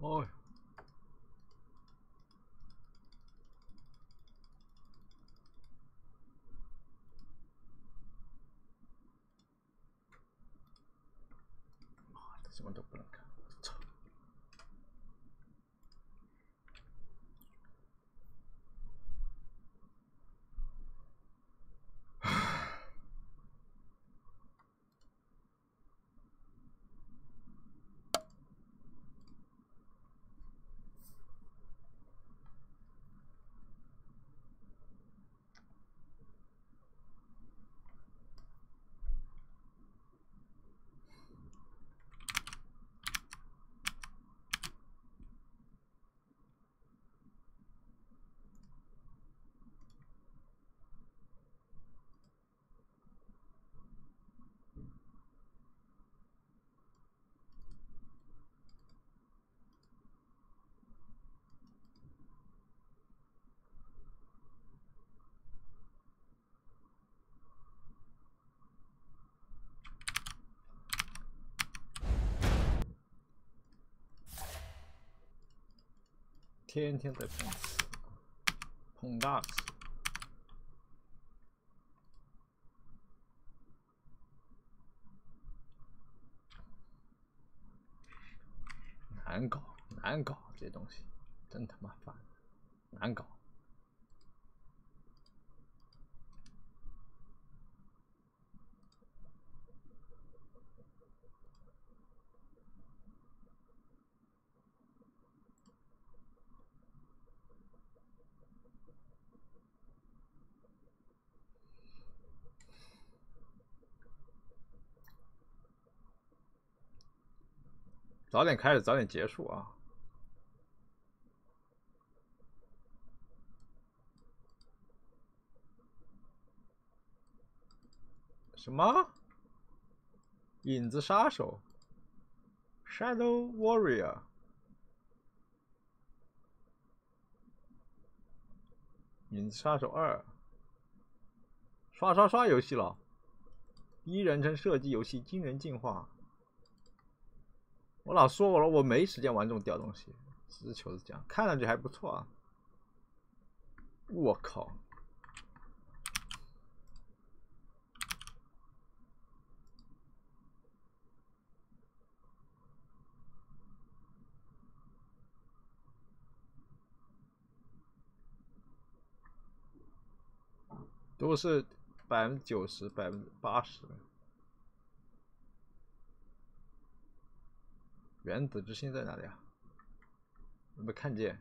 哦。妈的，什么都不能天天在碰瓷，碰大瓷。难搞，难搞，这东西真他妈烦，难搞。早点开始，早点结束啊！什么？影子杀手？Shadow Warrior？影子杀手二？刷刷刷游戏了！第一人称射击游戏，惊人进化。我老说我了，我没时间玩这种屌东西，实事求是讲，看上去还不错啊。我靠！都是百分之九十、百分之八十。原子之心在哪里啊？没看见？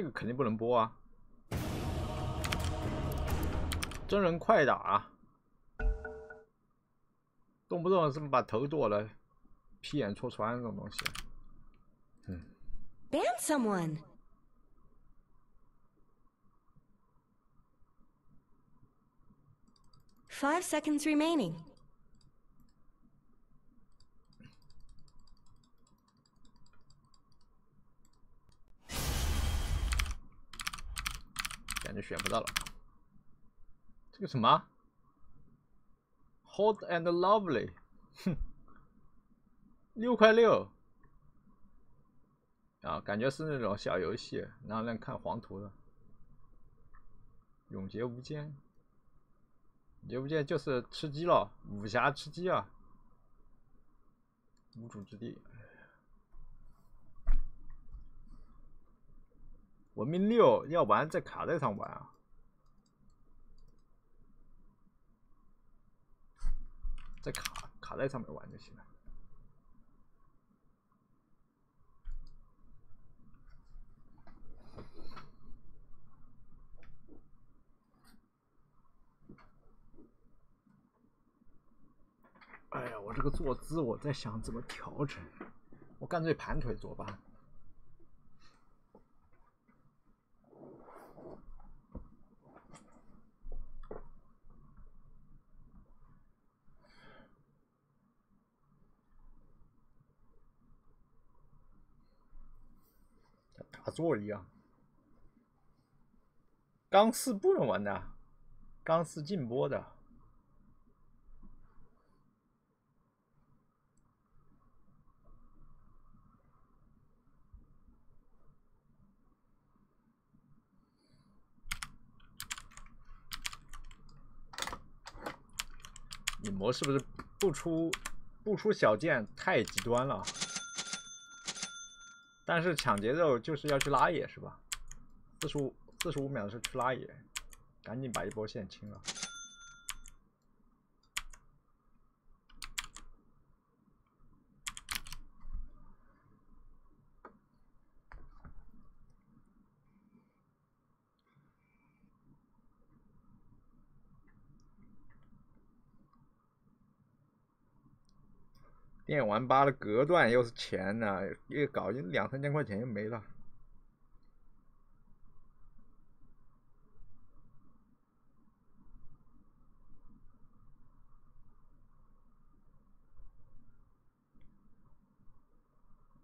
这个肯定不能播啊！真人快打，动不动是把头剁了，屁眼戳穿这种东西。嗯。Ban someone. Five seconds remaining. 感觉选不到了。这个什么？Hot and lovely，哼，六块六。啊，感觉是那种小游戏，然后能看黄图的。永劫无间，永劫无间就是吃鸡了，武侠吃鸡啊，无主之地。文明六要玩在卡带上玩啊，在卡卡带上面玩就行了。哎呀，我这个坐姿，我在想怎么调整。我干脆盘腿坐吧。打坐一样，钢丝不能玩的，钢丝禁播的。影魔是不是不出不出小剑太极端了？但是抢节奏就是要去拉野是吧？四十五四十五秒的时候去拉野，赶紧把一波线清了。电玩吧的隔断又是钱呢，越搞就两三千块钱又没了。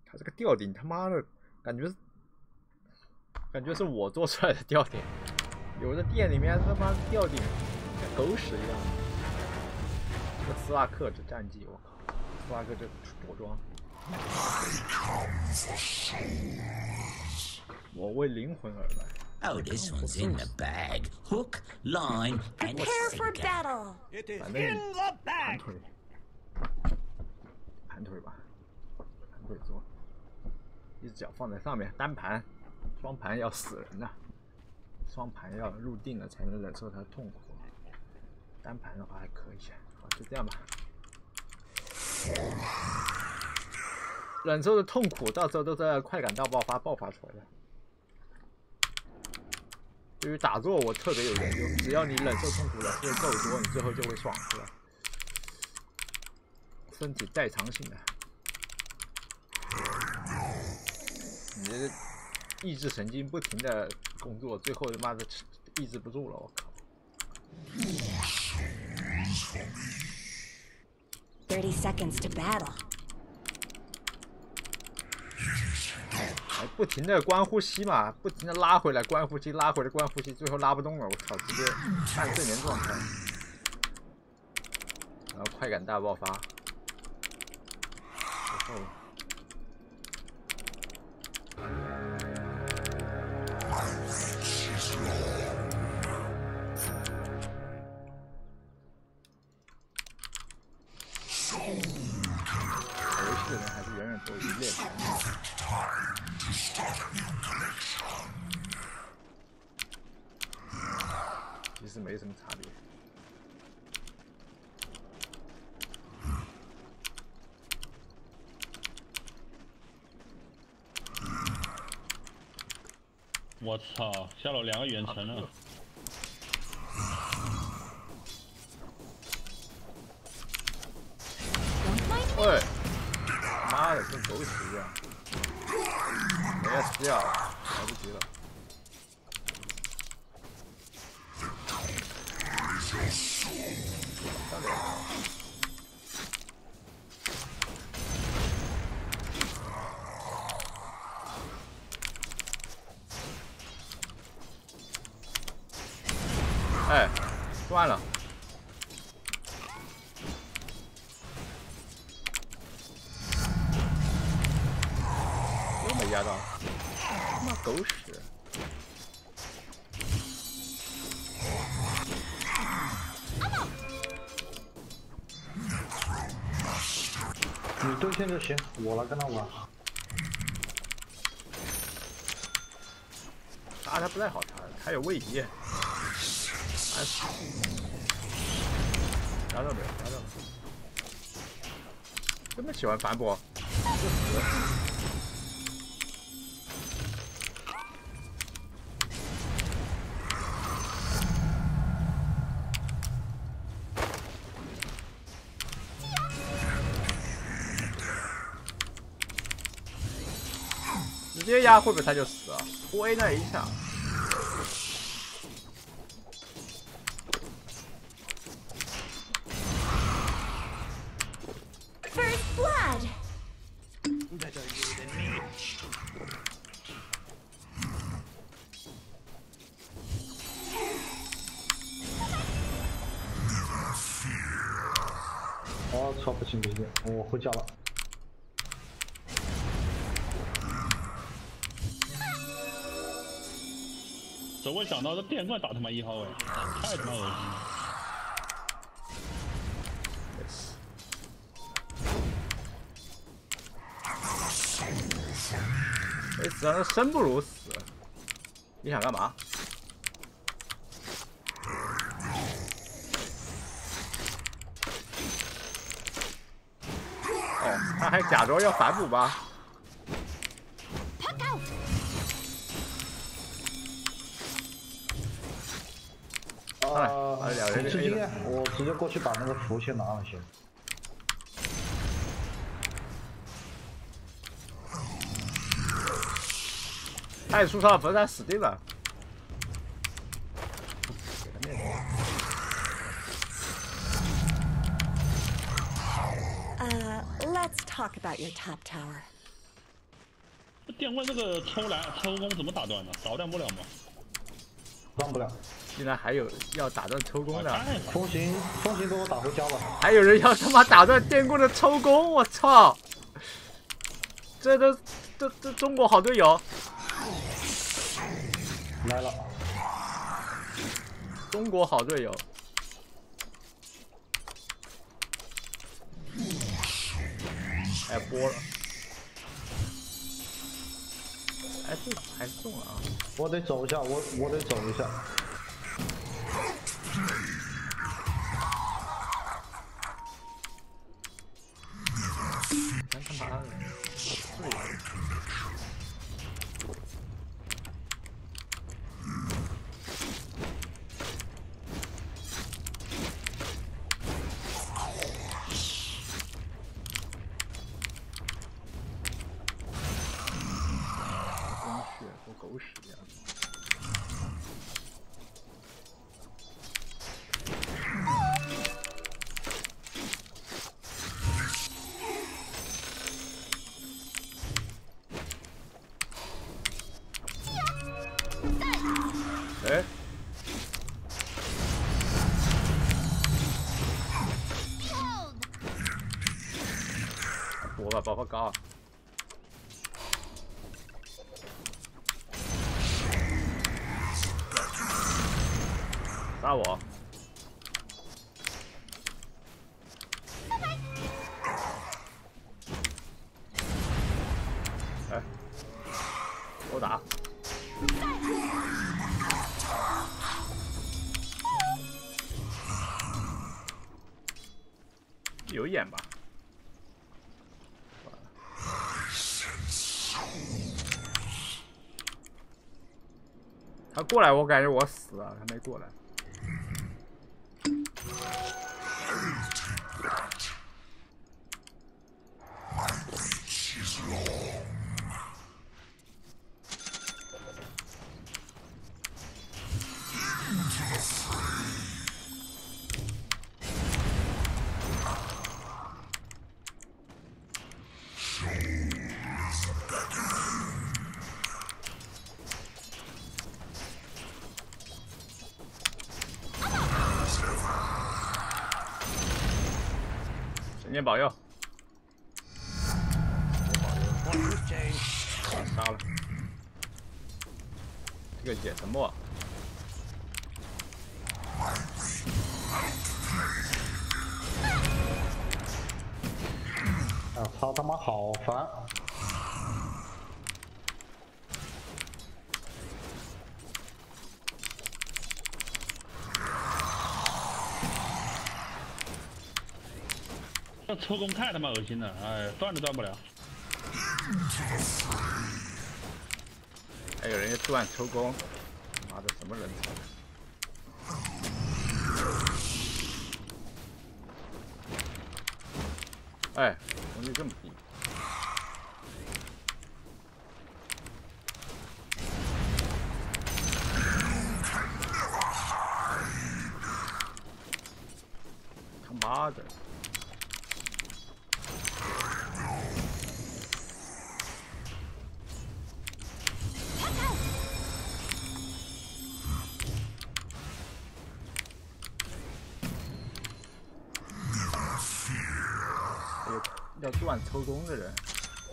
他这个吊顶他妈的，感觉感觉是我做出来的吊顶，有的店里面他妈吊顶跟狗屎一样。这个斯拉克这战绩，我靠！抓个这着装。我为灵魂而来。Oh, this one's in the bag. Hook, line, and prepare for battle. It is in the bag. 盘腿吧，盘腿坐，一脚放在上面，单盘，双盘要死人的，双盘要入定了才能忍受它的痛苦，单盘的话还可以，好，就这样吧。忍受的痛苦，到时候都在快感大爆发爆发出来的。对于打坐，我特别有研究，只要你忍受痛苦忍受够多，你最后就会爽出来。身体代偿性的，你这个抑制神经不停的工作，最后他妈的抑制不住了，我靠！30 seconds to battle. 不停的关呼吸嘛，不停的拉回来关呼吸，拉回来关呼吸，最后拉不动了，我操，直接半睡眠状态，然后快感大爆发，下了两个远程了。哎，断了。又没压到，他妈狗屎！你对线就行，我来跟他玩。杀他不太好杀，他有位移。压到没有？压到了。这么喜欢反驳，就死。接压会不会他就死了？忽 A 那一下，想到这电钻打他妈一号位，太他妈恶心了。没死，生不如死。你想干嘛？哦，他还假装要反补吧？直接过去把那个符先拿了先。他也出上了佛山死定了。Uh, let's talk about your top tower. 这电棍这个抽蓝抽攻怎么打断呢？导弹不了吗？断不了，竟然还有要打断抽弓的，太风行风行给我打回家吧。还有人要他妈打断电棍的抽弓，我操！这都这这中国好队友，来了，中国好队友。哎，播了。哎，这还中了啊！我得走一下，我我得走一下。过来，我感觉我死了，他没过来。抽弓太他妈恶心了，哎，断都断不了。还有人要断抽弓，偷工的人，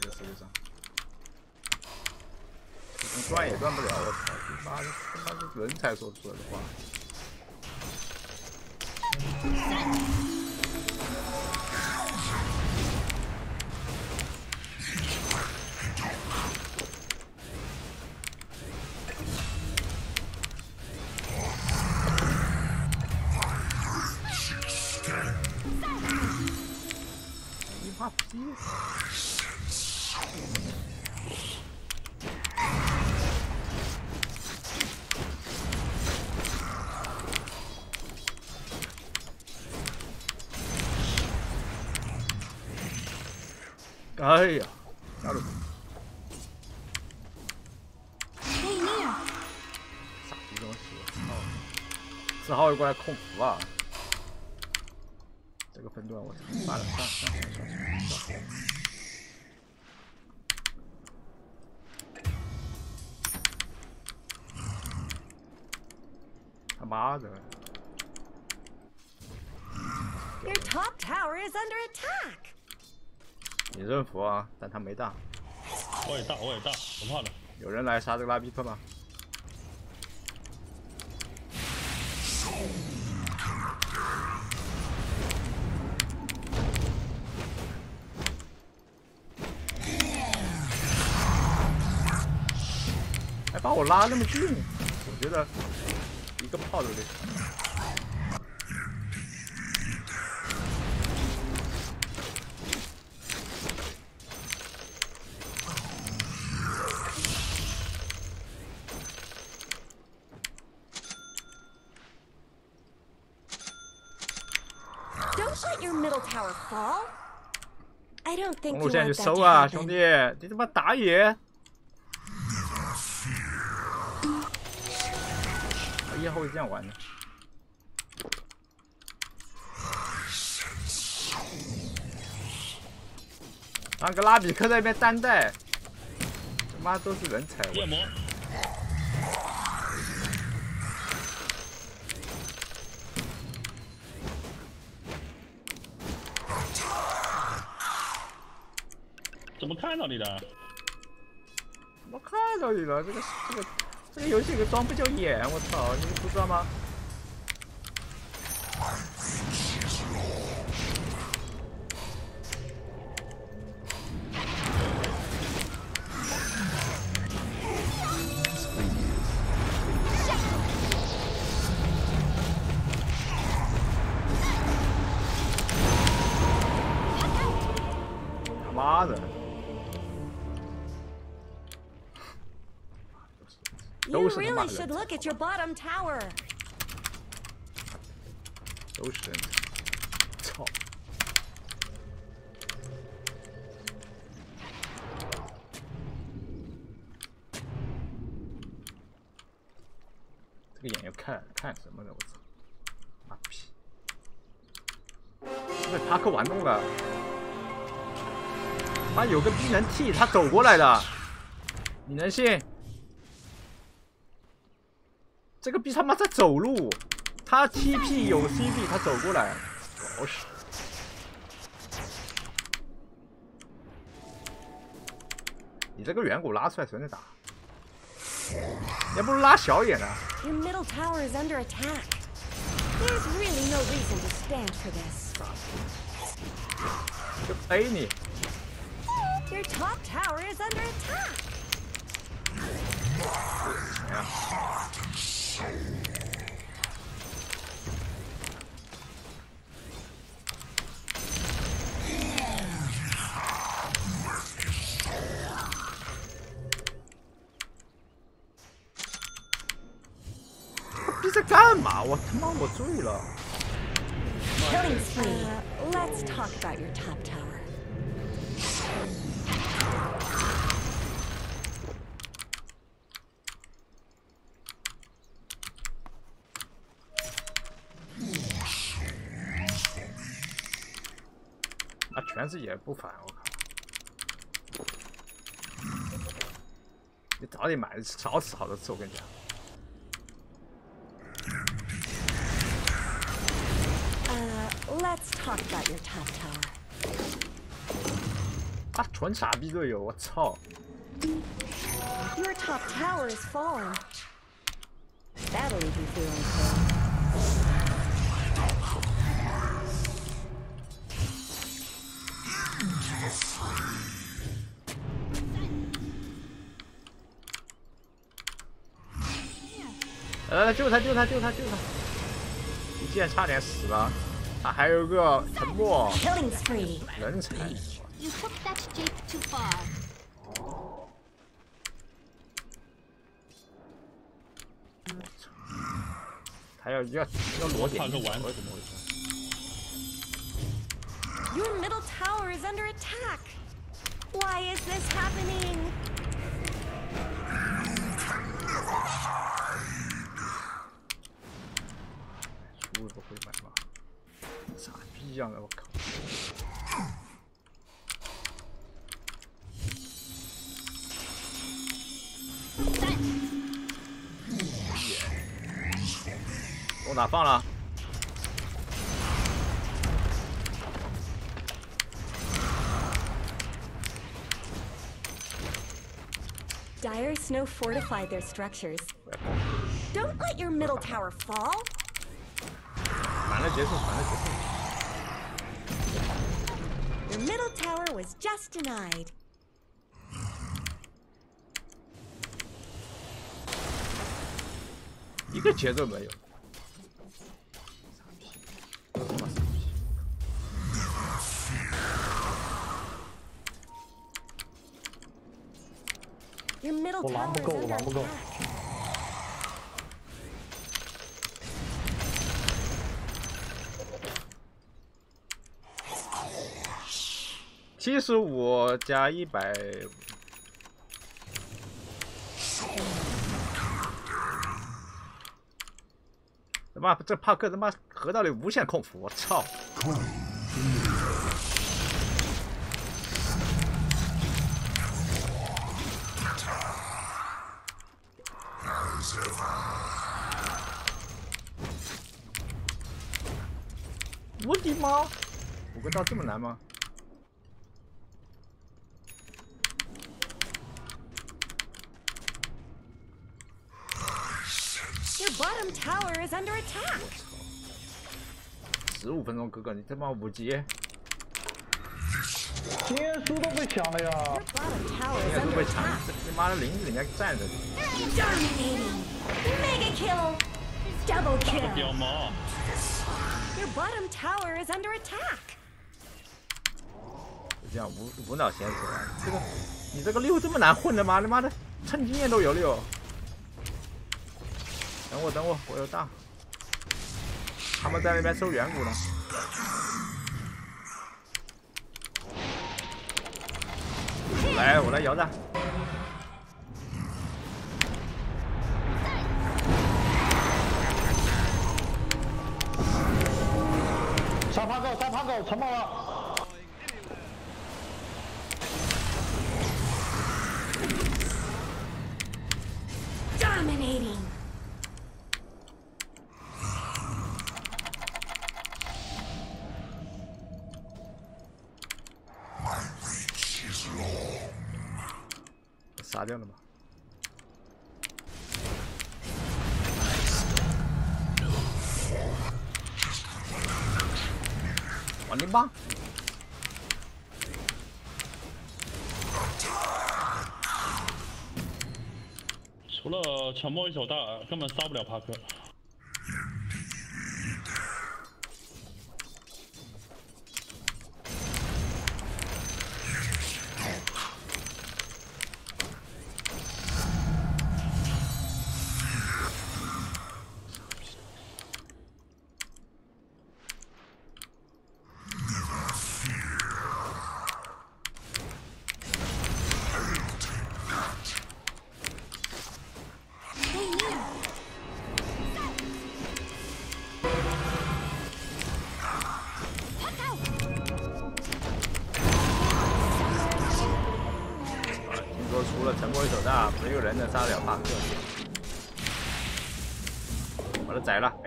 这个世界上，你赚也赚不了。我操，你妈的他妈是人才说出来的话。哎呀，下路 Stay near. 傻逼东西，我操！四号又过来控服啊！这个分段我操，算了算了算了算了算了。他妈的！Your top tower is under attack. 你认服啊，但他没大。我也大，我也大，不怕的。有人来杀这个拉比特吗？还把我拉那么近，我觉得一个炮都得路线 want 去收啊，兄弟！你他妈打野！我以后会这样玩的。让个拉比克在那边单带，他妈都是人才！我夜魔，怎么看到你的？我看到你了，这个这个这个游戏有个装备叫眼，我操，你不知道吗？Really 的 should look at your bottom tower. 都是人才！操！这个眼要看看什么呢？我操！妈逼！被帕克玩弄了。妈有个逼能替他走过来的，你能信？这个逼他妈在走路，他 TP 有 CB，他走过来，搞死！你这个远古拉出来随便打？你还不如拉小野呢。Your middle tower is under attack. There's really no reason to stand for this. 就 A 你，Your top tower is under attack. 逼在干嘛？我他妈我醉了！ Killing spree. let's talk about your top tower. 啊，全是野不烦，我靠！你早点买，少吃好多次，我跟你讲。 Uh, let's talk about your top tower. 啊，纯傻逼队友，我操！ Your top tower is falling. That'll leave you feeling cold. 来来，救他，救他，救他，救他！你竟然差点死了，他还有个沉默人才。还要要要裸点怕个玩我怎么回事？Your middle tower is under attack. Why is this happening? 书不会买吗？傻逼一样的，我靠！往哪放了？ Dire Snow fortified their structures. Don't let your middle tower fall. 反了结束，反了结束。Your middle tower was just denied. 一个节奏没有。Your middle 我 tower 狼不 is 够，我 under 狼不够。七十五加一百，他妈这帕克他妈河道里无限控服，我操！我的妈！五个道这么难吗？Your bottom tower is under attack. 十五分钟，哥哥，你他妈五级，天书都被抢了呀都 under 被抢你妈的林子里面站着，Dominating. Mega kill. Double kill. 彪毛，Your bottom tower is under attack. 就这样无无脑闲死了。这个你这个六这么难混的吗？他妈的，趁经验都有六。等我等我，我有大。他们在那边收远古呢。来，我来摇他。沙趴狗，沙趴狗，沉默了。Dominating. 杀掉了吗？往你妈！除了沉默一手大，根本杀不了帕克。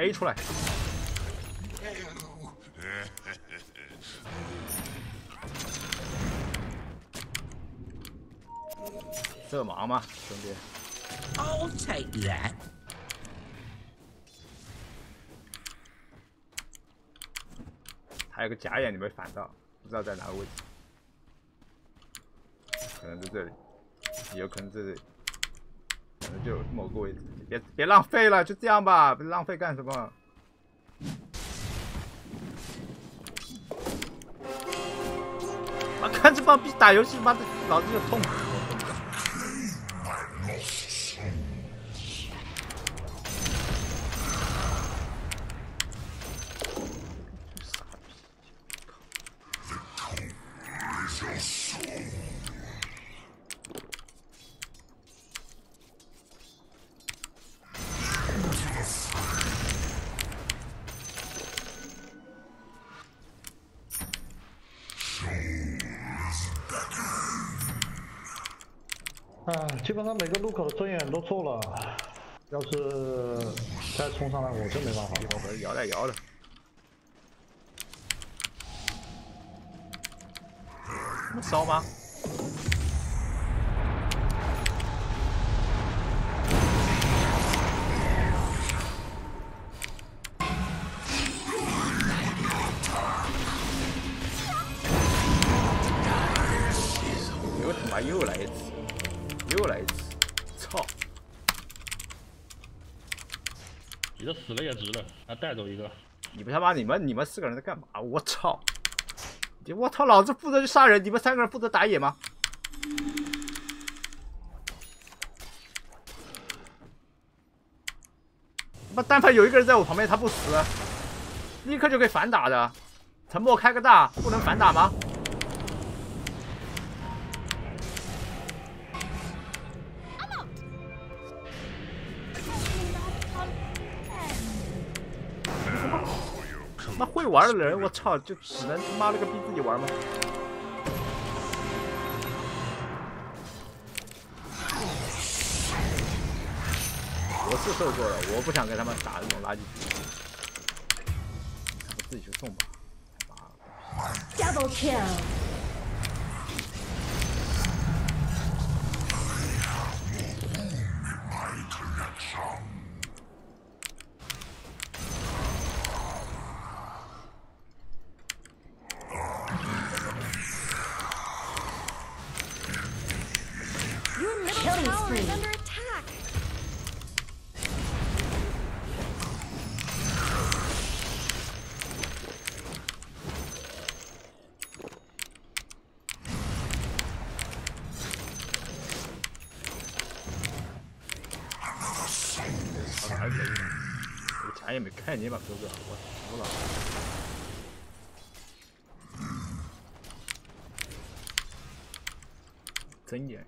，A 出来。色盲嘛，兄弟。I'll take that. 还有个假眼你没反到，不知道在哪个位置，可能在这里，也有可能在这里，可能就有某个位置。别别浪费了，就这样吧，别浪费干什么？妈看这帮逼打游戏，妈的脑子就痛。啊，基本睁眼都做了，要是再冲上来，我真没办法了。我摇来摇的。那么烧吗？你这死了也值了，还带走一个。你们他妈你们你们四个人在干嘛？我操！你我操！老子负责去杀人，你们三个人负责打野吗？他妈单排有一个人在我旁边，他不死，立刻就可以反打的。沉默开个大，不能反打吗？玩的人，我操，就只能他妈了个逼自己玩吗？我是受够了，我不想跟他们打这种垃圾局，我自己去送吧。Double kill. 'Your middle Killing tower is spree. under attack. 아, 我钱也没看见吧，哥哥，我服了。真眼。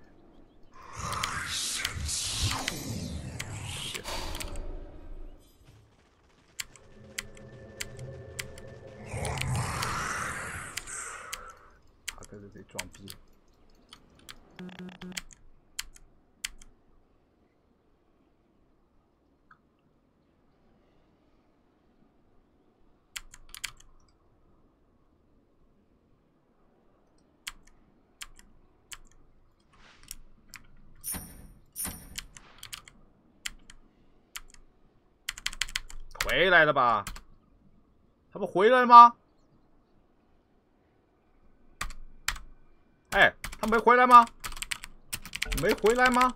他哥在这里装逼。回来了吧？他不回来了吗？哎，他没回来吗？没回来吗？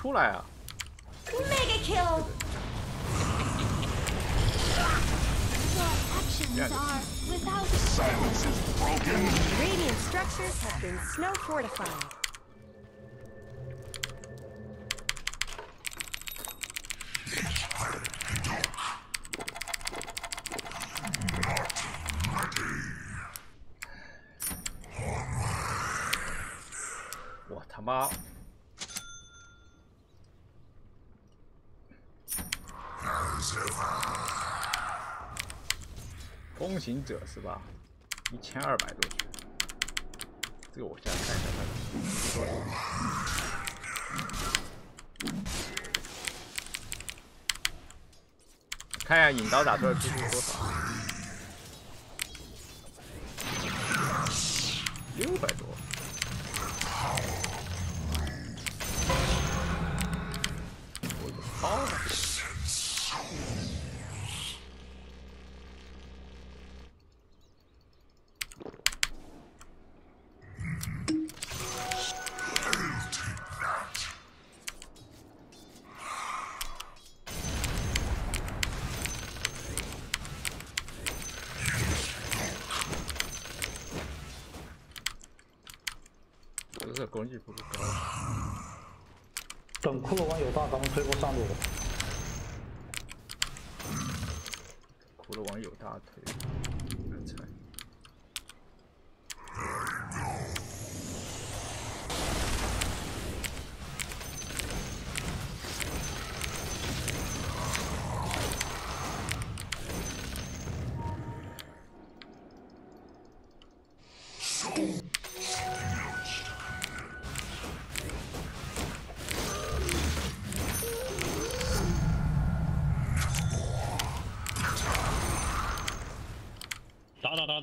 出来啊！ Mega kill. Your actions are without shame. Radiant structures have been snow fortified. 我 行者是吧？一千二百多血，这个我先看一下他的多少。看一下引刀打出来输出多少？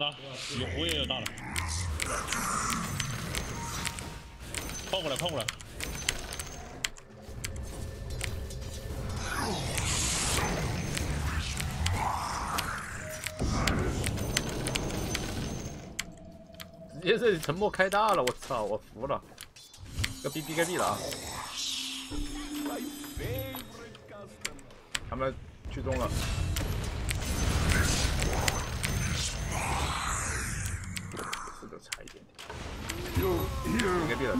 有我也有大了，跑过来跑过来，直接这里沉默开大了，我操，我服了，要逼逼个逼了啊！他们去中了，这个差一点点，逼个逼了，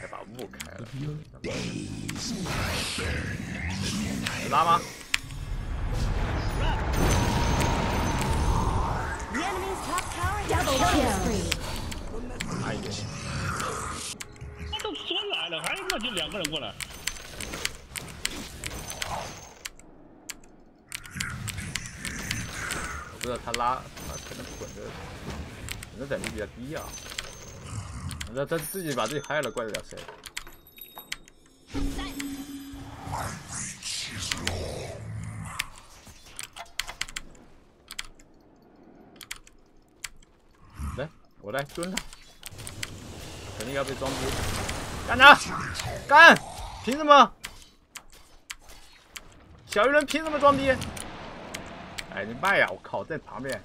还把雾开了，有拉吗？The enemy's top tower double kill. 差一点，那都说来了，还他妈就两个人过来，我不知道他拉，他可能滚的，滚的等级比较低啊。那他自己把自己害了，怪得了谁？来，我来蹲他，肯定要被装逼，干他，干！凭什么？小鱼人凭什么装逼？哎，你卖呀！我靠，在旁边。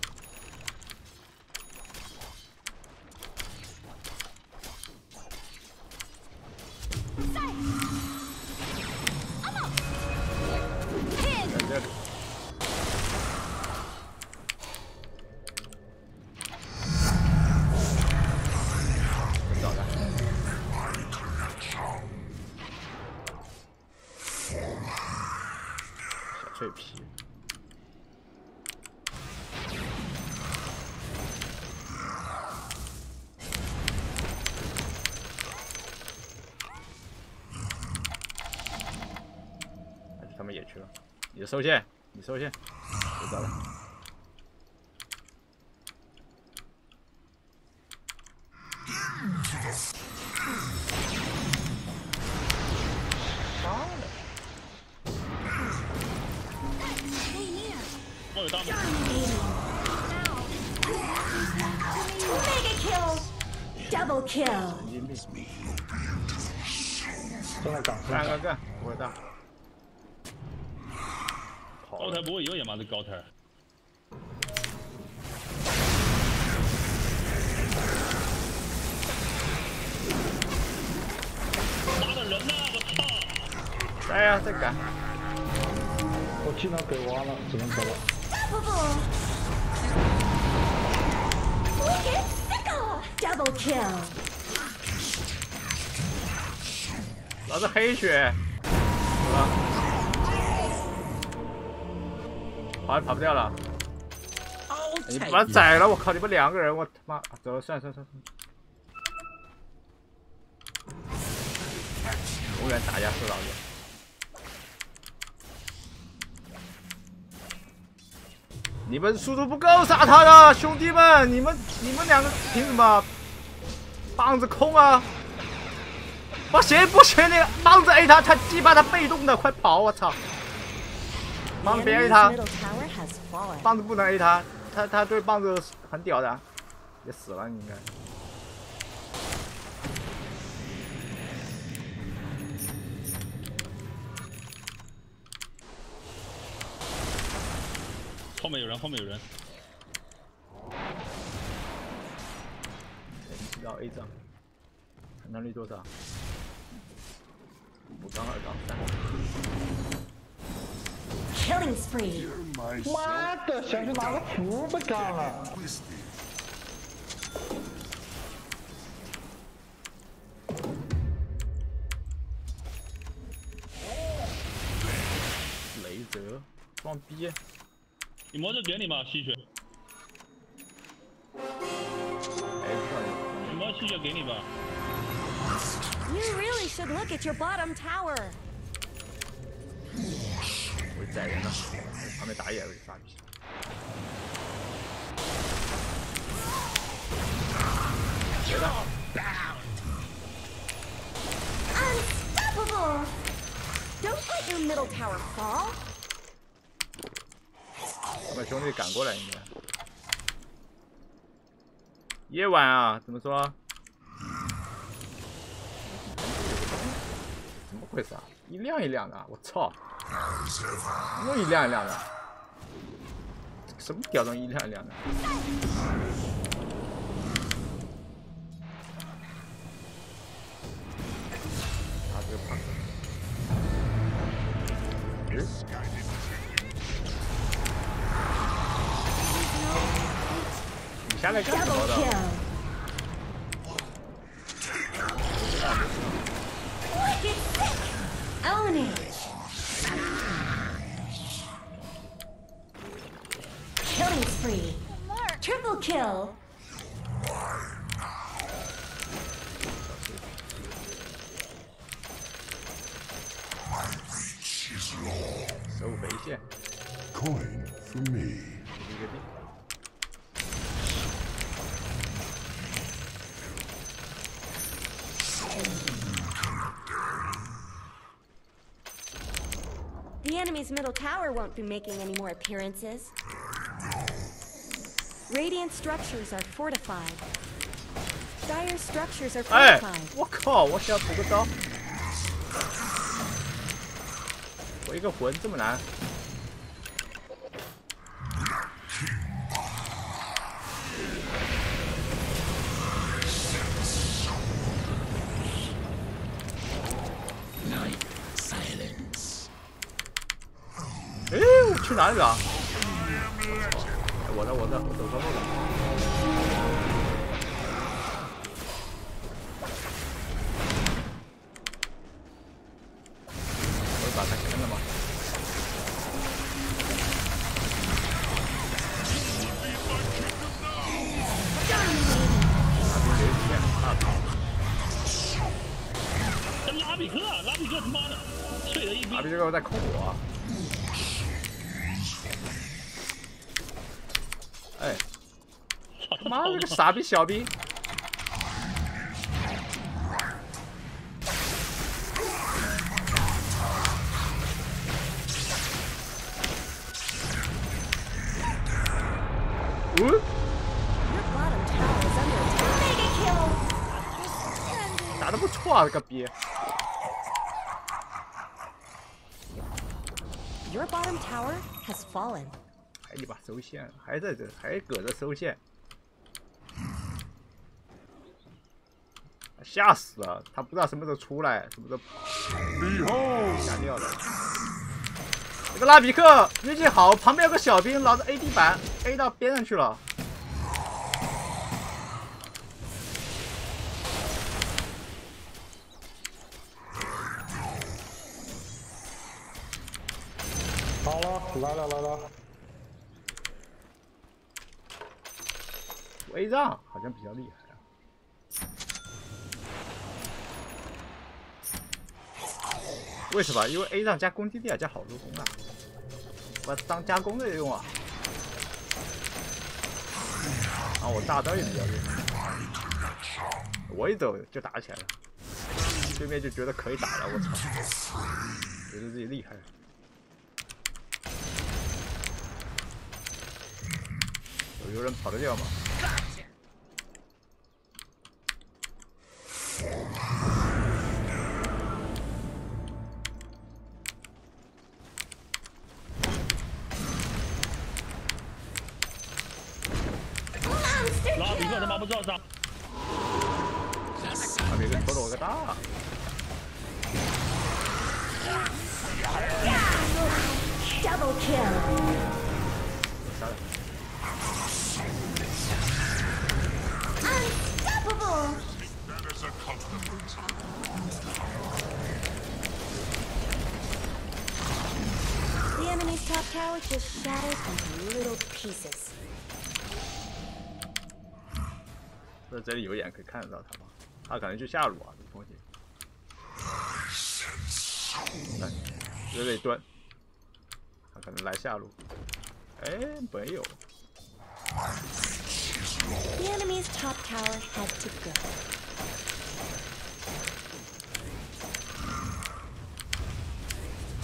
收线，你收线，kill! 老子黑血，是吧？好像跑不掉了。你把他宰了！我靠，你们两个人，我他妈走了，算了算了算了。永远打压是老子。你们速度不够杀他的，兄弟们！你们你们两个凭什么棒子空啊？不行不行，那个棒子 A 他，他鸡巴他被动的，快跑！我操棒别 A 他.棒子不能 A 他，他他对棒子很屌的，也死了应该。后面有人，后面有人。知道 A 张，判断率多少？五杠二杠三。Killing spree! 妈的，想去拿个符被干了。雷泽，装逼！你魔咒给你吧，吸血。哎，到底你魔吸血给你吧。You really should look at your bottom tower. 我宰人了，旁边打野了，傻逼！Unstoppable! Don't let your middle tower fall. 把兄弟赶过来应该。夜晚啊，怎么说？怎么回事啊？一亮一亮的，我操！又一亮一亮的，什么屌东西一亮一亮的？啊，这个胖子。你下来干什么的？Own. Killing spree. Triple kill. So basic. Coin for me. enemy's middle tower won't be making any more appearances. Radiant structures are fortified. Dire structures are 哎 fortified.，我靠！我想补个刀，我一个魂这么难？ 去哪里了？哎我在我在，我走错路了。傻逼小兵。嗯？打的不错啊这个逼 yourbottomtower has fallen. 还你把收线还在这还搁着收线。吓死了！他不知道什么时候出来，什么时候跑，吓掉了。这个拉比克运气好，旁边有个小兵拿着 AD 板 A 到边上去了。好了，来了来了，A 让好像比较厉害啊。为什么？因为 A 让加攻击力啊，加好多攻啊，我当加攻的用啊。啊，我大招也比较厉害，我一走就打起来了，对面就觉得可以打了，我操，觉得自己厉害。有有人跑得掉吗？拉比克他妈不知道啥，啊，别个拖了我个大。Double kill. 杀了 Unstoppable. The enemy's top tower just shatters into little pieces. 在这里有眼可以看得到他吗？他可能去下路啊，这东西。这里蹲，他可能来下路。哎，没有，The enemy's top tower had to go.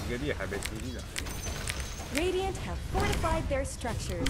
一个厉害被击毙了。Radiant have fortified their structures.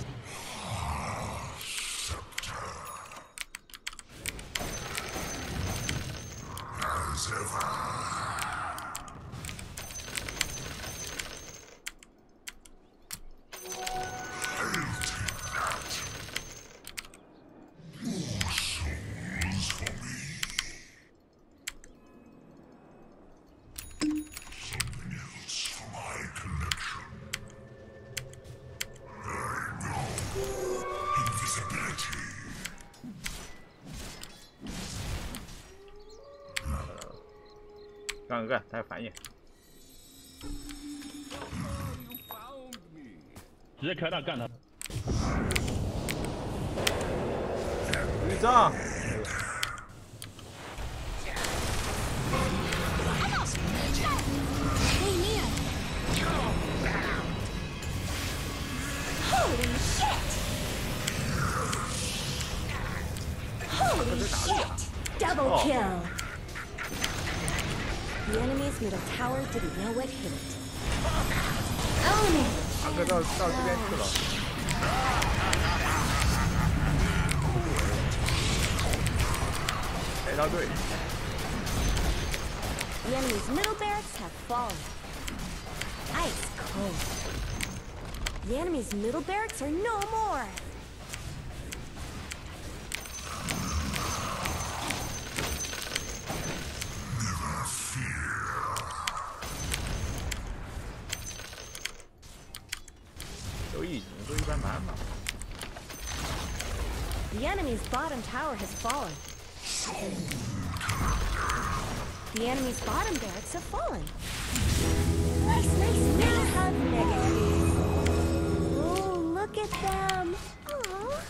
干干，他有反应。直接开大干他。预兆，到到这边去了。来到队， The enemy's middle barracks have fallen. Ice cold. The enemy's middle barracks are no more. The enemy's bottom barracks have fallen. Nice, nice, nice hug, Negative. Oh, look at them. Aww.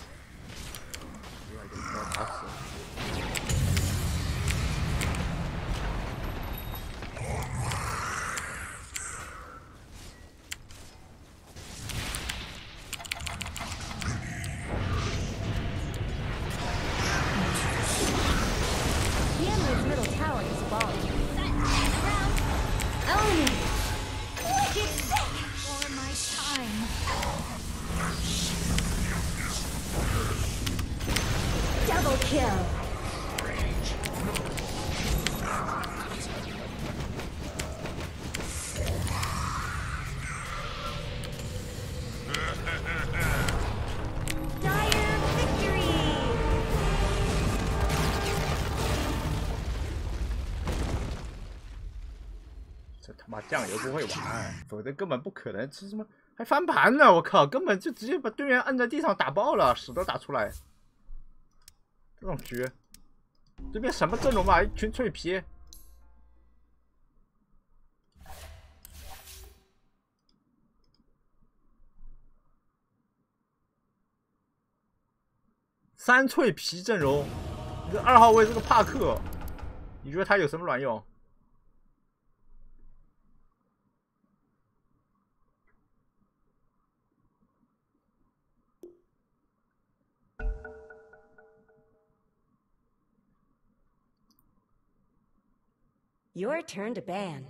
酱油不会 玩，否则根本不可能。这什么还翻盘呢？我靠，根本就直接把对面摁在地上打爆了，屎都打出来。这种局，对面什么阵容啊？一群脆皮。三脆皮阵容，你这二号位是个帕克，你觉得他有什么卵用？Your turn to ban.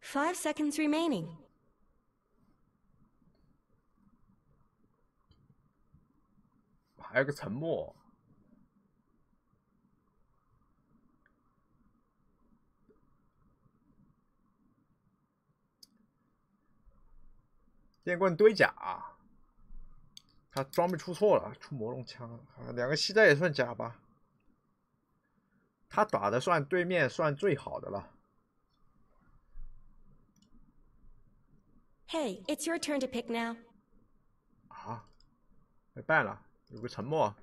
Five seconds remaining. 还有个沉默。电棍堆甲，他装备出错了，出魔龙枪，啊两个膝盖也算假吧。他打的算对面算最好的了。Hey, it's your turn to pick now. 啊，被办了，有个沉默。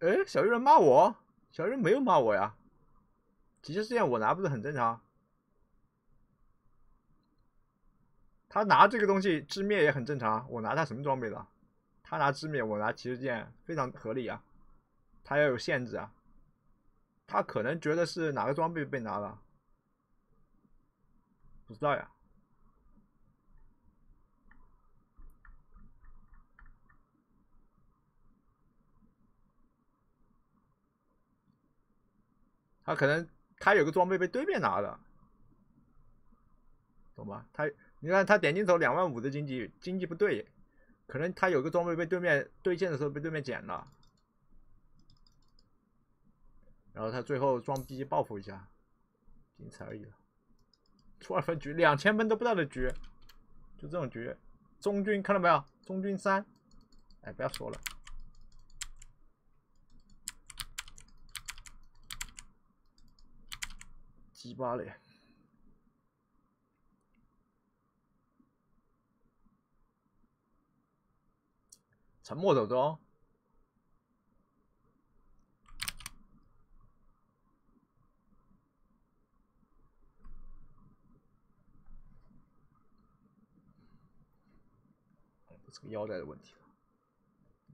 哎，小鱼人骂我，小鱼人没有骂我呀。极限试验我拿不是很正常？他拿这个东西致灭也很正常，我拿他什么装备的？他拿致灭，我拿骑士剑，非常合理啊。他要有限制啊。他可能觉得是哪个装备被拿了，不知道呀。他可能他有个装备被对面拿了，懂吧？他你看他点金头两万五的经济经济不对，可能他有个装备被对面对线的时候被对面捡了。然后他最后装逼报复一下，仅此而已了。出二分局，两千分都不到的局，就这种局。中军看到没有？中军三，哎，不要说了。鸡巴嘞！沉默走中。不是个腰带的问题了，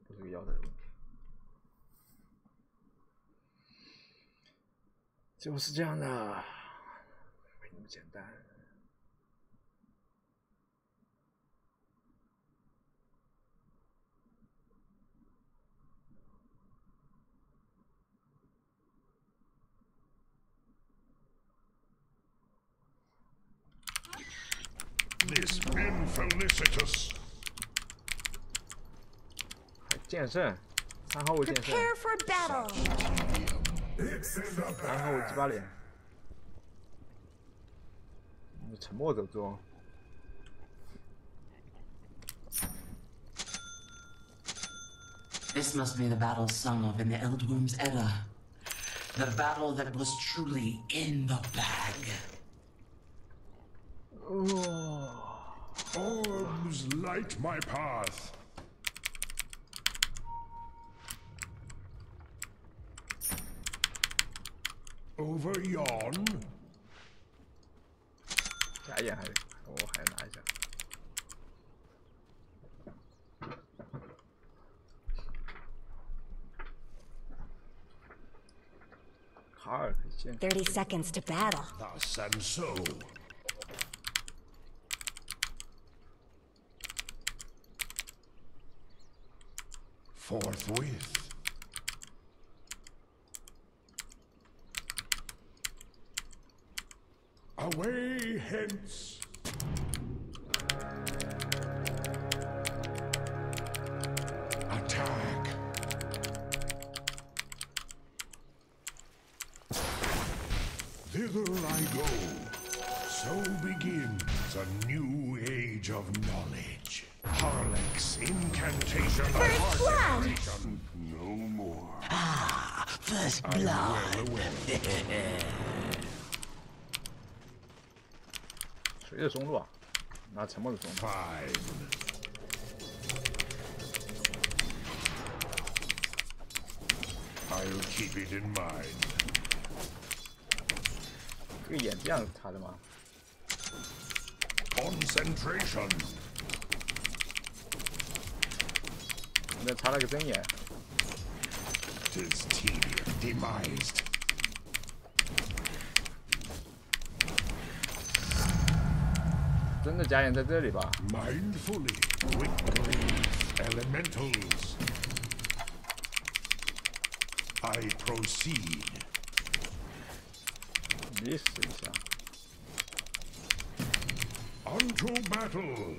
不是个腰带的问题，就是这样的，么简单。This been felicitous. 还剑圣，三号位剑圣，Prepare for battle. It's in the 三号位鸡巴脸，你沉默走中。 This must be the battle sung of in the Eldworm's Edda. The battle that was truly in the bag. Orbs light my path. Over yon, 假眼还我还拿一下。Thirty seconds to battle. 大神兽。Forthwith. Away hence. Attack. Thither I go. So begins a new age of knowledge. Harlech's incantation of First blood. No more. Ah, First I'm blood. well aware. 谁的中路啊？拿沉默的中路。 Fine. I'll keep it in mind. 这个眼这样插的吗？ Concentration. 那插了个针眼， Tis tedium demised. 真的假眼在这里吧？ Mindfully with elementals. I proceed. 你死一下。 Unto battle.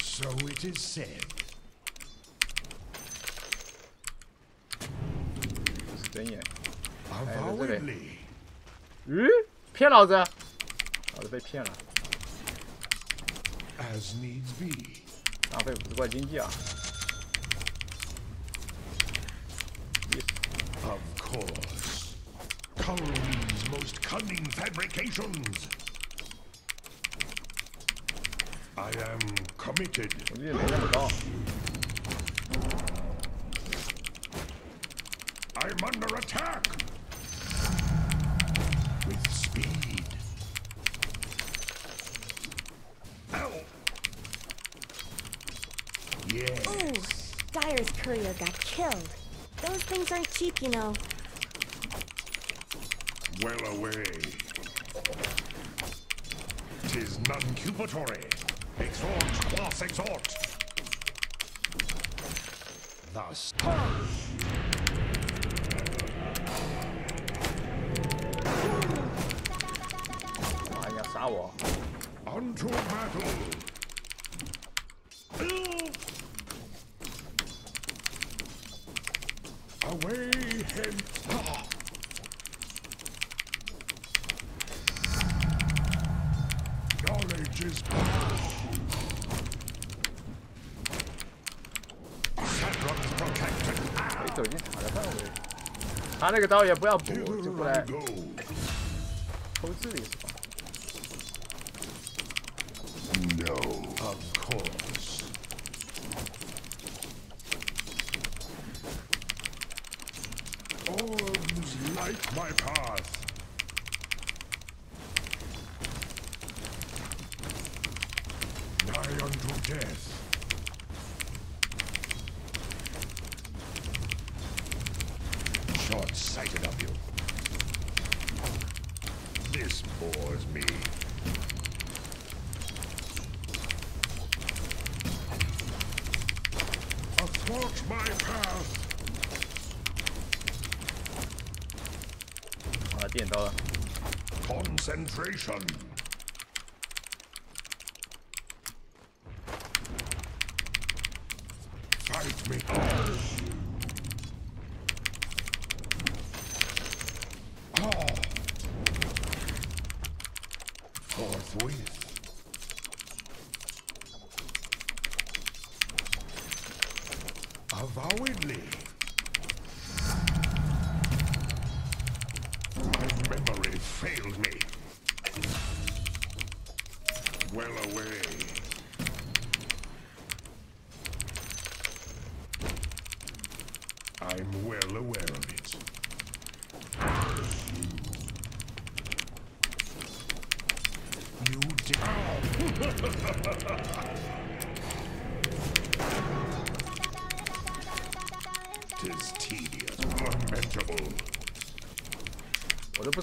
So it is said. 骗老子！老子被骗了， As needs be. 浪费五十块经济啊！你死 Of course. Karui's most cunning fabrications. I am committed. 我觉得没那么高。 Killed. Those things aren't cheap, you know. Well away. Tis non-cupatory. Exhort, quas exhort. Thus. 妈，他那个刀也不要补，就 Thither 过 I 来 go. 偷智力是吧？ No. Of course. Concentration.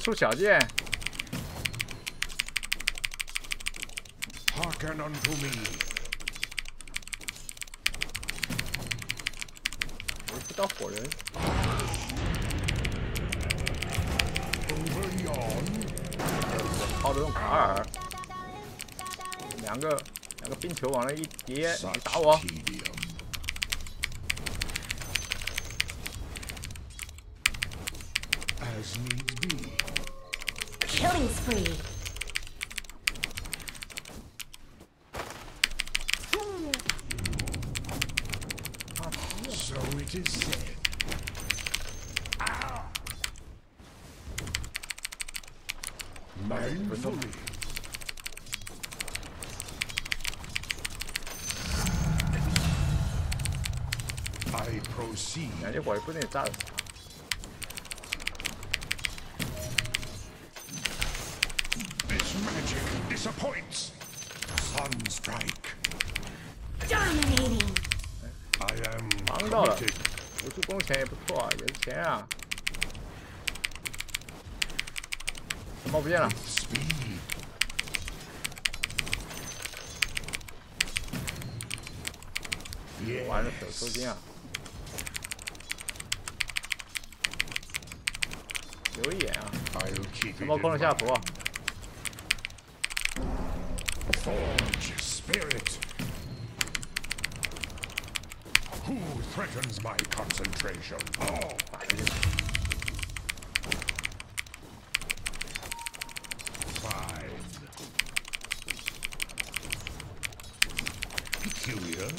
出小剑。我不到火人。靠着用卡尔，两个两个冰球往那一叠，你打我。两这会儿不定炸死他。 This magic disappoints. Sunstrike. Dominating. I am 忙到了 committed.，辅助工钱也不错，也是钱啊。怎么不见了？ Speed. 玩的手抽筋啊！ 什么空中下 mind. 符？Forge spirit. Who threatens my concentration? Oh, 打进去 fine. Peculiar.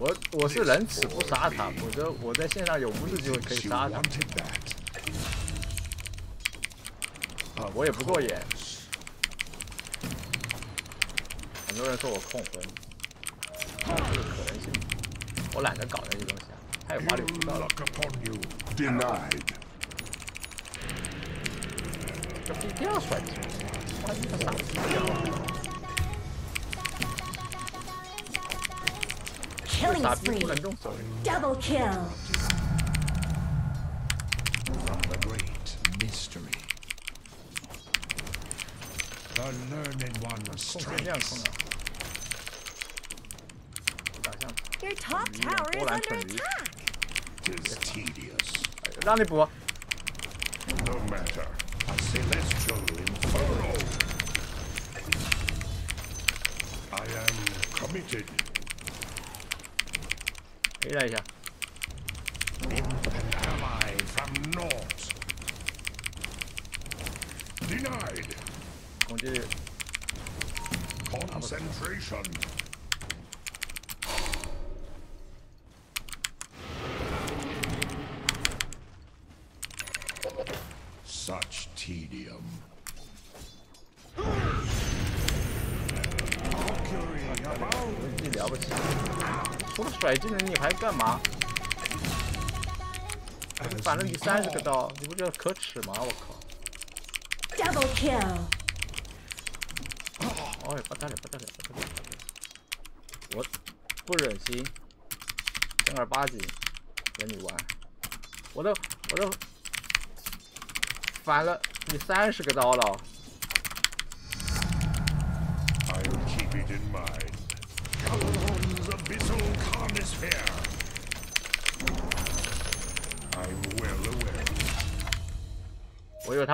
我我是仁慈不杀他，否则我在线上有无数机会可以杀他我也不过眼。很多人说我控分，这个可能性，我懒得搞那些东西啊，太花里胡哨了。Denied. 这不一定要甩金，哇，你个傻逼！Killing 傻逼 spree. 不能动手。Double kill. From the great mystery. The learned one 控成这样控 strikes. 的，打像 Your top Yeah, tower is all under answer is- attack. Tis tedious. 让你补。No matter. A celestial inferno. I am committed. A 了一下，An ally from naught. Denied. 攻击力 Concentration. Such tedium. Mercury abound. 你了不起，除了甩技能你还干嘛？反正你三十个刀，你不觉得可耻吗？我靠！Double kill. 哎，不得了，不得了，不得了！不得了我不忍心正儿八经跟你玩，我都我都反了你三十个刀了 keep it in mind. 他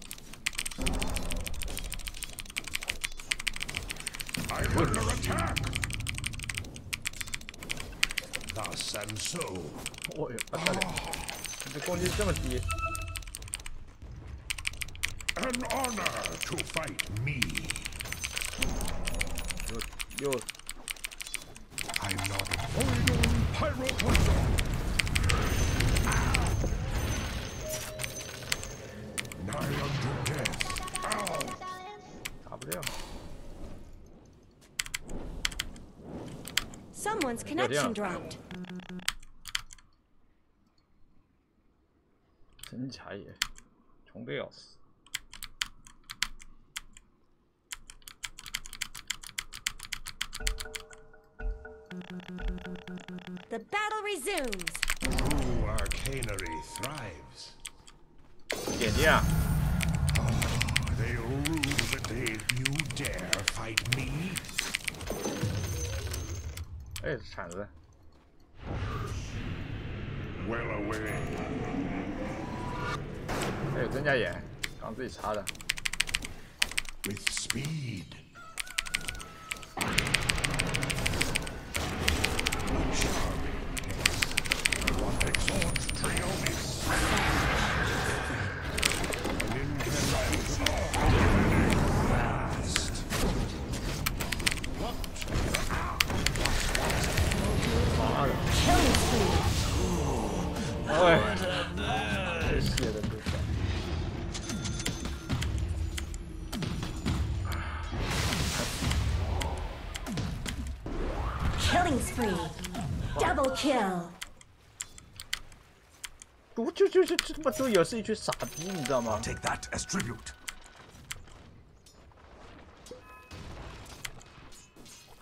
and so. 我也不得了，你这攻击这么低，An honor to fight me. 又又 I'm not avoiding pyroclasm. Nigh unto death. Ow! 打不了。Someone's connection dropped. 点击啊！They'll rue the day you dare fight me. 哎，铲子，Well away. 哎，有真假眼，刚自己插的。With speed. 这他妈队友是一群傻逼，你知道吗？Take that as tribute.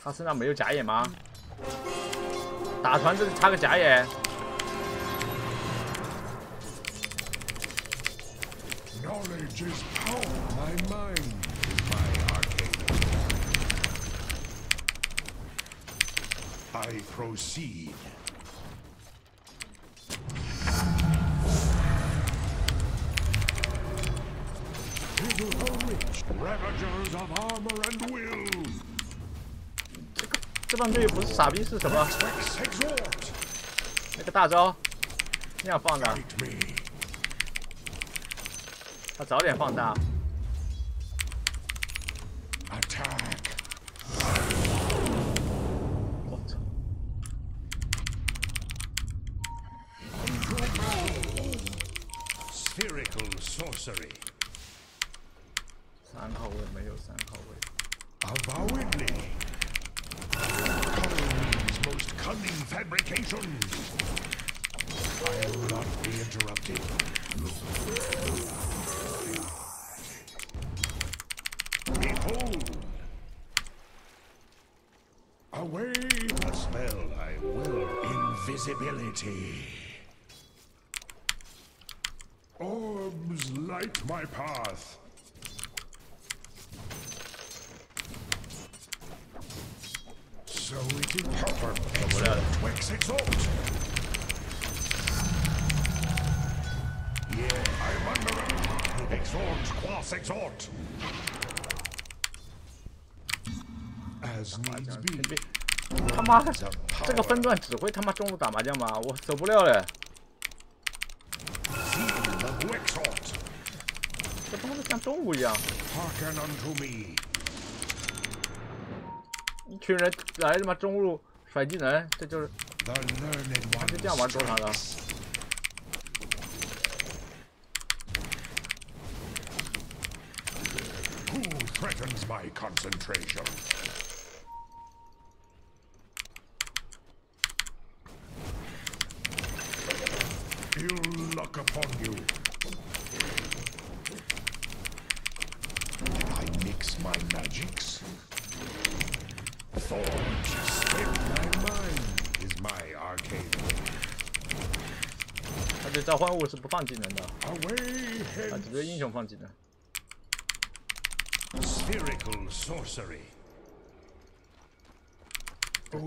他身上没有假眼吗？打团这里插个假眼，小兵是什么？那个大招那样放的。他早点放大。Fabrications. I will not be interrupted. Behold. Away the spell I will. Invisibility. Orbs light my path. So it is proper. Be. 他妈的，这个分段只会他妈中路打麻将吗？我走不了了，Seal of Wexalt. 这他妈的像动物一样.一群人来他妈中路甩技能，这就是 The learned 就 one. 这样玩多长的？ Who threatens my concentration? Ill luck upon you. Did I mix my magics? 他这召唤物是不放技能的，Away 啊，只对英 hence 雄放技能。spherical sorcery.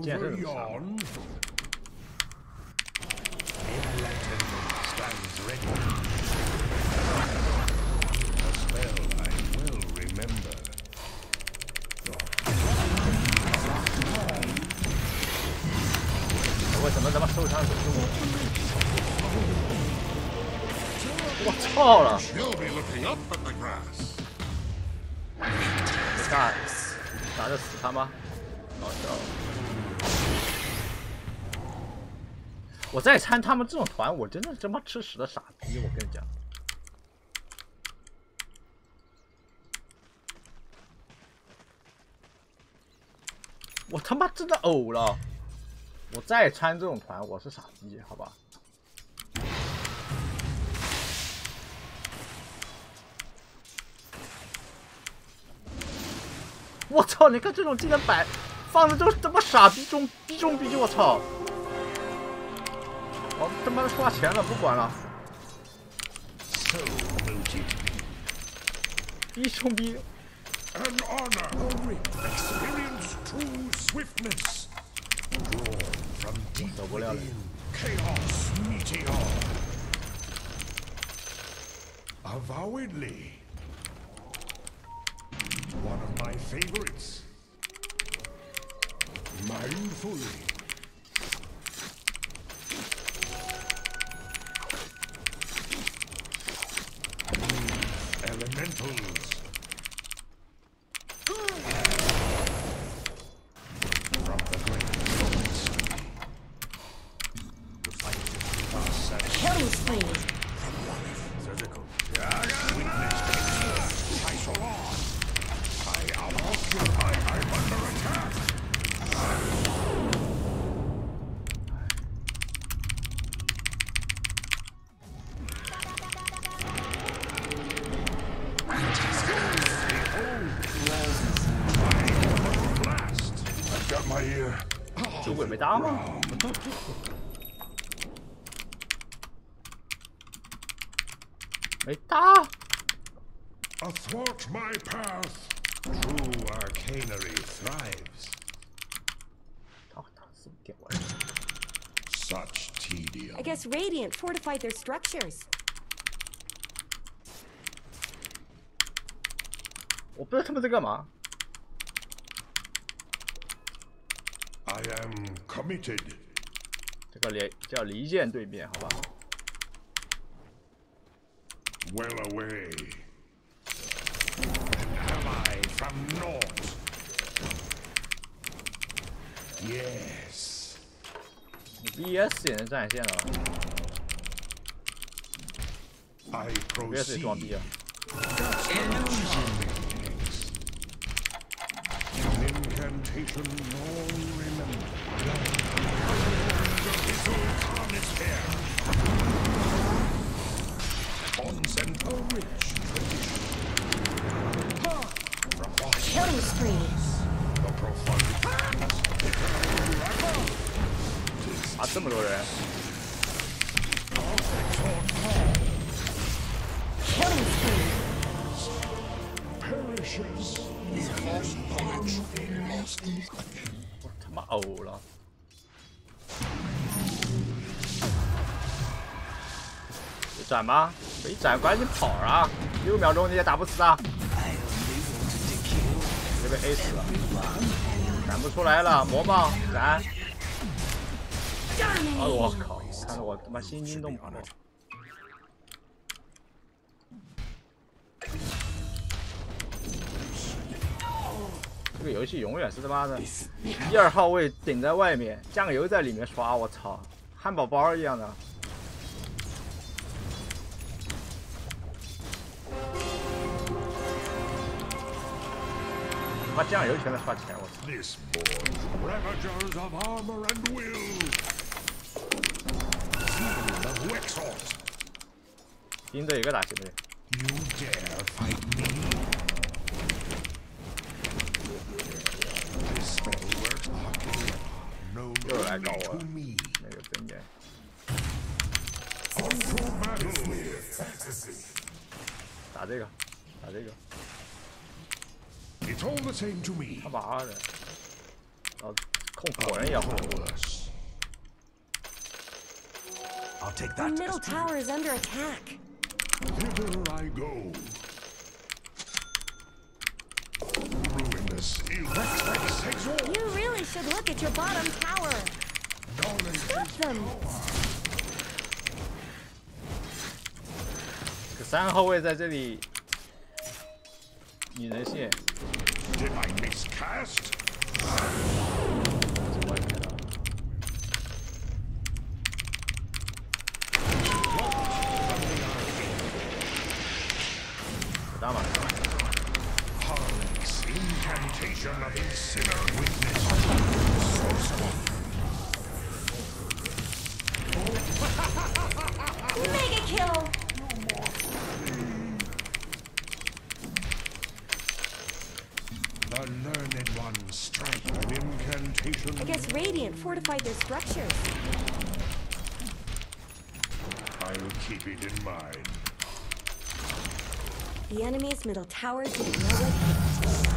见这 Over 种啥 yon. Enlightenment stands ready. A spell I 我？我操了 grass. 打打得死他吗？搞笑。我再参他们这种团，我真的他妈吃屎的傻逼！我跟你讲，我他妈真的呕了！我再参这种团，我是傻逼，好吧？我操！你看这种技能摆放的都是他妈傻逼中逼中逼，我操！我他妈的刷钱了，不管了，So noted. 逼中逼，An honor. Experience true swiftness. Drawn from deep 受不了了。within. Chaos meteor. Avowedly. One of my favorites. Mindfully. Elementals. Radiant fortified their structures. 我不知道他们在干嘛。 I am committed. 这个离叫离间对面，好吧？ Well away. An ally from naught. Yes. VS 也能占线了 proceed. 装逼啊！An incantation long remembered. The Sultan is here. Onsen a rich tradition. From what Killing spree. the profundity. 啊，这么多人，我他妈呕了！斩吗？没斩，赶紧跑啊！六秒钟你也打不死啊！别被 A 死了，斩不出来了，魔棒斩！哎呦我靠，看得我他妈心惊动魄。这个游戏永远是他妈的一二号位顶在外面，酱油在里面刷，我操，汉堡包一样的。把酱油全在刷钱，我操！This born ravagers of armor and will. Field of Wexort. 盯着一个打行不行？You dare fight me? This spell works arcane. No 又来搞我 me. 那个真点，Unto battle. 打这个，打这个，It's all the same to me. 他妈的！然后控火人也好，Powerless. I'll take The middle tower is under attack. Thither I go. Ruinous, electric exalt. You really should look at your bottom tower. Knowledge Stop them. 这个三号位在这里，你能信？ Did I miscast? Structures. I'll keep it in mind. The enemy's middle tower didn't know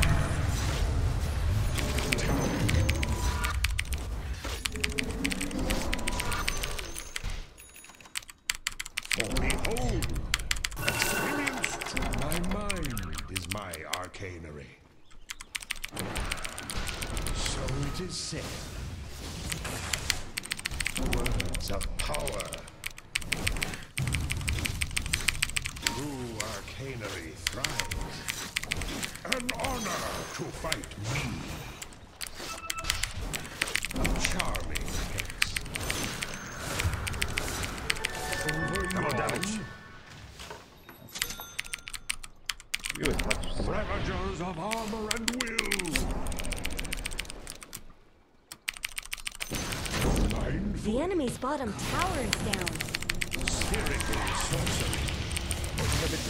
bottom tower is down. spherical sorcery. 那个点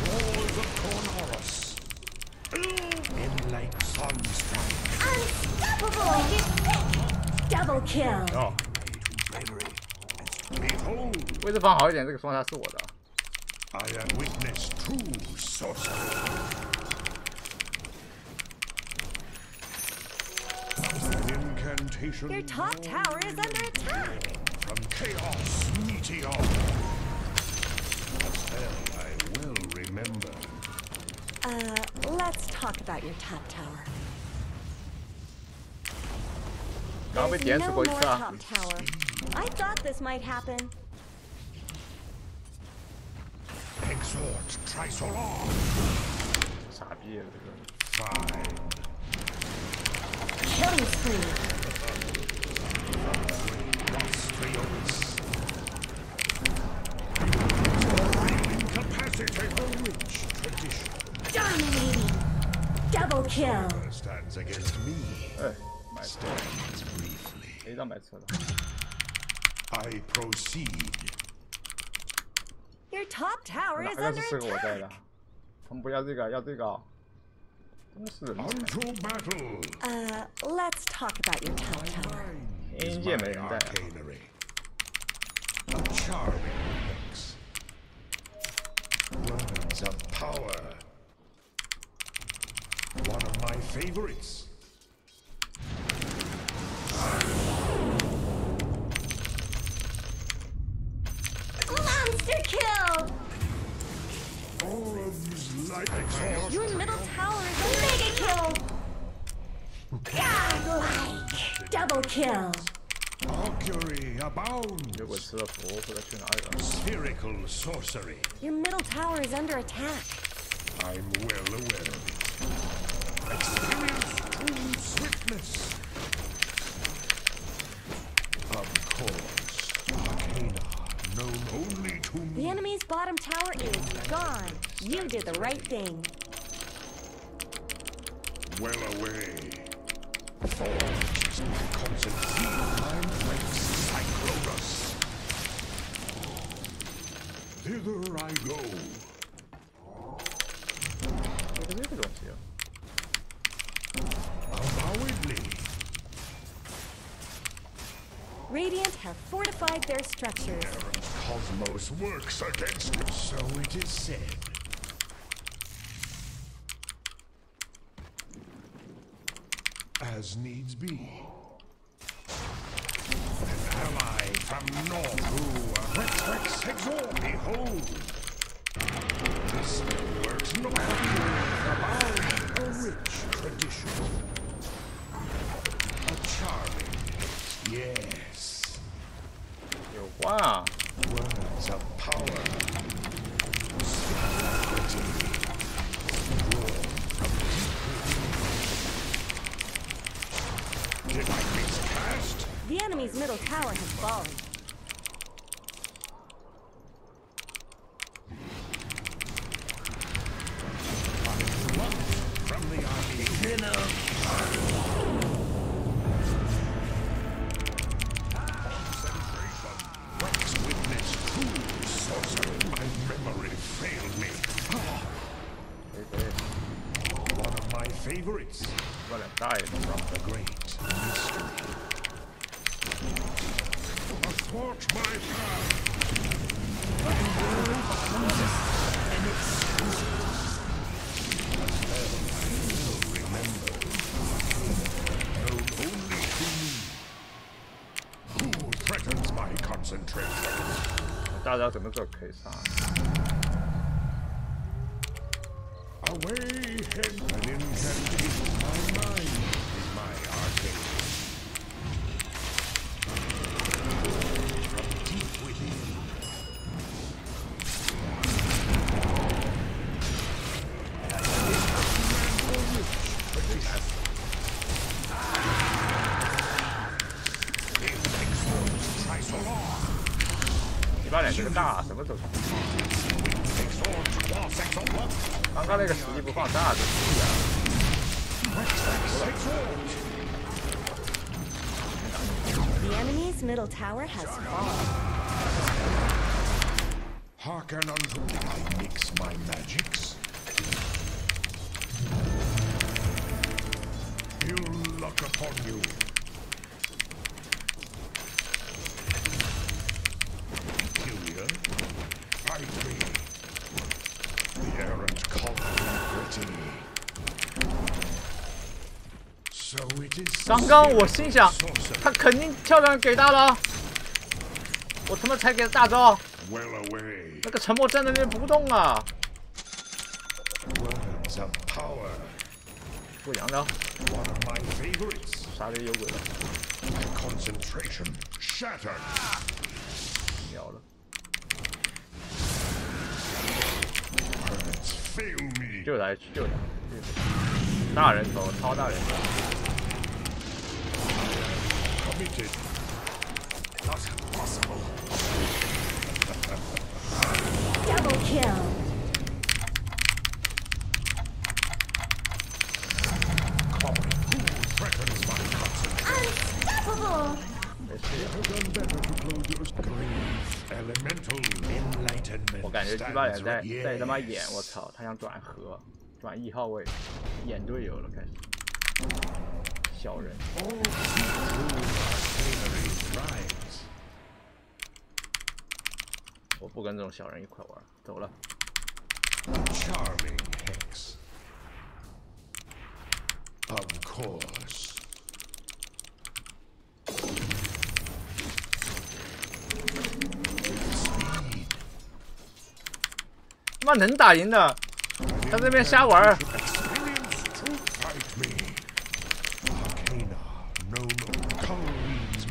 Claws of Cornhoros. In like sunstrike. Unstoppable! Double kill. 哦， Behold, 位置放好一点，这个双杀是我的。 I have witnessed true sorcery. reputation. Your top tower is under attack. From chaos, meteor. A spell I will remember. Uh, let's talk about your top tower. There's There's no more top tower. I thought this might happen. Exhort Trisolon. Sabia. Fine. Killing spree. Double kill. Stands against me. 哎，买车，Stands briefly. 谁让买车的？I proceed. Your top tower 哪 is 个 under 是适合我带的 attack.？他们不要这个，要这个。真是人 Unto battle. Uh, let's talk about your top tower. Mine is 阴界 my 没人带啊。arcanery. A charming hex. Words of power. One of my favorites. Monster kill! All of these light Your middle tower is a mega kill! Godlike! Double kill! Mercury abounds! Spherical sorcery. Your middle tower is under attack. I'm well aware experience true swiftness. Of course, Arcana, known only to me. The enemy's bottom tower is gone. You did the right thing. Well away. To concentrate. Thither I go. What are the other ones here? Radiant have fortified their structures. Cosmos works against me. So it is said. As needs be. An ally from North who Rex Rex exhort. Behold. This works not for about a rich tradition. Charming. Yes. Wow. Words of power. Did my face cast? The enemy's middle tower has fallen. 家什么时候可以上？实力不放大就屁啊！Six swords. The enemy's middle tower has fallen. 刚刚我心想他肯定跳上给大了我他妈才给他大招。那个沉默站在那边不动啊。somepower 过羊肉杀了一个有鬼 concentration shatter 秒了。就来就来。大人头超大人头。在在他妈演我操他想转核转一号位演队友了开始。小人。我不跟这种小人一块玩走了。Charming 妈能打赢的，他这边瞎玩儿。Experience to fight me. Arcana, known Halloween's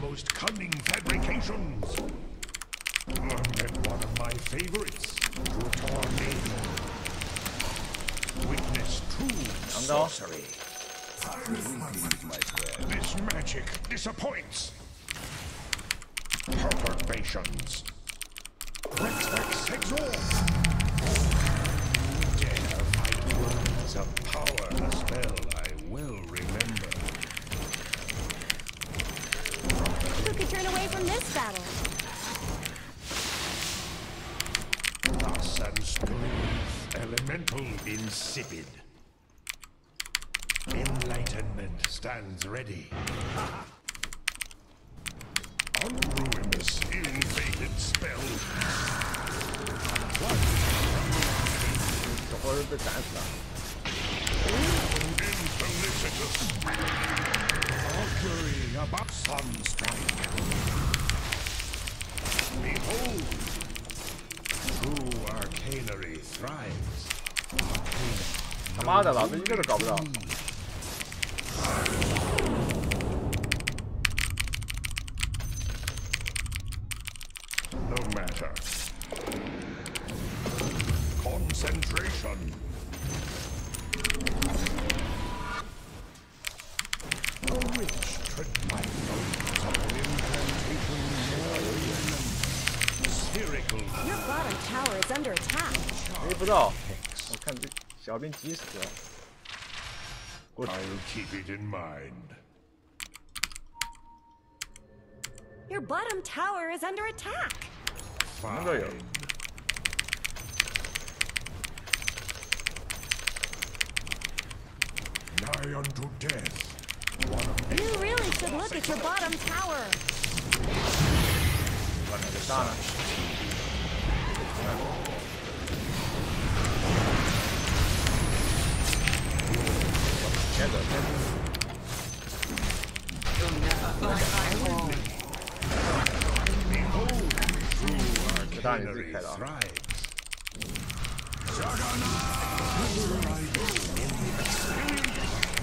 battle? Thus and strength, elemental insipid. Enlightenment stands ready. Unruin this ill-fated spell. 这会儿被斩死了。Infelicitous. Augury about sunstrike. Behold, true arcanery thrives. Arcana. 他妈的，老子一个都搞不到。 I'll keep it in mind. Your bottom tower is under attack. Fine. Fine. Nigh unto death. You really should look at your bottom tower. Run 自己开的啊。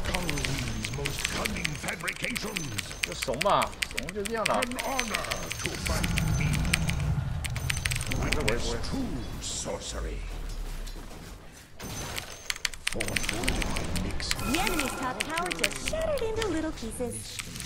Colorwin's most cunning fabrications. 就怂吧，怂就这样的。An honor to fight me. 这我也不会。True sorcery. Forge The enemy's top tower just shattered into little pieces.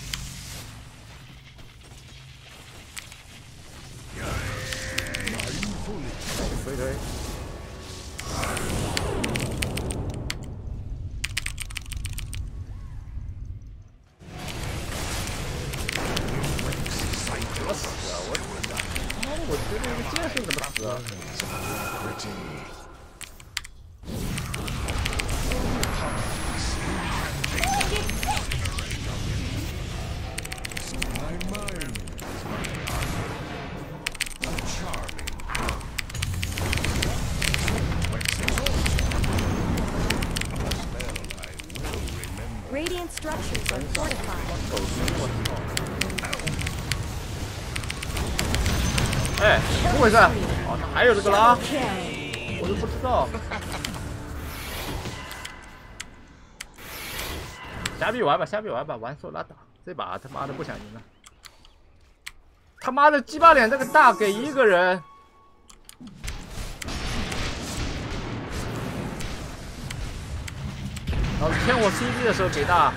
回事？哦，他还有这个啦，我都不知道。瞎逼玩吧，瞎逼玩吧，玩错拉倒。这把他妈的不想赢了。他妈的鸡巴脸这个大给一个人。老子骗我 CD 的时候给大，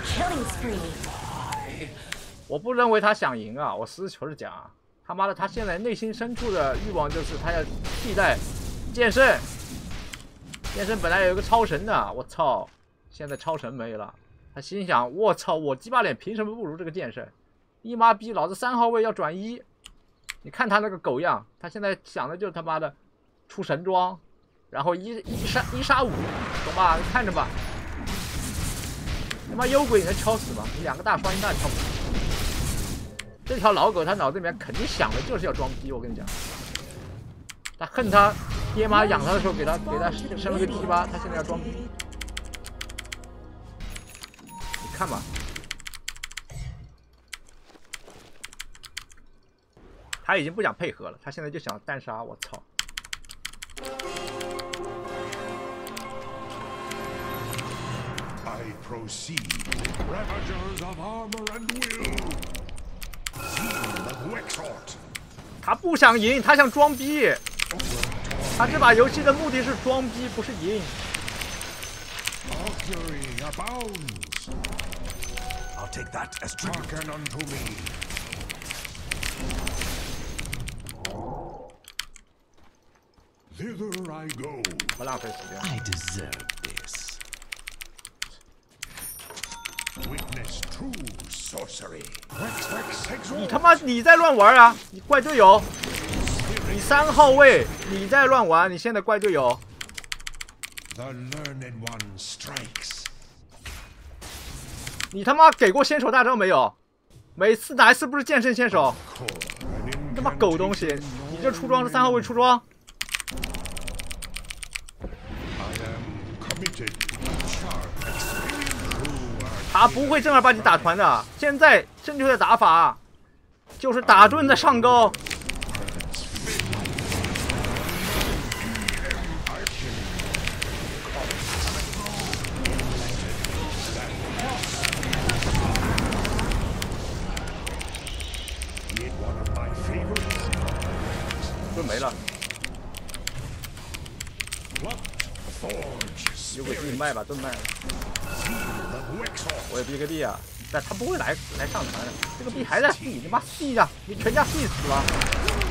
我不认为他想赢啊，我实事求是讲啊，他妈的他现在内心深处的欲望就是他要替代剑圣。剑圣本来有一个超神的，我操，现在超神没了。他心想，我操，我鸡巴脸凭什么不如这个剑圣？一妈逼，老子三号位要转一，你看他那个狗样，他现在想的就是他妈的出神装，然后一一杀一杀五，懂吧？看着吧。他妈幽鬼你能敲死吗？你两个大双音大敲不死。这条老狗他脑子里面肯定想的就是要装逼，我跟你讲。他恨他爹妈养他的时候给他给他生了个鸡巴，他现在要装逼。你看吧，他已经不想配合了，他现在就想单杀，我操！proceeds of armor and will. 他不想赢，他想装逼。他这把游戏的目的是装逼，不是赢。Take that as Hearken unto me. I go. 不浪费时间。你 exalt. 他妈你在乱玩啊！你怪队友，你三号位你在乱玩，你现在怪队友。你他妈给过先手大招没有？每次打一次不是剑圣先手 an 他妈狗东西！你这出装是三号位出装？I am committed. Sharp experience. True 他不会正儿八经打团的。现在正确的打法就是打盾的上高。盾没了，有自己卖吧，盾卖了。B 个 B 啊，但他不会来来上船的。这个 B 还在 C，你妈 C 呀，你全家 C 死了。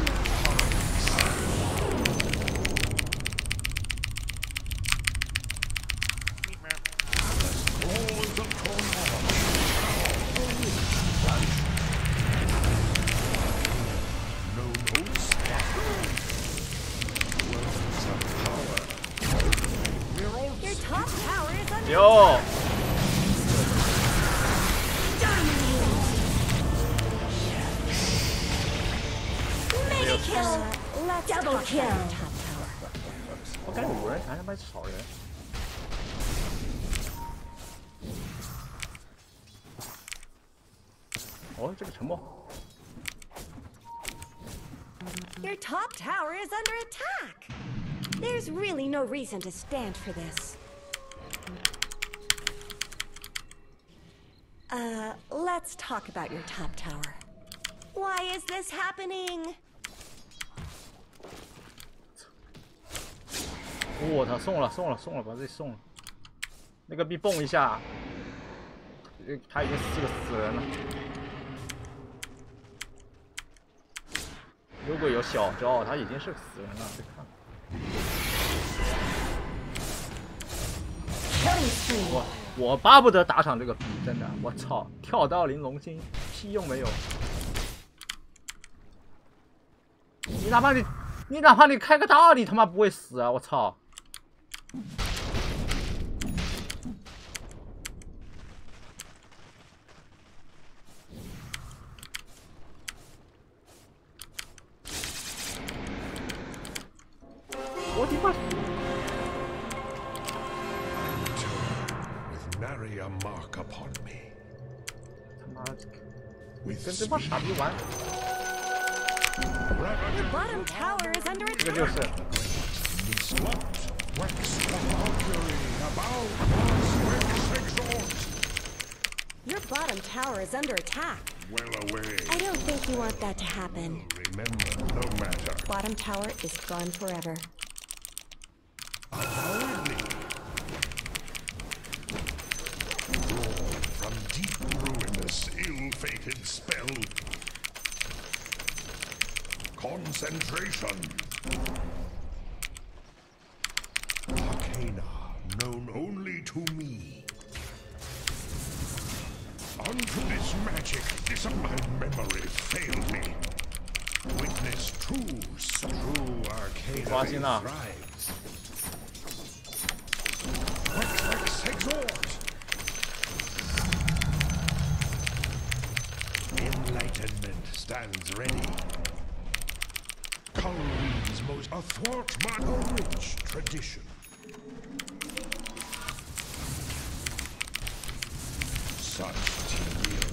Reason to stand for this. Uh, let's talk about your top tower. Why is this happening? 我操，送了送了送了，把自己送了。那个币蹦一下，他已经是个死人了。如果有小招，他已经是个死人了。这看，我我巴不得打赏这个逼，真的，我操，跳刀玲珑心屁用没有。你哪怕你你哪怕你开个大，你他妈不会死啊！我操！With Your bottom tower is under attack. Your bottom tower is under attack. Well away. I don't think you want that to happen. Remember, no matter. Bottom tower is gone forever. Uh. Fated spell. Concentration. Arcana, known only to me. Unto this magic, this my memory failed me. Witness true, true arcana thrives. Rex, Rex, exhort! Enlightenment stands ready. Halloween's most athwart my rich tradition. Such tedium.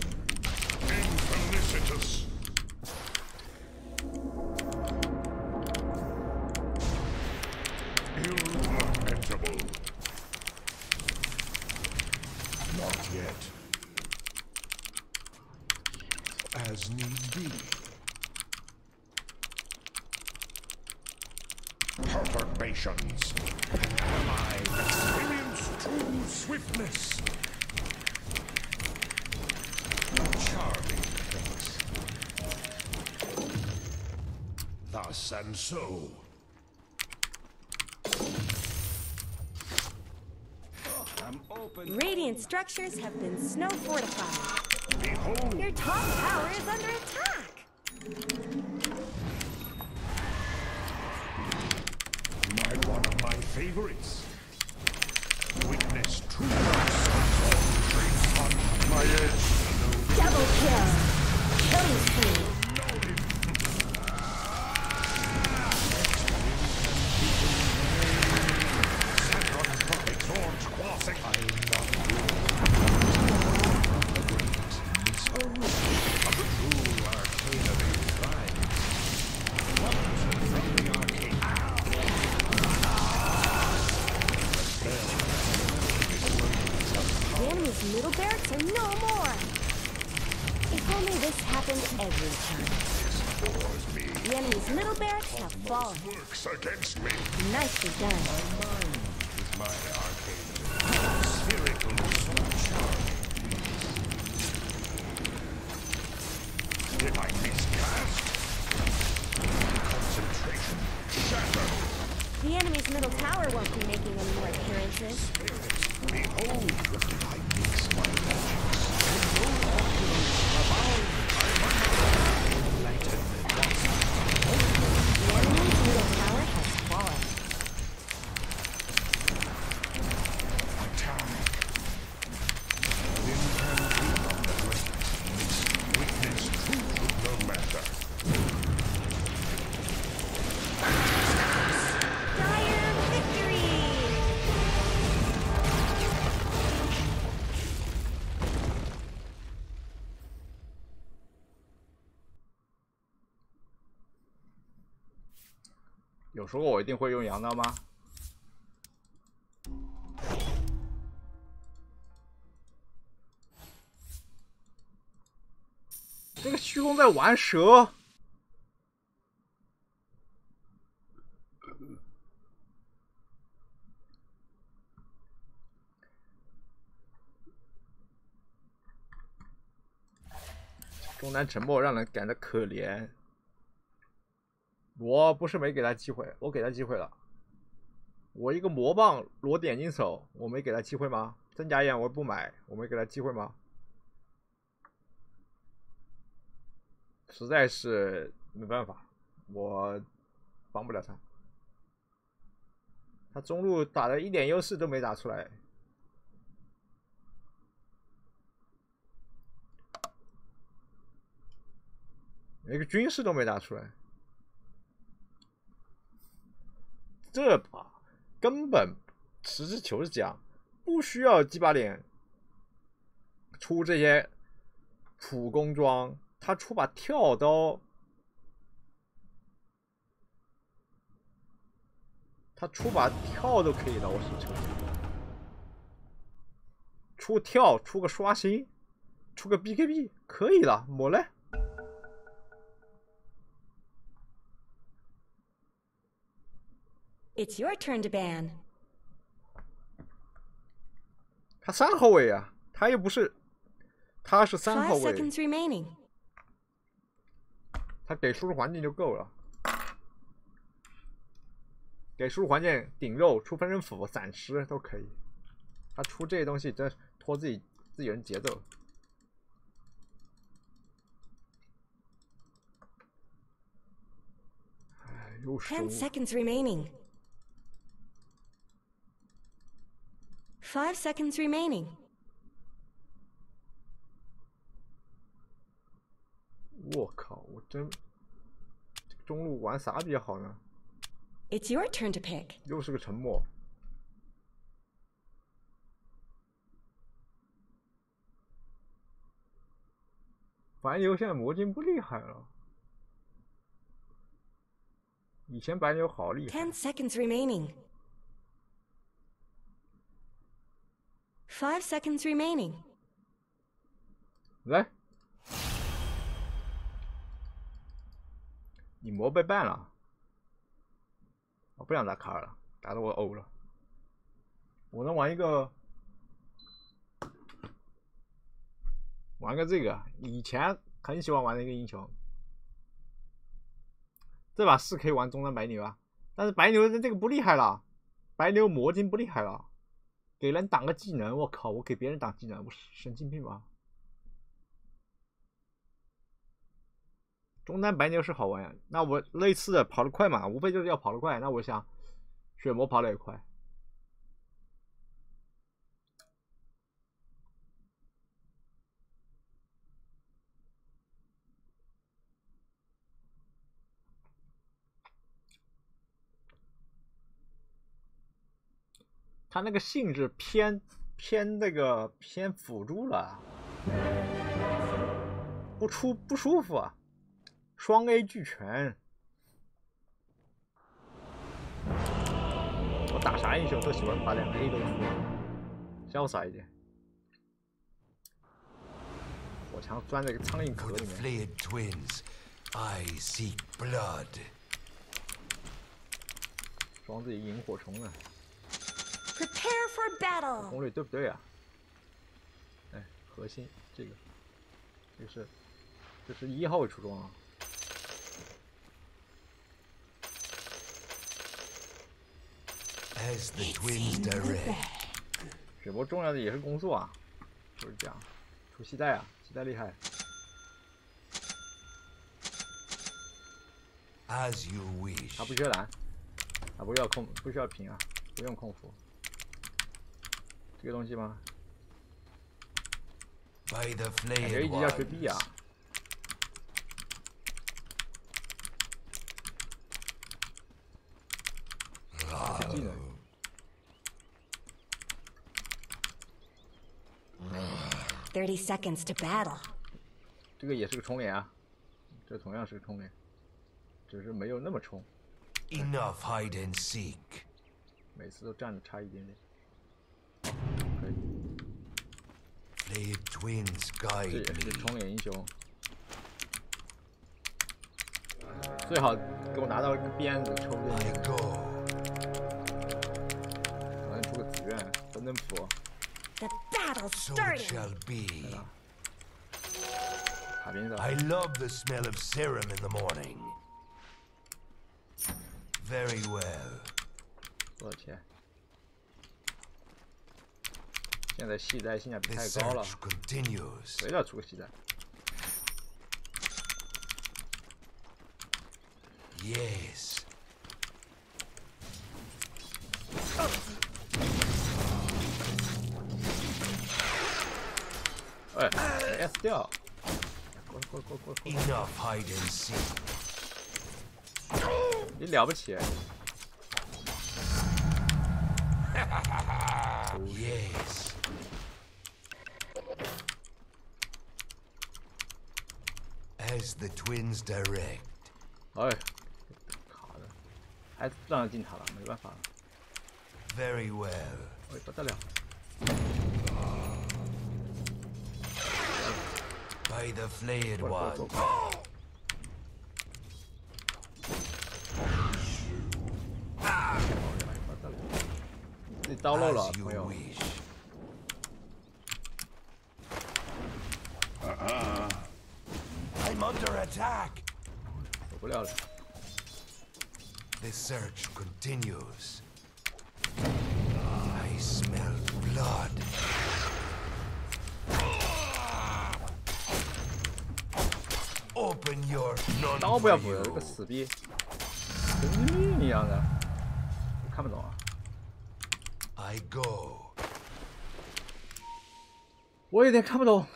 Infelicitous. Ill-lamentable. Not yet. As need be. Perturbations. Am I experience true swiftness? Charming things. Thus and so. Radiant structures have been snow fortified. Behold, Your top tower is under attack. Only this happened every time. The enemy's middle barracks have fallen. Works against me. Nicely done. Is my arcane. Spherical so. Did I miscast? Concentration. Shatter. The enemy's middle tower won't be making any more appearances. Behold, 有说过我一定会用羊刀吗？这个虚空在玩蛇。中南沉默让人感到可怜。我不是没给他机会，我给他机会了。我一个魔棒罗点金手，我没给他机会吗？真假眼我不买，我没给他机会吗？实在是没办法，我帮不了他。他中路打的一点优势都没打出来。连个军事都没打出来，这把根本实事求是讲，不需要鸡巴脸出这些普攻装，他出把跳刀，他出把跳都可以了，我是出跳出个刷新，出个 BKB 可以了，抹嘞。It's your turn to ban. 他三号位啊，他又不是，他是三号 Five 位，seconds remaining. 他给输入环境就够了。给输入环境顶肉、出分身斧、闪失都可以。他出这些东西，真拖自己自己人节奏。哎，又输 Ten seconds remaining. Five seconds remaining. 我靠！我真中路玩啥比较好呢？It's your turn to pick. 又是个沉默。白牛现在魔晶不厉害了，以前白牛好厉害。Ten seconds remaining. Five seconds remaining. 来，你魔被 ban 了，我不想打卡尔了，打的我呕了。我能玩一个，玩个这个，以前很喜欢玩的一个英雄。这把是可以玩中单白牛啊，但是白牛的这个不厉害了，白牛魔晶不厉害了，给人挡个技能，我靠，我给别人挡技能，我神经病吧？中单白牛是好玩呀，那我类似的跑得快嘛，无非就是要跑得快。那我想，血魔跑得也快。他那个性质偏偏那个偏辅助了，不出不舒服啊。双 A 俱全，我打啥英雄都喜欢把两个 A 都出，潇洒一点。火墙钻在个苍蝇壳里面，flayed twins, I seek blood. 装自己萤火虫呢，Prepare for battle. 攻略对不对啊？哎，核心这个，这个是，这是一号位出装啊。As the twins direct. 只不过重要的也是攻速啊，就是这样。出系带啊，系带厉害。As you wish. 他不缺蓝，他不需要控，不需要平啊，不用控服。这个东西吗？也一直要学 b 啊 thirty seconds to battle. 这个也是个重连啊。这同样是个充脸只是没有那么冲。Enough hideandseek 每次都站着差一点点。Flayed twins 这 guide 也是 me. 冲脸英雄。最好给我拿到一个鞭子抽进 I 去，go. 好像出个紫苑分灯符，The battle's So it starting. shall be. 卡宾的。I love the smell of serum in the morning. Very well. 多少钱？现在系带性价比太高了，谁要出个系带？哎，S 掉。Enough hide and seek。你了不起。Yes. As the twins direct. 哎，卡的，还是让人进塔了，没办法了。 Very well. 哎，不得了， By the flayed 过来过来 one. 过来。不得了，自己刀漏了， As you 朋友。 search continues. I smell blood. Open your 刀 non 不要 for 补了，这个 you. 死逼，神经病一样的，看不懂啊。 I go. 我有点看不懂。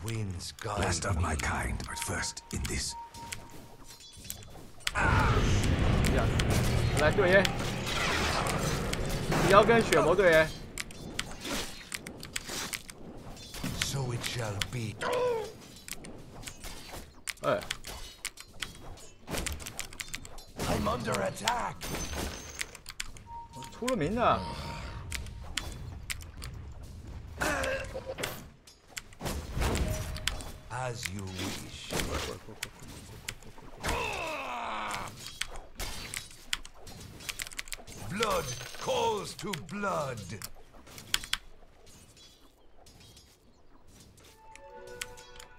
Flayed twins guide Last of me. my kind, but first in this. 这样，来对 A，你要跟血魔对 A， So it shall be. 哎， I'm under attack. 我出了名的， As you wish. Blood calls to blood.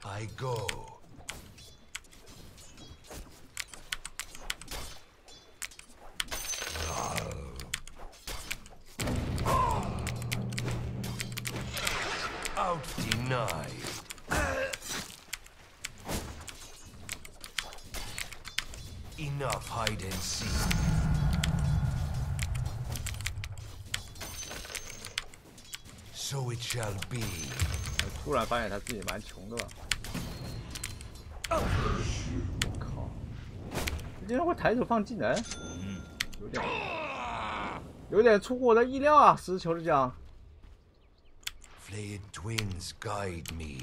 I go. and see. So it shall be. 突然发现他自己蛮穷的吧？我靠！他竟然会抬手放技能，有点有点出乎我的意料啊！实事求是讲。flayedwinsguideme，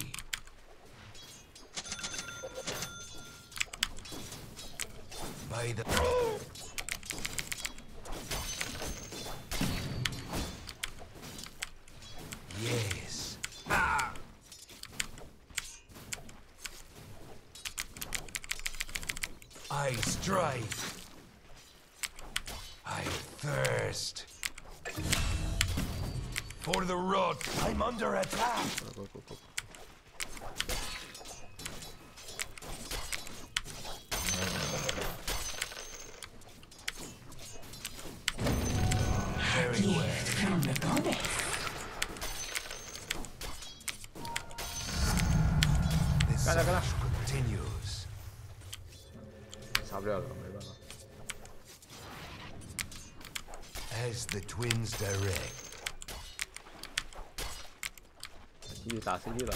继续打 CD 了，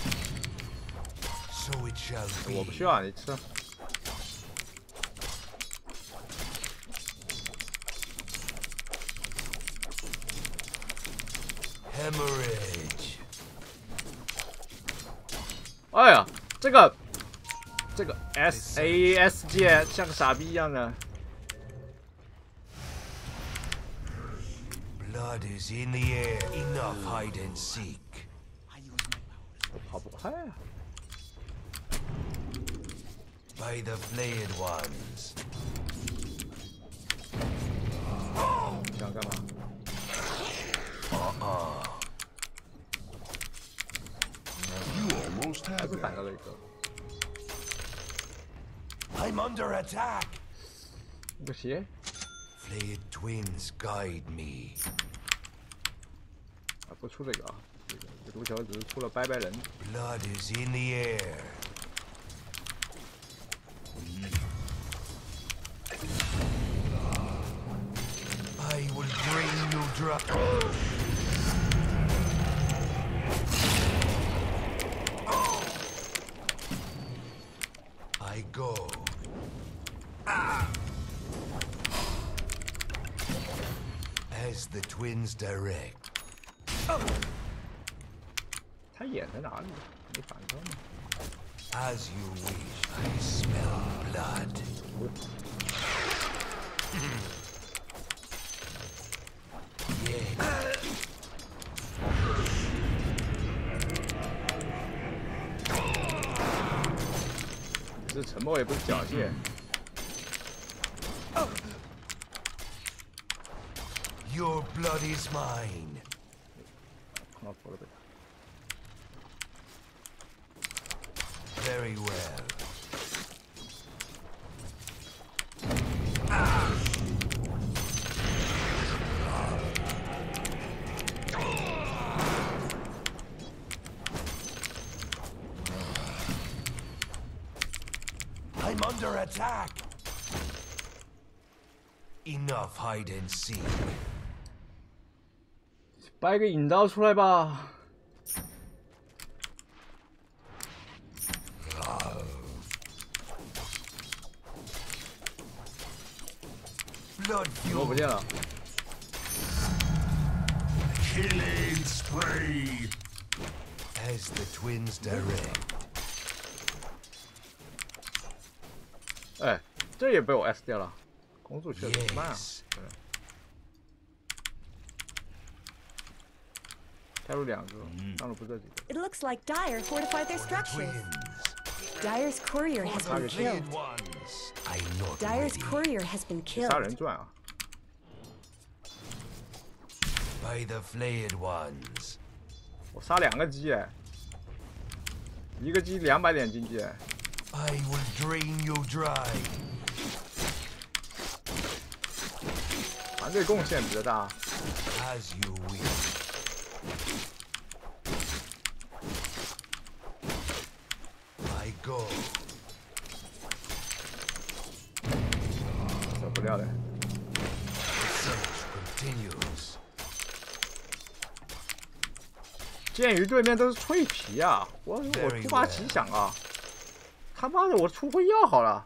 So it shall 我不 be. 需要你吃。 Hemorrhage. 哎呀，这个 这个 S A S 键像个傻逼一样的。 Blood is in the air. Enough hide and seek. By the flayed ones. 你想干嘛？You almost 还 had 是 that. 反到了一个，I'm under attack. 不行 Flayed twins guide me. 啊！不出这个啊，这个这毒球只是出了拜拜人。Blood is in the air. the twins direct. 他眼在哪里？没反应吗？ As you wish, I smell blood. yeah. 只是沉默也不是矫健。 is mine. Very well. I'm under attack! Enough hide and seek. 掰个引刀出来吧！我不见了，哎，这也被我 S 掉了。攻速确实慢啊。加入两个，上路不这几个。 It looks like Dyer fortified their structures. Twins. Dyer's courier has been killed. Flayed ones. I'm not Dyer's ready. courier has been 杀 killed. 人传啊！ By the flayed ones. 我杀两个鸡哎，一个鸡两百点经济哎， I will drain you dry. 团队贡献比较大。 As you wish. 对面都是脆皮啊，我我突发奇想啊，他妈的我出辉药好了，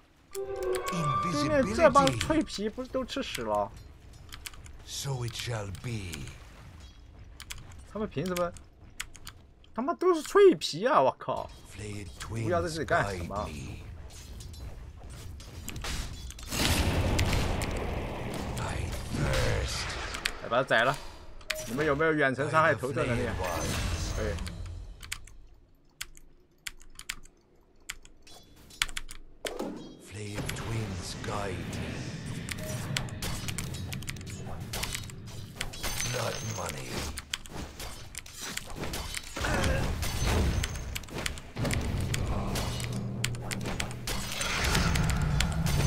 对面这帮脆皮不是都吃屎了？So it shall be. 他们凭什么？他妈都是脆皮啊！我靠不要在这里干什么.来把他宰了！你们有没有远程伤害投射能力以。Flayed twins guide. Blood money.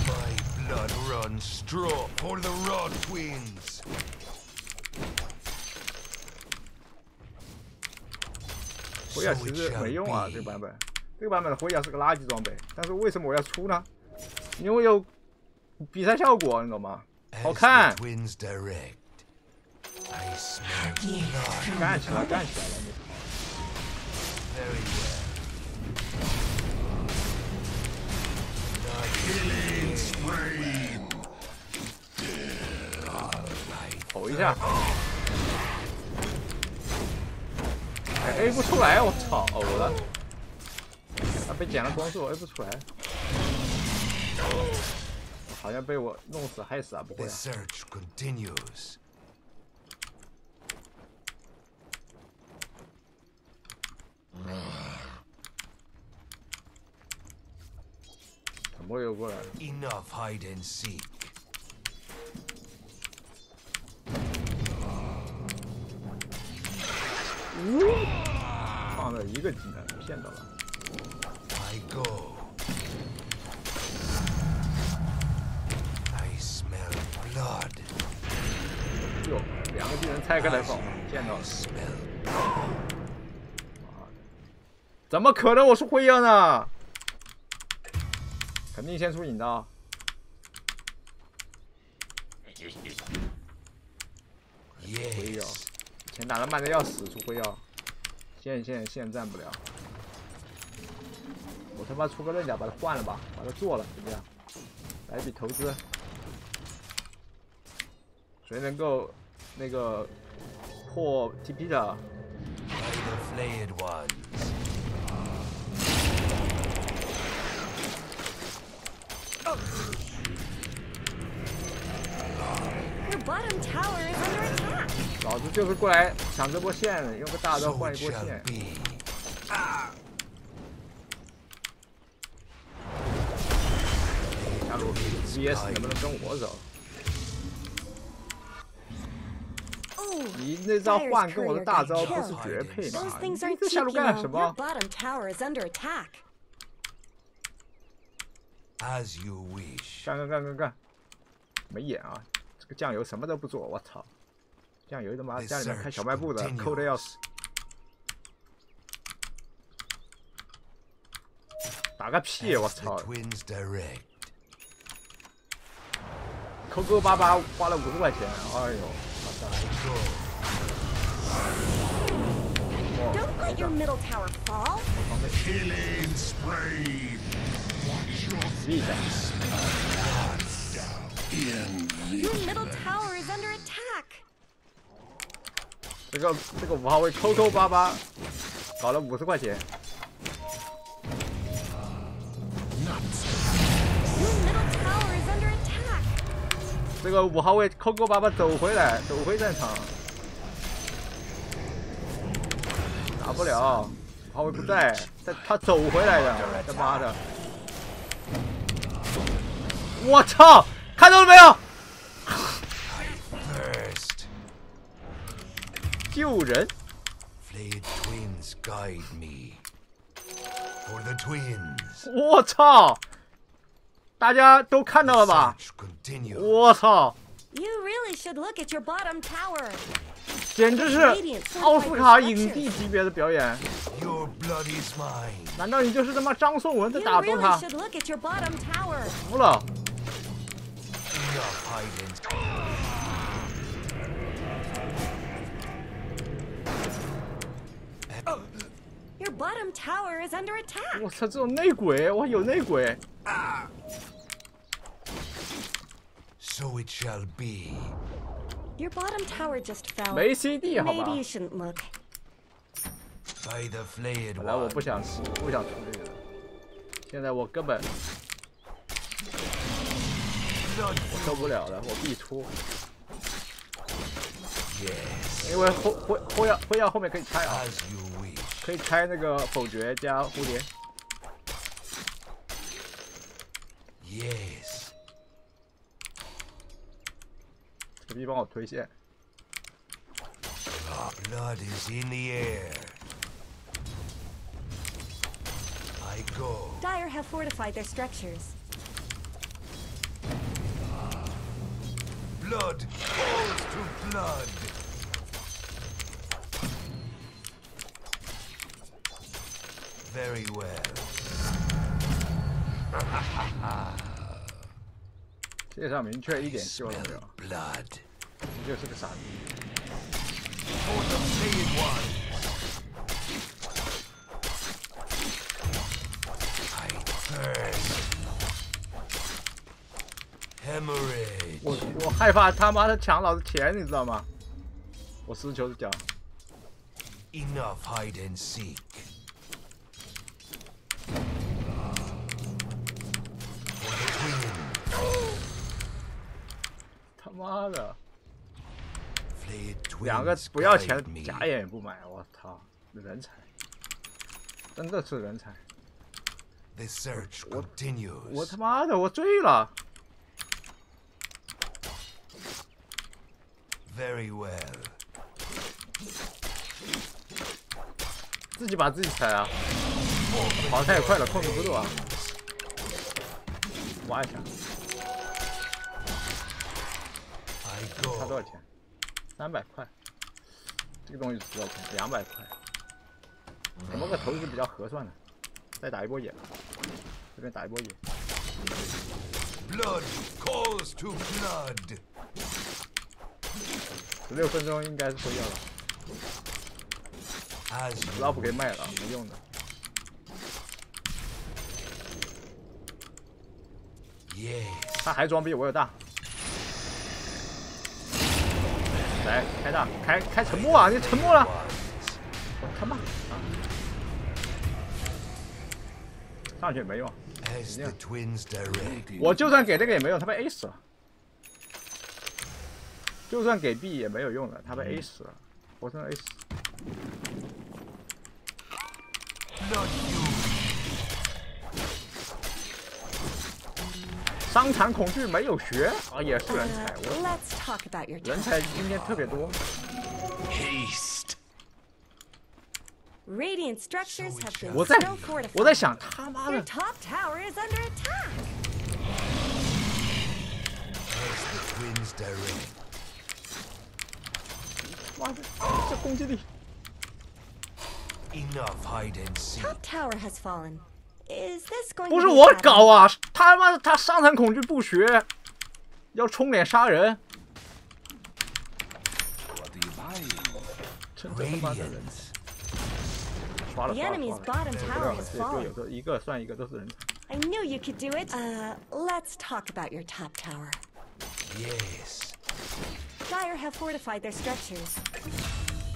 My blood runs straw for the Rod twins. 其实没用啊，这个版本，这个版本的火药是个垃圾装备，但是为什么我要出呢？因为有比赛效果，你懂吗？好看.干起来，干起来.吼一下。哎，A 不出来，我操！哦，我的，他被减了光速，A 不出来。好像被我弄死害死啊！不会 The 啊，search continues. 怎么会又过来了？Enough hide and seek. 放了一个技能，骗到了。I go. I smell blood. 哟，两个技能拆开来放，见到了。smell 怎么可能我是灰妖呢？肯定先出引刀。灰妖，yes. 前打的慢的要死，出灰妖，现现现战不了。我他妈出个刃甲把它换了吧，把它做了，怎么样？来笔投资。谁能够那个破 TP 的？老子就是过来抢这波线，用个大招换一波线。加入 VS 能不能跟我走？你那招换跟我的大招不是绝配吗？你下路干什么？干干干干干！没眼啊！这个酱油什么都不做，我操！酱油他妈家里面开小卖部的，抠的要死。打个屁！我 As the 操！ twins direct. 抠抠巴巴花了五十块钱，哎呦！我操！ Don't let your middle tower fall. Killing spree. Watch your 厉害！ Your middle tower is under attack. 这个这个五号位抠抠巴巴搞了五十块钱.这个五号位抠抠巴巴走回来，走回战场，打不了，五号位不在，他他走回来的，他妈的！我操，看到了没有？救人.我操！大家都看到了吧？我操！You really should look at your bottom tower. 简直是奥斯卡影帝级别的表演！Your blood is mine. 难道你就是他妈张颂文在打 DOTA？really should look at your bottom tower. 服了！Your bottom tower is under attack. 我操，这种内鬼，我有内鬼！ So it shall be. Your bottom tower just fell. 没 CD 好吧 Maybe？you shouldn't look. By the flayed 本来我 one. 不想不想出这个的，现在我根本 Blood 我受不了了，我必出， yes. 因为后后后要后要后面可以拆啊， As you wish. 可以拆那个否决加蝴蝶， Yes. 这逼帮我推线， Blood is in the air. I go. Dire have fortified their structures. Blood calls to blood. Very well. 世界上明确一点希望都没 Smell 有， blood. 你就是个傻逼。 For the flayed one. I thirst. Hemorrhage. 我我害怕他妈的抢老子钱，你知道吗？我实事求是讲， Enough hide and seek. 他妈的！两个不要钱，假眼也不买，我操，人才，真的是人才。我我,我他妈的，我醉了。Very well。自己把自己踩啊！跑太快了，控制不住啊！挖一下，差多少钱？三百块。这个东西值多少钱？两百块。怎么个投资比较合算呢？再打一波野，这边打一波野。Blood calls to blood. 十六分钟应该是会要了老普给卖了，没用的。他还装逼，我有大。来开大，开开沉默啊！你沉默了，我他妈啊！上去也没用.我就算给这个也没用，他被 A 死了。就算给 B 也没有用的，他被 A 死了，活生 A 死。伤残恐惧没有学啊，也是人才， Uh, 我 let's talk about your 人 top. 才今天特别多。 Haste. Radiant structures have been 我在 still fortified. 我在想他妈 Your 的， top tower is under attack. As the twins direct. 妈的，这攻击力 Enough hide and seek. Top tower has fallen. Is this going 不 to 是 be 我 bad? 搞啊！他妈的，他伤残恐惧不学，要冲脸杀人， What are you buying? 真他妈的人 Radiance. 刷了 The 刷了 enemy's 刷了 bottom 不 tower 要了 has 这队 fallen. 友都一个算一个都是人才。 I knew you could do it. Uh, let's talk about your top tower. Yes. Dire have fortified their structures.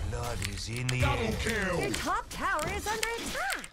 Blood is in the air. Your top tower is under attack.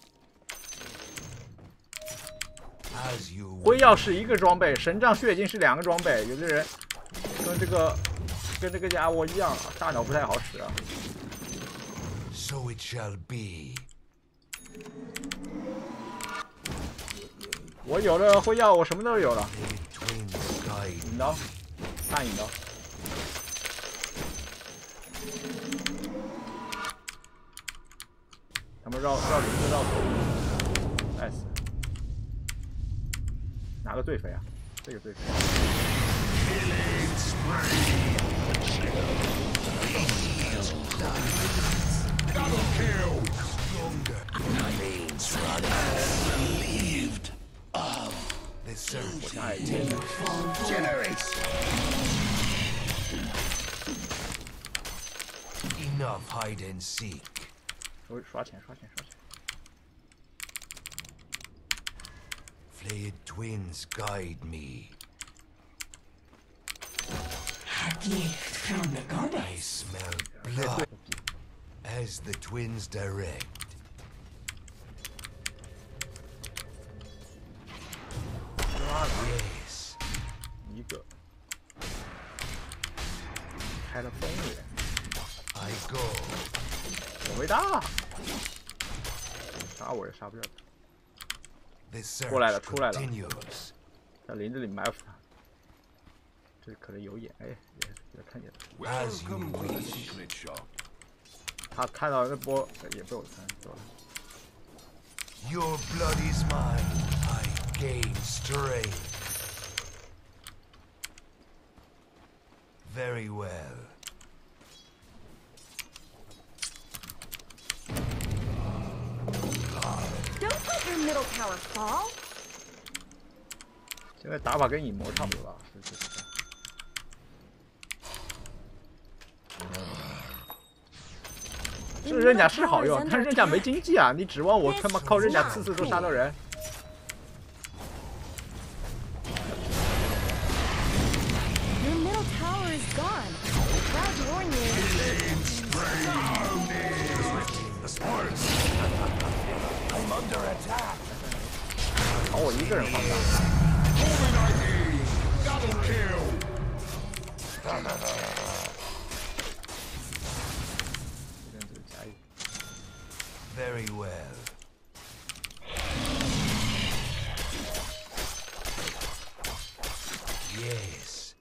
辉耀是一个装备，神杖血晶是两个装备。有的人跟这个跟这个家伙一样啊，大脑不太好使啊。so it shall be. 我有了辉耀，我什么都有了。引刀，大引刀。他们绕绕林子绕走哪个最肥啊？这个最肥。 the search. 哎，这个 Enough hide and seek. 刷刷钱，刷钱，刷钱。 Flayed twins guide me. Gift from the I goddess. smell blood as the twins direct. Yes. 一个，开了风眼，I go. 我没大，杀我也杀不了他。The search 过来了，出来了。 continues. 在林子里埋伏他。这可能有眼，哎，也也看见了。 As you Welcome to the wish. secret shop. 他看到那波也被我看走了。 Your blood is mine. I gain strength. Very well. Don't let your middle tower fall. 现在打法跟影魔差不多了，是是是。是刃甲是好用，但是刃甲没经济啊！你指望我他妈靠刃甲次次都杀到人？Your under attack. 朝我一个人放大，Double kill. 这边就是加一。Very well. Yes.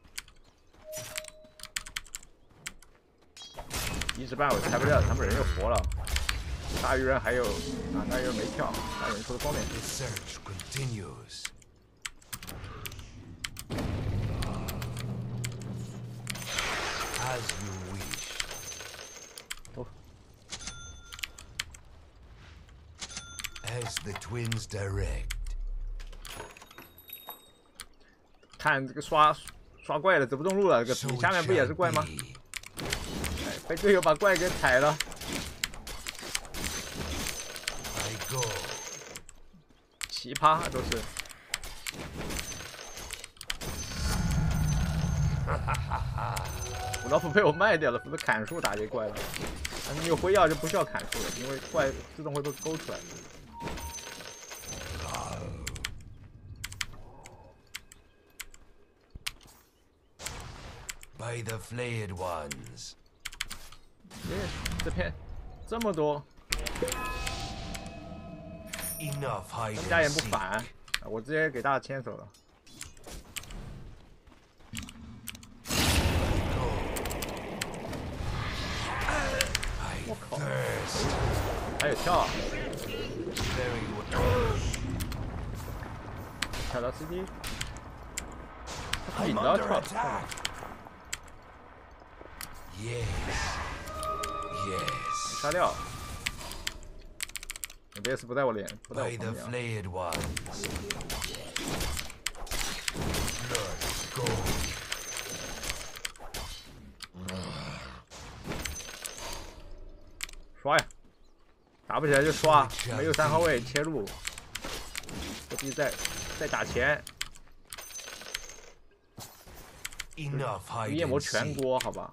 一时半会开不了，他们人又活了。大鱼人还有啊大鱼人没跳大鱼人说的方便。点 search continues. 走 as the twins direct. 看这个刷刷怪了走不动路了这个下面不也是怪吗？被队友把怪给踩了。奇葩都是。我老斧被我卖掉了，不是砍树打这怪了。但是你有灰药就不需要砍树了，因为怪自动会被勾出来。By the flayed ones. 耶，这片这么多他们家也不反我直接给大家牵手了。我靠。还有跳啊。跳到 cd 他引 Yes. Yes. 杀掉。也是不在我脸，不在我脸上。刷呀，打不起来就刷，没有三号位切入，必须再再打钱。夜魔全国，好吧。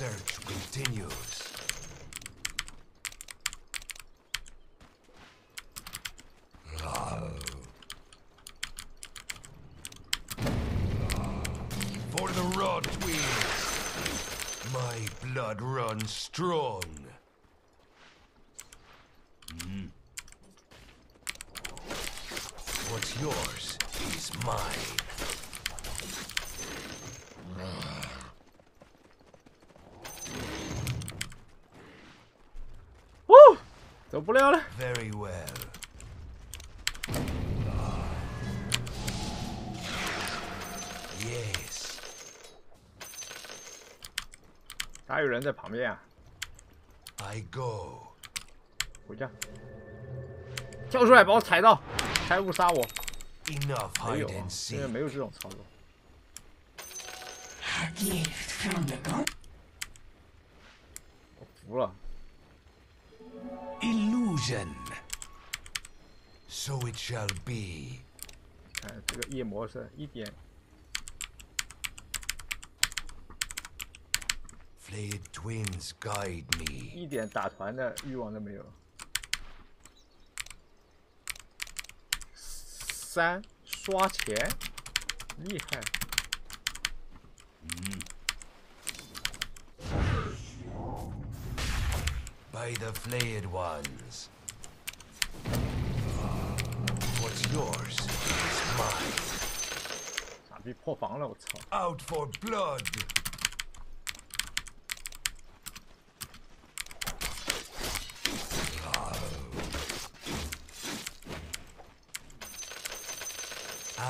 search continues. For the raw twins, my blood runs strong. Mm. What's yours is mine. 走不了了。Very well. Yes. 还有人在旁边啊，I go. 回家，跳出来把我踩到，开误杀我。Enough 没有为 seek. 没有这种操作。Illusion. So it shall be. 看这个夜魔是一点 Flayed twins guide me. 一点打团的欲望都没有。三刷钱，厉害！ By the flayed ones. yours is mine. 傻逼破防了，我操！Out for blood.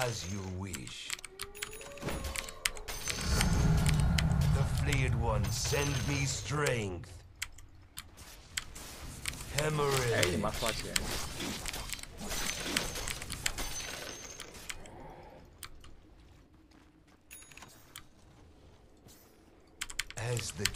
As you wish. The fleeed one, send me strength. Hemorrhage.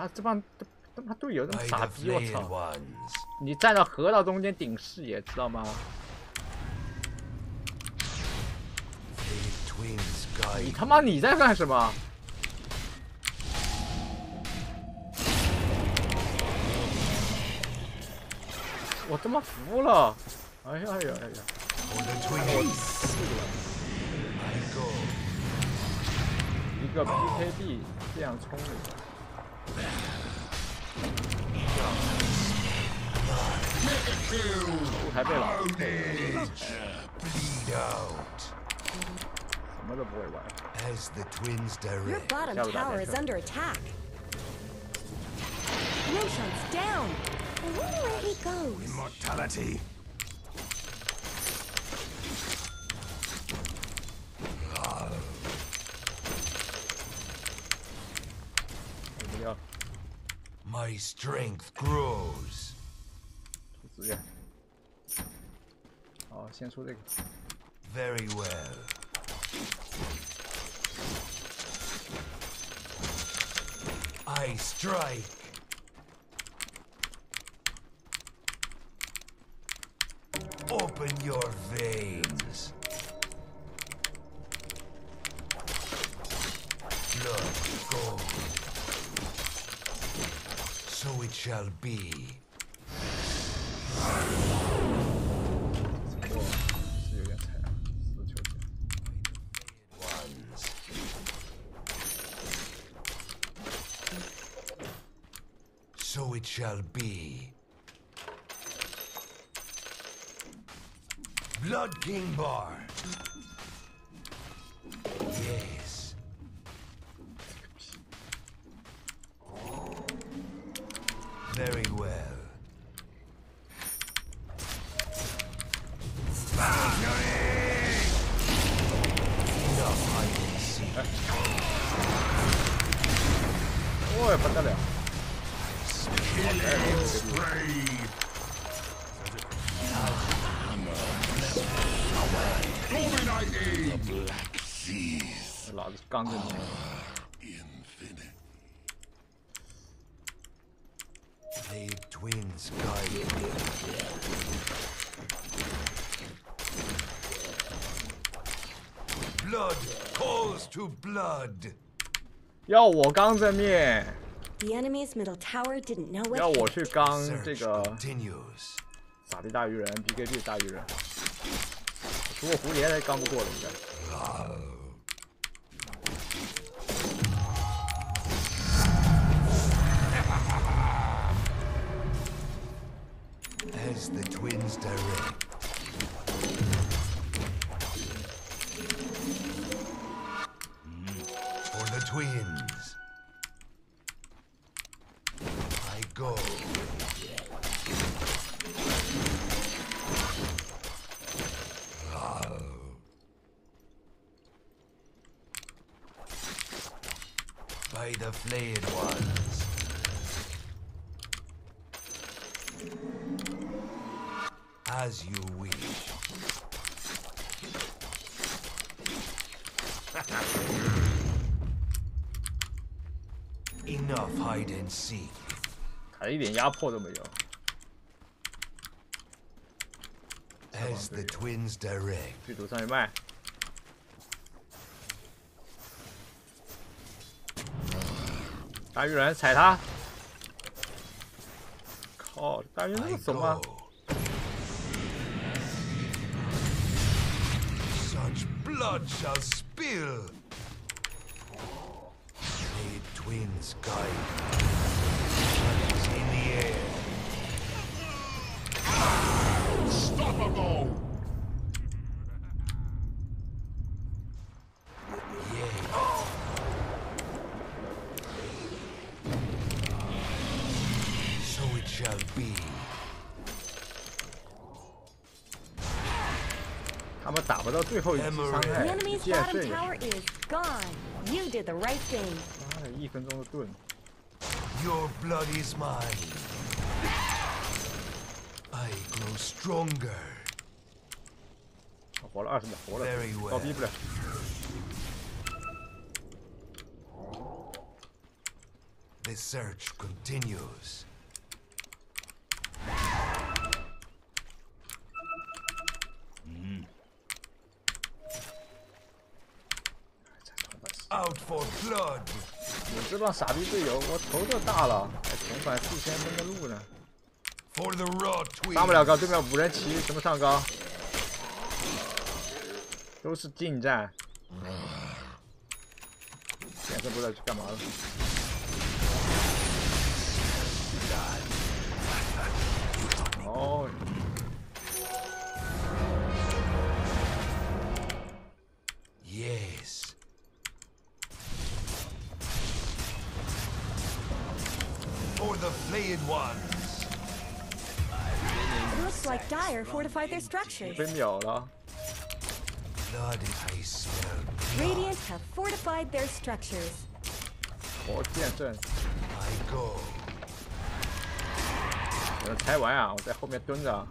妈，这帮这他妈队友这么傻逼！我操！你站到河道中间顶视野，知道吗？你他妈你在干什么？我他妈服了！哎呀哎呀哎呀 the twins. I go. 一个 PKB 这样聪明，后台被老子 Bleed out. 什么都不会玩。As the twins Your direct. bottom Yeah, we got tower that, is sure. under attack. Roshan's down. I wonder where he goes. Mortality. 我不要 My strength grows. Very well. I strike. Open your veins. Blood gold. So it shall be. Shall be. Blood King Bar. Blood. 要我刚这面，The enemy's middle tower didn't know 要我去刚这个 continues. 傻逼大鱼人 PKB 大鱼人，除了蝴蝶还刚不过了应该。As the twins direct，剧毒上去卖。大鱼人踩他！靠，大鱼人这么怂吗？blood shall spill. Twins guide. Unstoppable! Yes. So it shall be. 他们打不到最后一击伤 The 害， enemy's 剑 bottom 圣也 tower is gone. You did the right thing. 妈的，一分钟的盾， Your blood is mine. I grow stronger. 活了二十秒活了。倒逼不了。The search continues 嗯。Out for blood 这帮傻逼队友我头都大了还重返四千分的路呢。上不了高对面五人骑怎么上高都是近战。现在不知道去干嘛了。哦，Yes. For the flayed ones. Looks like Dire fortified their structures. 被秒了。Blood I smell. Radiant have fortified their structures. 我剑圣， I go. 有人拆完啊！我在后面蹲着。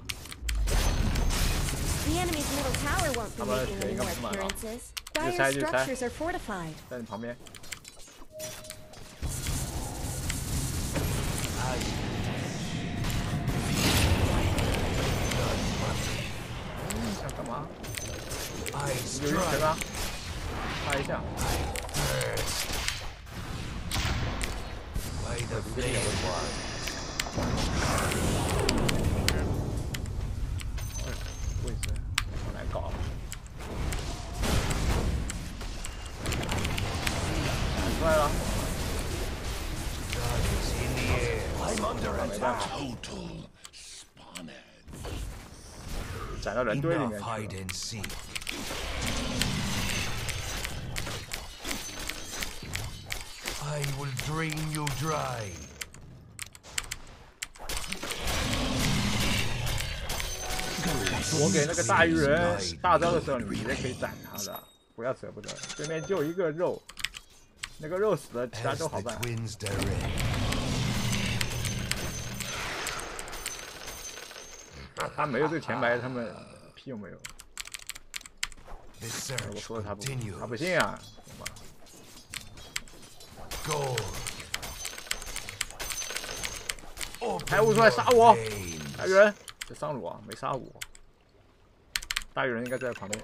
The enemy's middle tower won't be How about making I any take more up some, uh, appearances. side, Dire you side. structures are fortified. 在你旁边。 到人堆里面去 hide 了。and seek. I will drain you dry. 我给那个大鱼人大招的时候，你们直接可以斩他的，不要舍不得。对面就一个肉，那个肉死了，其他都好办。他没有这个钱白，他们屁用没有。我说了他不.他不信啊。懂吗 Gold. 排雾 Open 出来杀我.大鱼人在上路啊，没杀我。大鱼人应该在旁边。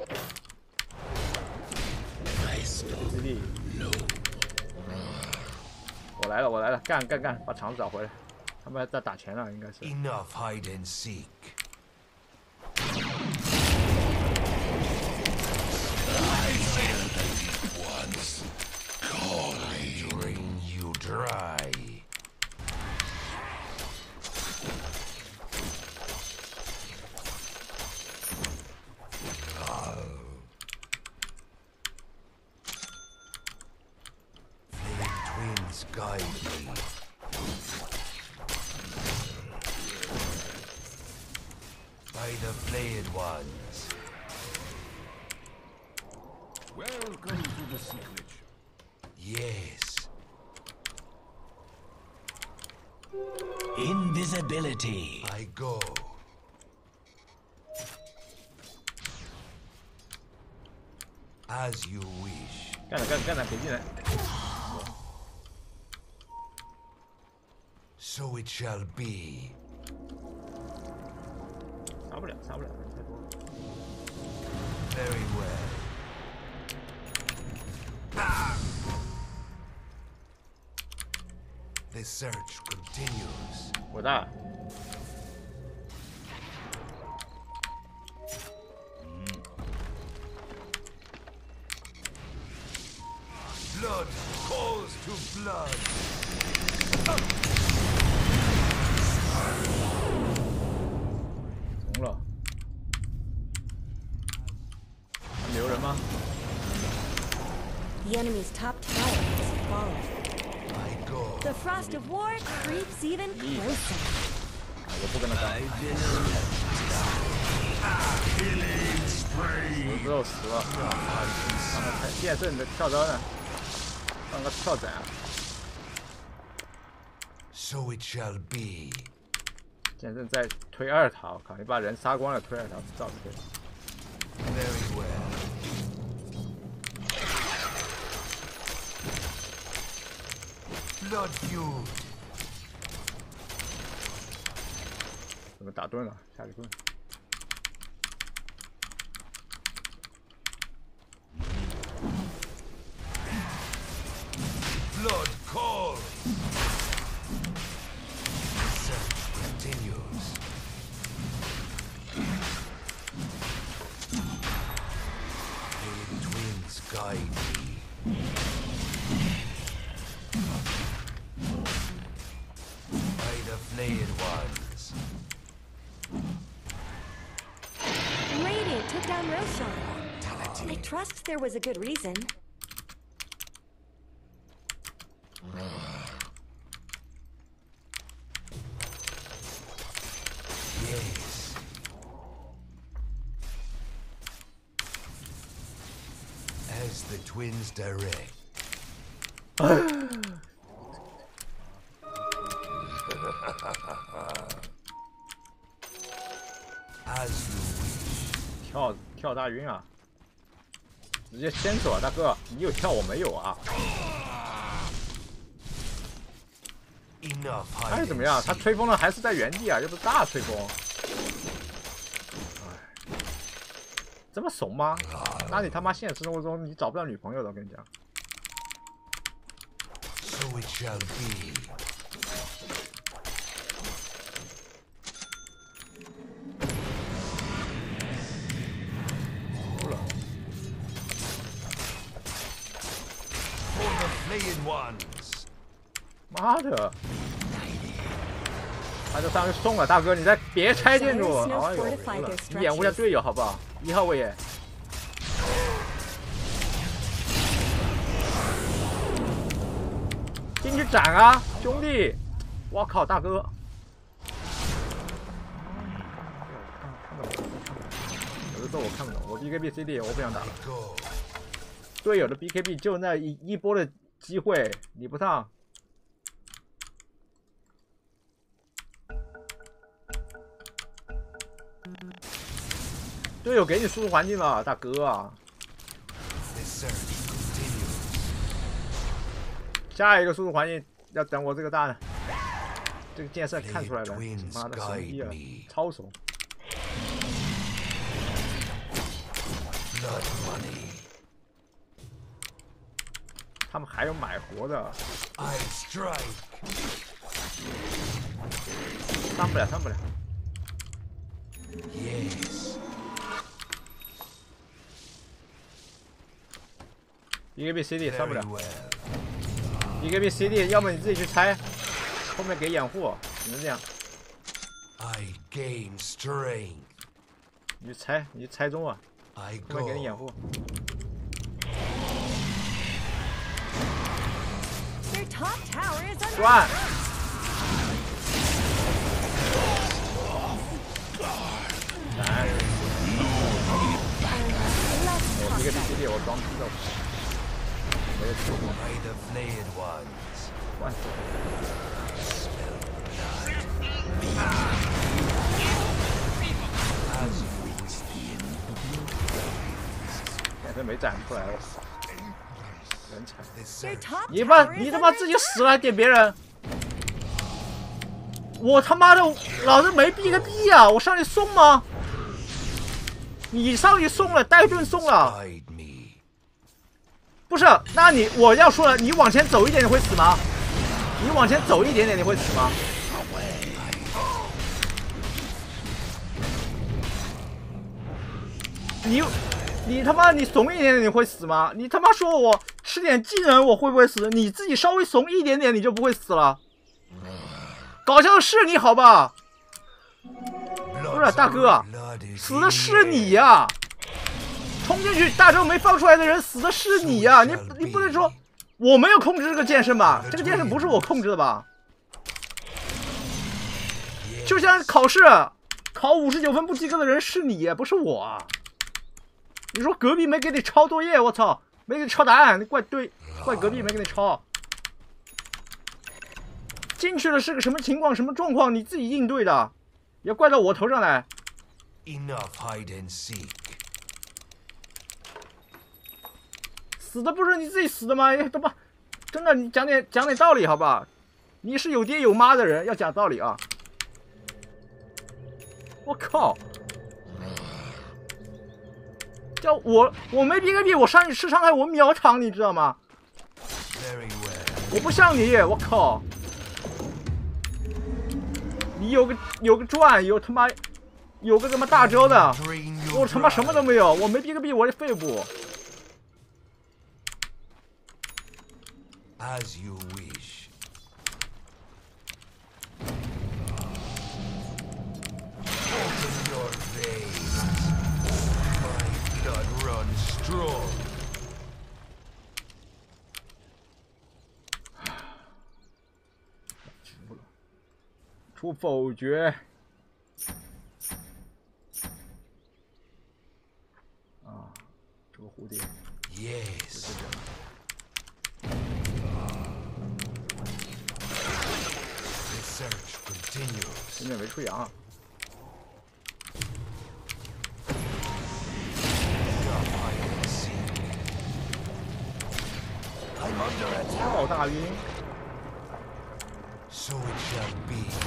我来了，我来了，干干干，把场子找回来。他们在打钱了，应该是。Enough hide and seek. dry. As you wish. 干了干了干了，别进来。So it shall be. 杀不了，杀不了，人太多了。Very well. Ah! The search continues. 我大。他看见证你的跳刀呢，放个跳斩。So it shall be. 见证在推二塔，我靠！你把人杀光了，推二塔造推。Very well. 怎么打盾了？下一盾。there was a good reason. Yes. As the twins direct. As you wish. 跳跳大晕啊！ 直接先走啊，大哥！你有跳我没有啊他是怎么样？他吹风了还是在原地啊？又不是大吹风。哎，这么怂吗？那你他妈现实生活中你找不到女朋友的，我跟你讲。So it shall be. 妈的！他就上去送了，大哥，你再别拆建筑！哎呦，你掩护一下队友好不好？一号位耶。进去斩啊，兄弟！我靠，大哥！有的时候我看不懂，我 BKB CD 我不想打了。队友的 BKB 就那一一波的机会，你不上，队友给你输出环境了，大哥啊.下一个输出环境要等我这个大的，这个剑圣看出来了，妈的怂逼啊，超怂！他们还有买活的.上不了，上不了。Yes. BKB CD 上不了 well.，BKB CD 要么你自己去拆，后面给掩护，只能这样。I gain strength. 你去拆，你去拆中啊后面给你掩护。Their top tower is under 转，来，Let's 我 talk 一个 BKB 我装逼了，感觉没斩出来？了，你把你他妈自己死了，点别人。我他妈的老子没币个币啊，我上去送吗？你上去送了，带盾送了。不是？那你我要说了，你往前走一点你会死吗？你往前走一点点你会死吗？你你他妈你怂一点点你会死吗？你他妈说我吃点技能，我会不会死？你自己稍微怂一点点，你就不会死了。搞笑的是你好吧？不是大哥，死的是你呀！冲进去，大招没放出来的人死的是你呀！你你不能说我没有控制这个剑圣吧？这个剑圣不是我控制的吧？就像考试考五十九分不及格的人是你，不是我。你说隔壁没给你抄作业，我操，没给你抄答案，你怪对，怪隔壁没给你抄。进去了是个什么情况，什么状况，你自己应对的，要怪到我头上来。Enough hide and seek. 死的不是你自己死的吗？哎，他妈，真的，你讲点讲点道理好吧？你是有爹有妈的人，要讲道理啊！我靠！叫我我没 B K B，我上去吃伤害，我秒场，你知道吗？我不像你，我靠！你有个有个钻，有他妈有个他妈大招的，我他妈什么都没有，我没 B K B，我是废物。As you wish. Open your veins. My blood runs strong. 出否决。啊，这个蝴蝶， Yes. 现在没出羊啊还忙着来跳大鱼 soit shallbeno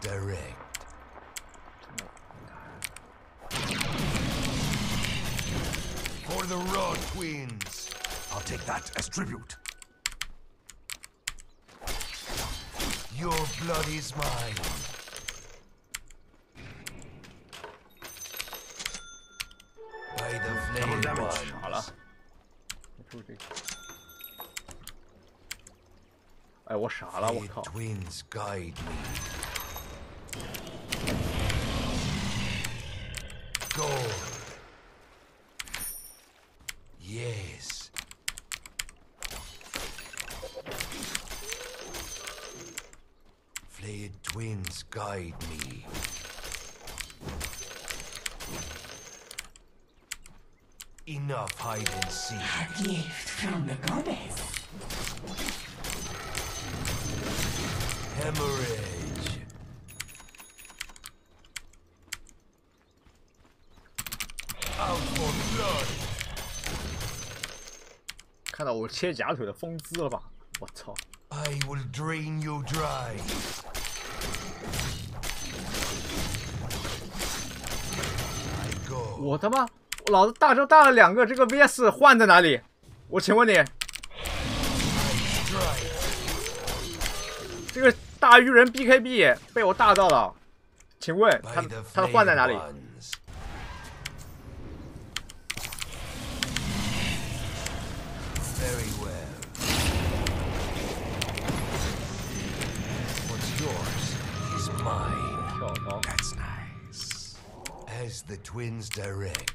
the twins direct. For the Raw Twins. I'll take that as tribute. Your blood is mine. By the flame damage. 好了 ones. 出这个。哎，我傻了，我 Fayed 靠！twins guide me. Gold. Yes. Flayed twins guide me. Enough hide and seek. A gift from the goddess. Hemorrhage. 切假腿的风姿了吧？我操！I will drain you dry. I go. 我他妈，老子大招大了两个，这个 VS 换在哪里？我请问你，这个大鱼人 BKB 被我大到了，请问他他的换在哪里？as the twins direct.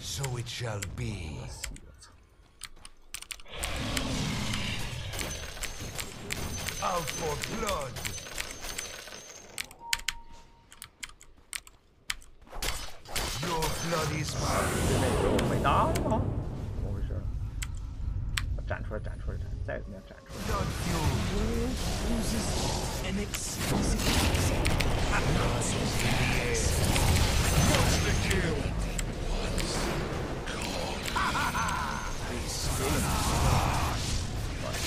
So it shall be. Out for blood! Your blood is mine! 来。Blood fuel oozes an exquisite and nozzles in the air. Monster kill!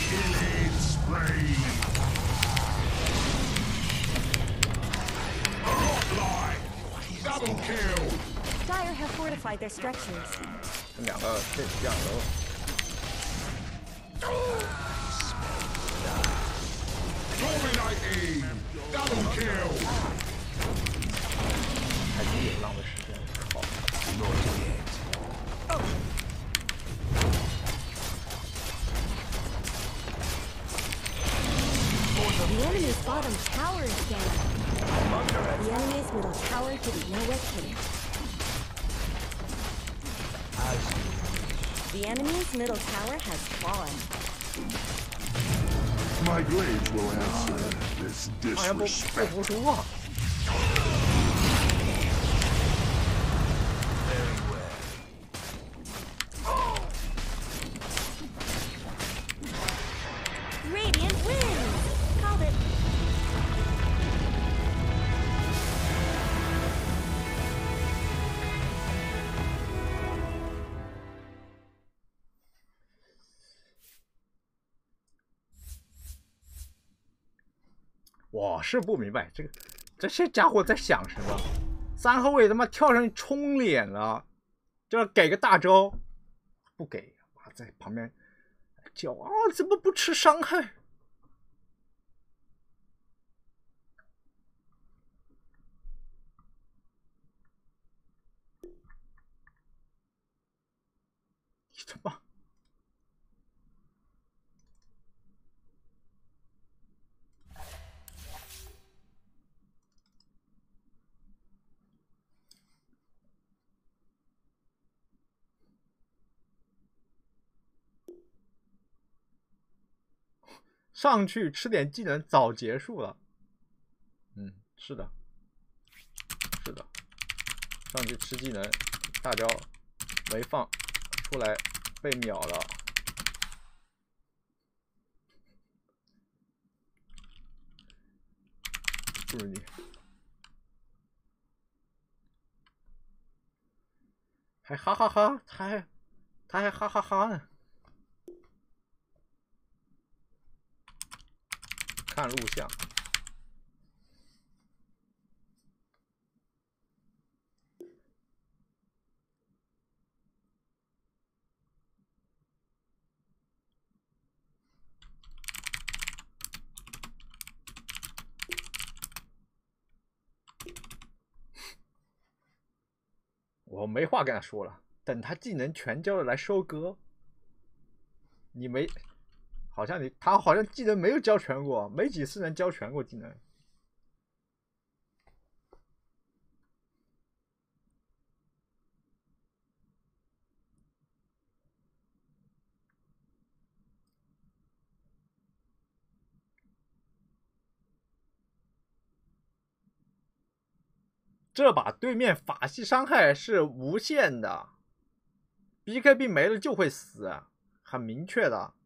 Killing spree! Hotline! Double kill! Dire have fortified their structures. 这两个这两楼 Dominating! Double kill! 还是有浪费时间，靠！ Not yet. The enemy's bottom tower is down. The enemy's middle tower didn't know what hit it. The enemy's middle tower has fallen. My blades will answer This 好像不不 disrespect. 是不明白这个这些家伙在想什么。三后卫他妈跳上去冲脸了，就是给个大招，不给，妈在旁边叫啊，怎么不吃伤害？你他妈！上去吃点技能，早结束了。嗯，是的，是的，上去吃技能，大招没放出来，被秒了。不如你，还哈哈哈，他还他还哈哈哈呢。看录像。我没话跟他说了，等他技能全交了来收割。你没，好像你他好像技能没有交全过，没几次能交全过技能。这把对面法系伤害是无限的，BKB 没了就会死，很明确的。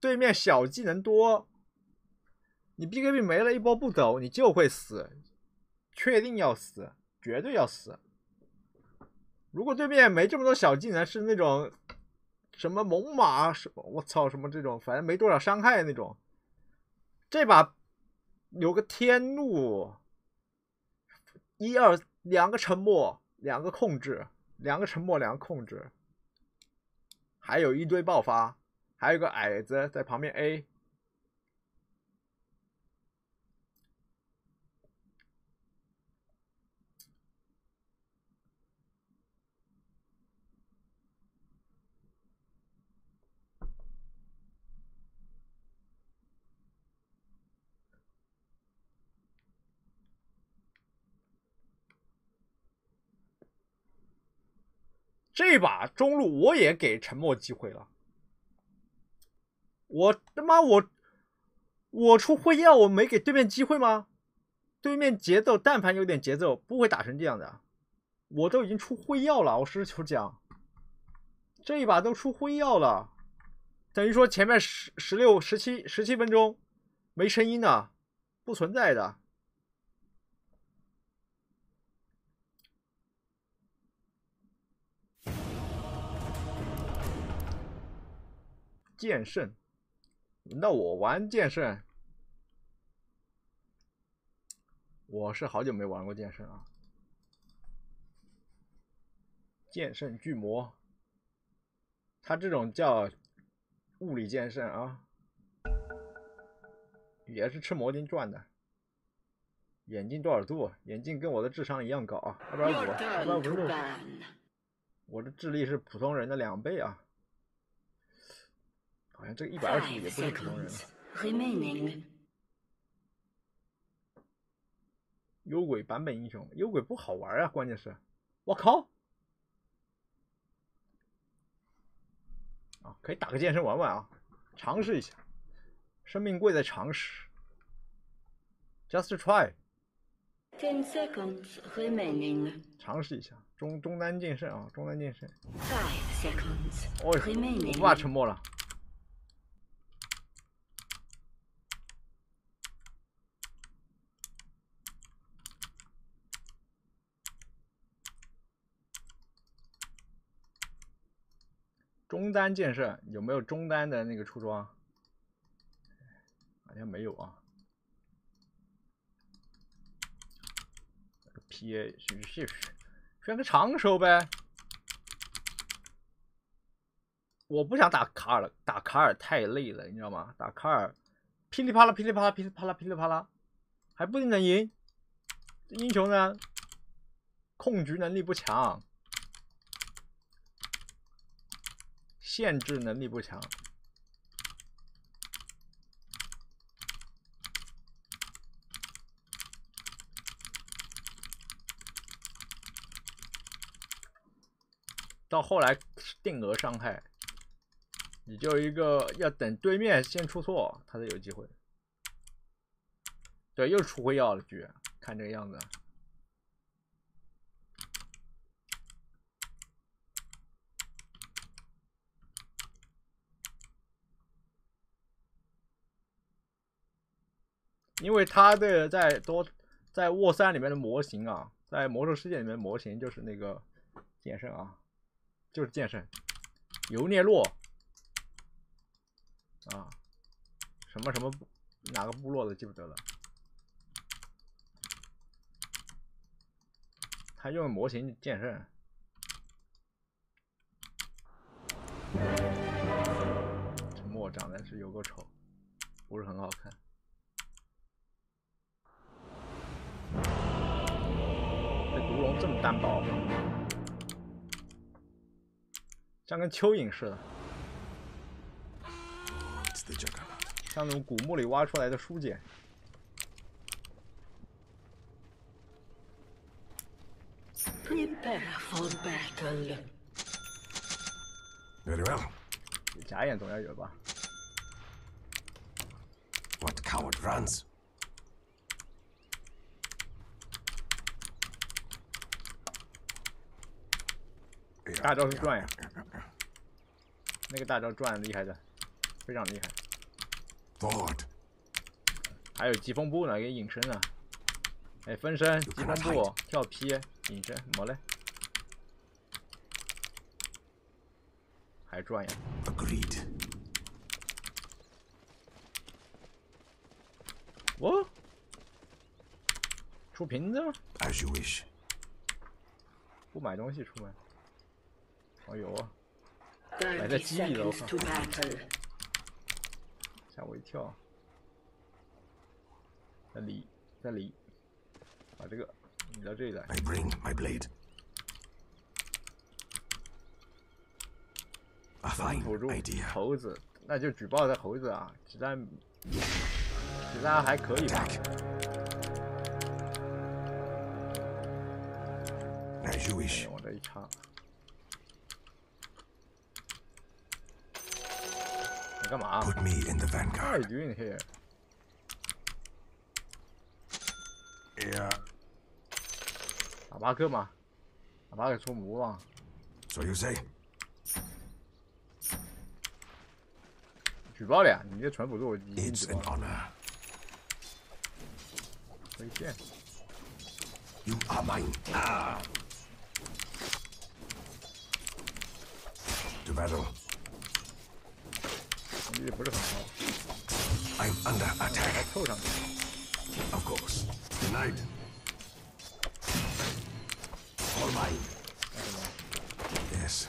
对面小技能多，你 BKB 没了，一波不走，你就会死，确定要死，绝对要死。如果对面没这么多小技能，是那种什么猛犸什么，我操，什么这种，反正没多少伤害那种，这把有个天怒，一二两个沉默，两个控制，两个沉默，两个控制，还有一堆爆发。还有个矮子在旁边 A，这把中路我也给沉默机会了。我他妈我我出辉耀，我没给对面机会吗？对面节奏，但凡有点节奏，不会打成这样的。我都已经出辉耀了，我实事求是讲，这一把都出辉耀了，等于说前面十十六、十七、十七分钟没声音的，不存在的。剑圣，轮到我玩剑圣，我是好久没玩过剑圣啊。剑圣巨魔，他这种叫物理剑圣啊，也是吃魔晶赚的。眼镜多少度？眼镜跟我的智商一样高啊，二百五，二百五十六。我的智力是普通人的两倍啊。好像这个一百二十五也不是普通人了。remaining. 幽鬼版本英雄，幽鬼不好玩啊，关键是，我靠！啊，可以打个健身玩玩啊，尝试一下，生命贵在尝试，just try，Ten seconds remaining. 尝试一下，中中单剑圣啊，中单剑圣，Five seconds 哦，我无 remaining. 法沉默了。中单剑圣有没有中单的那个出装？好像没有啊。P A 是是是，选个长手呗。我不想打卡尔了，打卡尔太累了，你知道吗？打卡尔噼里啪啦噼里啪啦噼里啪啦噼里啪啦，还不一定能赢。这英雄呢，控局能力不强，限制能力不强。到后来定额伤害，你就一个要等对面先出错，他才有机会。对，又出辉耀了局，看这个样子。因为他的在多在沃三里面的模型啊，在魔兽世界里面的模型就是那个剑圣啊，就是剑圣，尤涅洛啊，什么什么哪个部落的记不得了。他用模型剑圣，沉默长得是有够丑，不是很好看。这么单薄，像跟蚯蚓似的.像那种古墓里挖出来的书简。Prepare for battle. Very well. 假眼总要有吧？What coward runs? 大招是转呀，那个大招转厉害的，非常厉害。Forward. 还有疾风步呢，给隐身了。哎，分身、疾风步、跳劈、隐身，没嘞。还转呀，Agreed. 哦，出瓶子吗？As you wish. 不买东西出门。哎呦，来在基地了，我！吓我一跳。再离，再离，把这个移到这里来。I bring my blade. A fine idea. 猴子，那就举报这猴子啊！子弹，子弹还可以吧。哎，我这一插。干嘛 Put me in the What are you vanguard. doing here？Yeah. 打巴克嘛，打巴克出魔王，So you say? 举报了呀！你这传辅助我已经举报了.回见。You are mine. Ah. To battle. I'm under attack. 서울 안 Of course. Denied. All mine. Yes.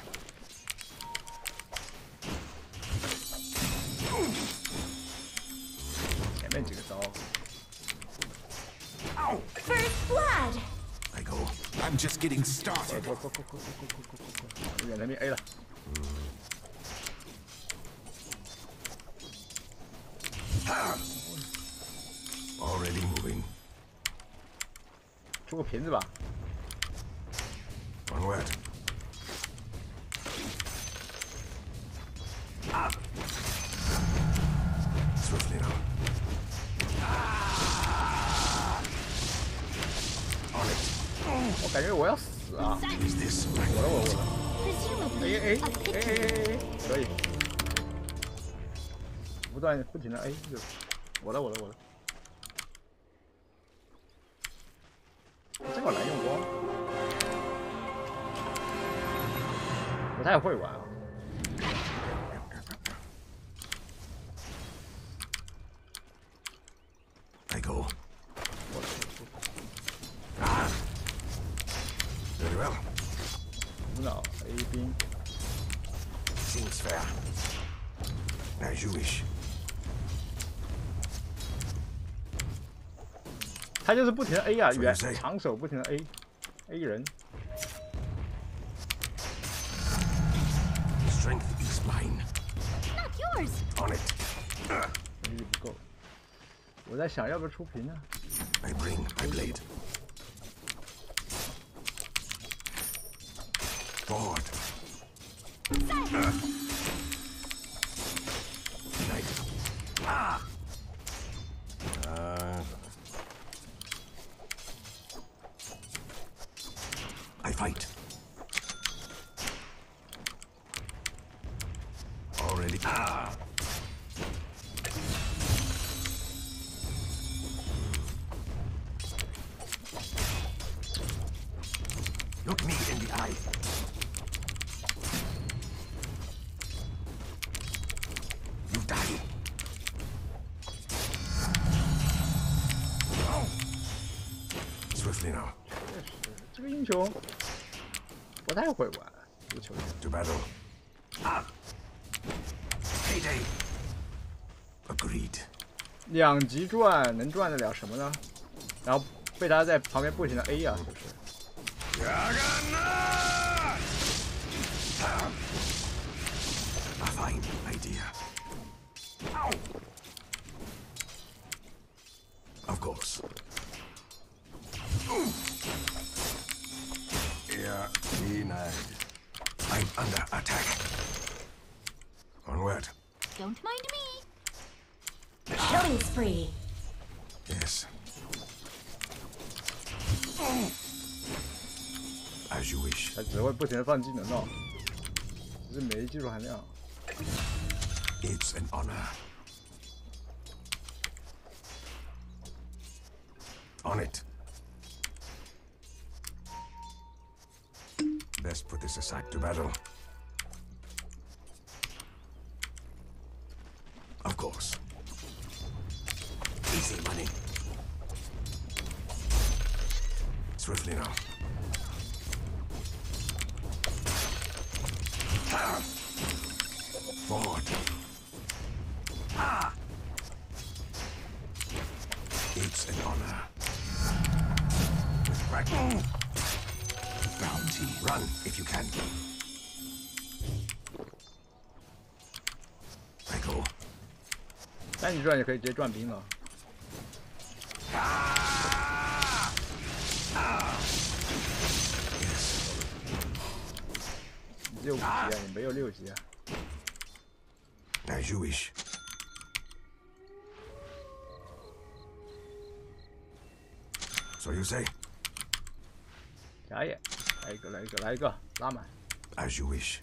First blood. I go. I'm just getting started. go, go, go, go, go, go, go, go. 여기 애매이다. 瓶子吧。On what? 我感觉我要死啊！我了我了我了！哎哎哎哎哎！可以，不断不停的哎，我来我来我来！无脑 A 兵，Seems fair. As you wish. 他就是不停的 A 啊，远长手不停的 A A 人，Strength is mine. Not yours. On it. 能力不够。我在想要不要出屏呢？I bring my blade. board. 太会玩，这个球员。To battle. Ah. Payday. Agreed. 两级转能转得了什么呢？然后被他在旁边不停的 A 啊，是不是？技术含量。三级赚也可以直接转兵了。你只有五级啊，你没有六级啊。As you wish. So you say, 加野，来一个，来一个，来一个，拉满。as you wish.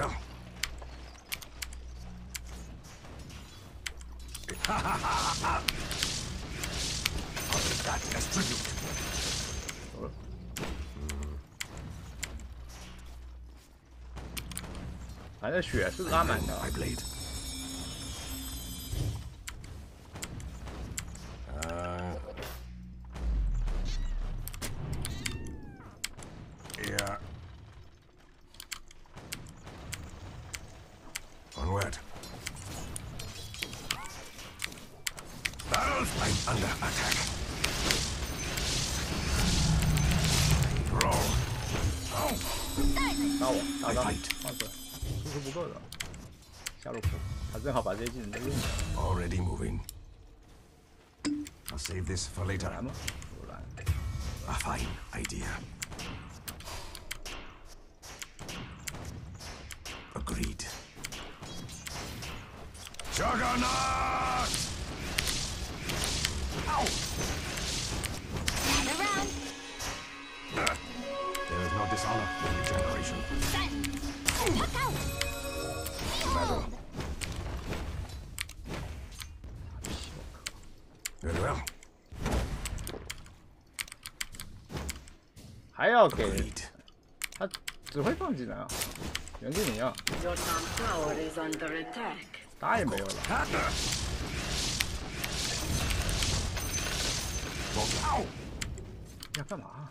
well. I'll take that as tribute. 走了。血是拉满的，for later. 要给他只会放技能啊，原住民啊.打也没有了。要干嘛？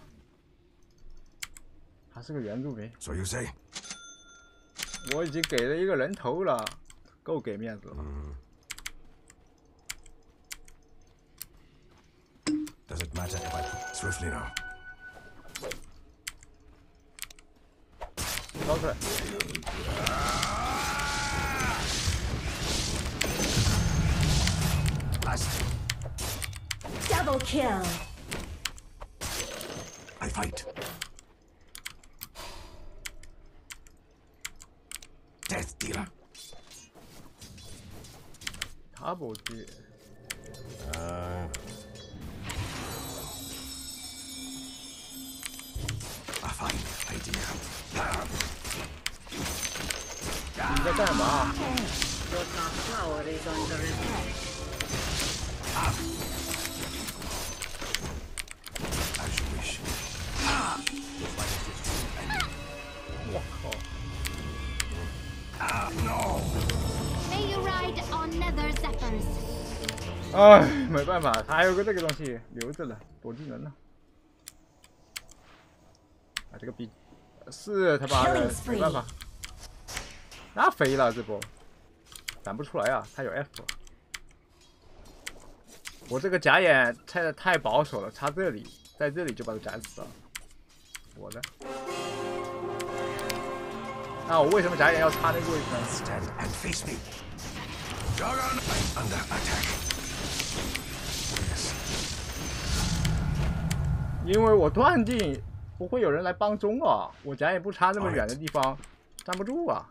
还是个原住民，So you say? 我已经给了一个人头了，够给面子了。哎，没办法，他还有个这个东西留着了，躲技能呢。啊，这个逼是他妈的没办法，那飞了这波，闪不出来啊，他有 F。我这个假眼拆的太保守了，插这里，在这里就把他斩死了。我的，那我为什么假眼要插那个位置呢？Stand and face me. Juggernaut I'm under attack. Yes. 因为我断定不会有人来帮中啊，我咱也不差那么远的地方，站不住啊。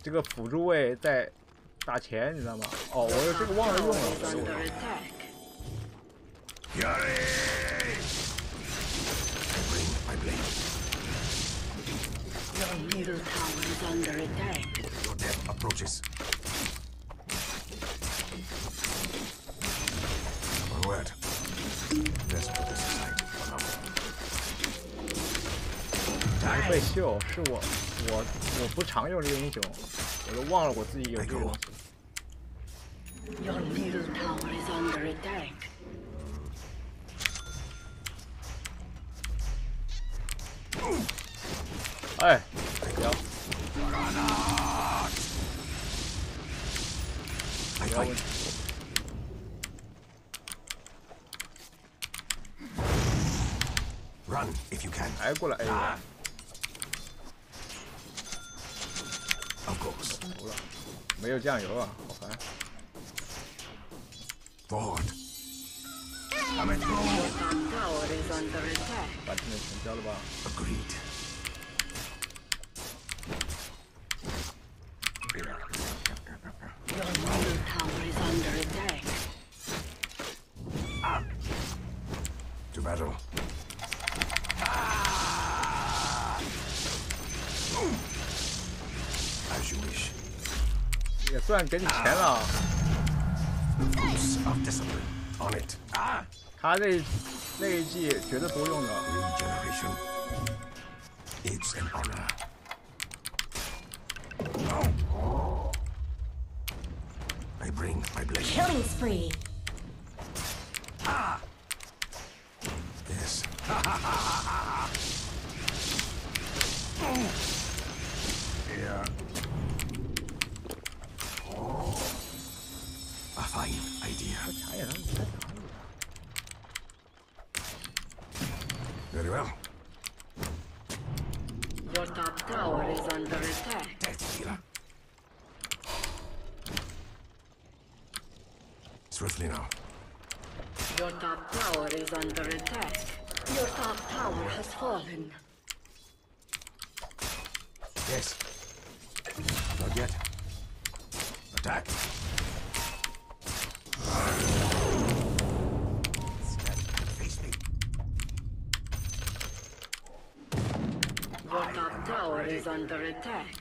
这个辅助位在打钱，你知道吗？哦，我这个忘了用了。Death approaches. Onward. Let's put this aside for now. 被秀是我，我我不常用这个英雄，我都忘了我自己有这个。Your middle tower is under attack. 哎，I 不要问 fight. Run if you can. 挨过来，哎，Of course. 没有酱油啊，好烦。Forward. I'm at home. Your top tower is under attack. 把技能全交了吧？Agreed. Your model tower is under attack. Up. To battle. As you wish. 也算给你钱了。Rules ah. discipline on it. Ah. 他那那一季绝对不会用的。Regeneration. It's an honor. Oh. I bring my blade. Killing spree. Yes. yeah. A fine idea. 假眼他在哪里？Very well. Swiftly now. Your top tower is under attack. Your top tower has fallen. Yes. Not yet. Attack. Face me. Your top tower is under attack.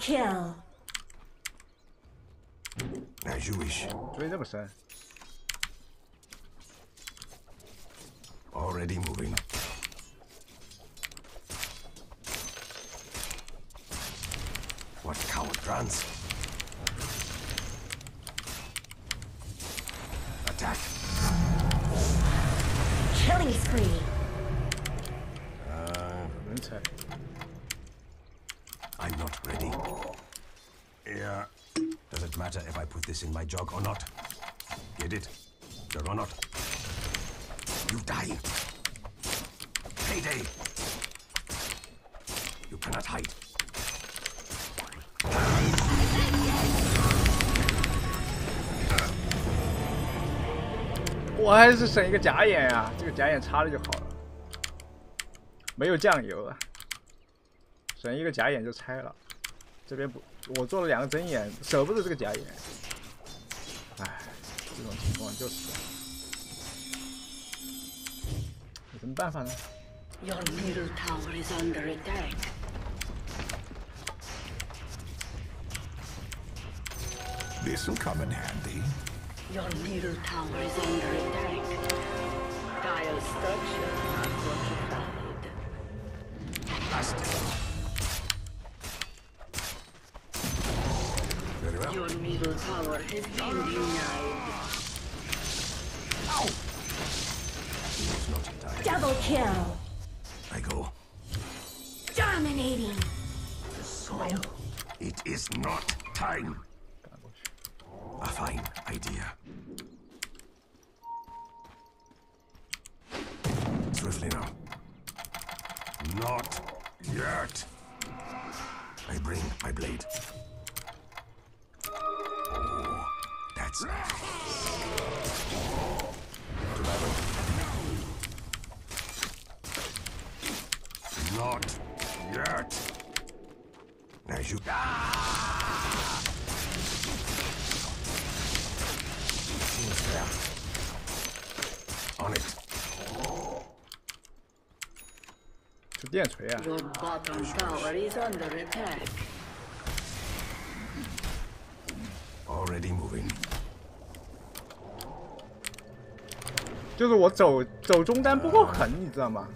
kill. As you wish. Wait, that. Already moving. What coward runs? 我还是省一个假眼呀、这个假眼插了就好了，没有酱油啊，省一个假眼就拆了。这边不，我做了两个真眼，舍不得这个假眼。唉，这种情况就是，有什么办法呢？Your middle tower is under attack. This'll come in handy. Your middle tower is under attack. Tile structures are fortified. Very well. Your middle tower has been denied. It's not time. Double kill. I go. Dominating. The soil. It is not time. 电锤啊！Your bottom tower is under attack. Already moving. 就是我走走中单不够狠，你知道吗？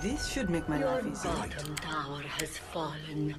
This should make my Your life easier. bottom tower has fallen.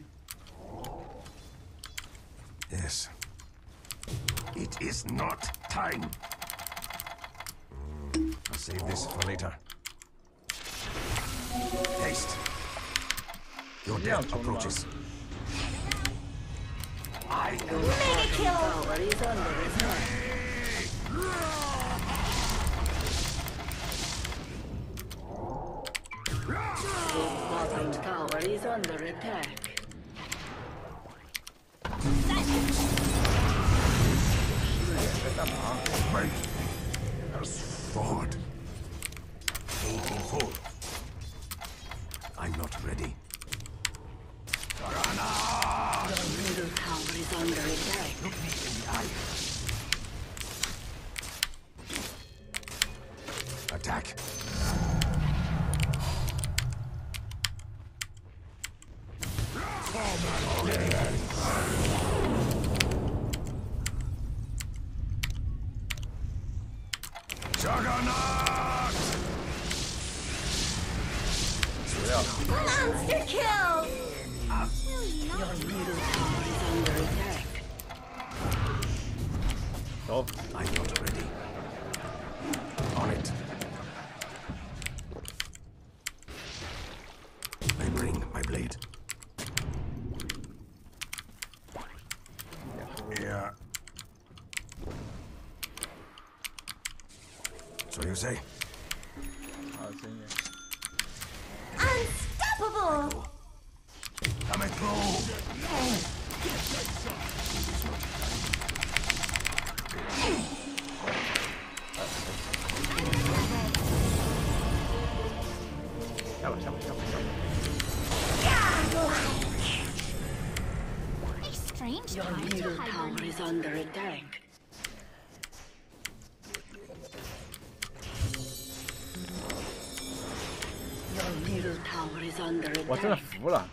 我真的服了，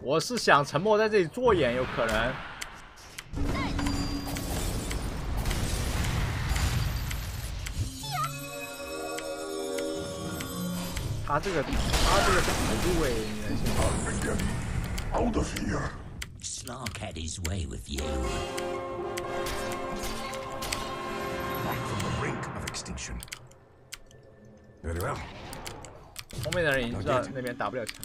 我是想沉默在这里坐眼，有可能。他这个，他这个辅助位，你能信吗？Out of here! Snark had his way with you. Back from the brink of extinction. Very well. 后面的人已经知道那边打不了枪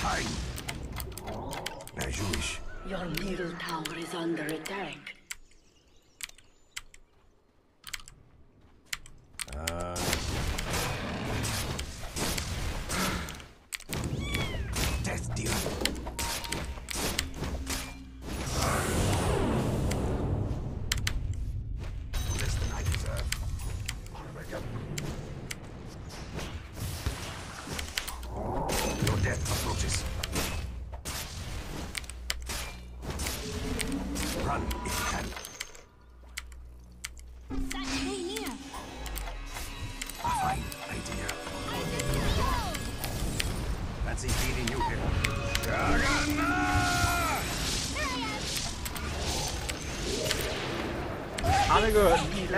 Time. As you wish. Your middle tower is under attack.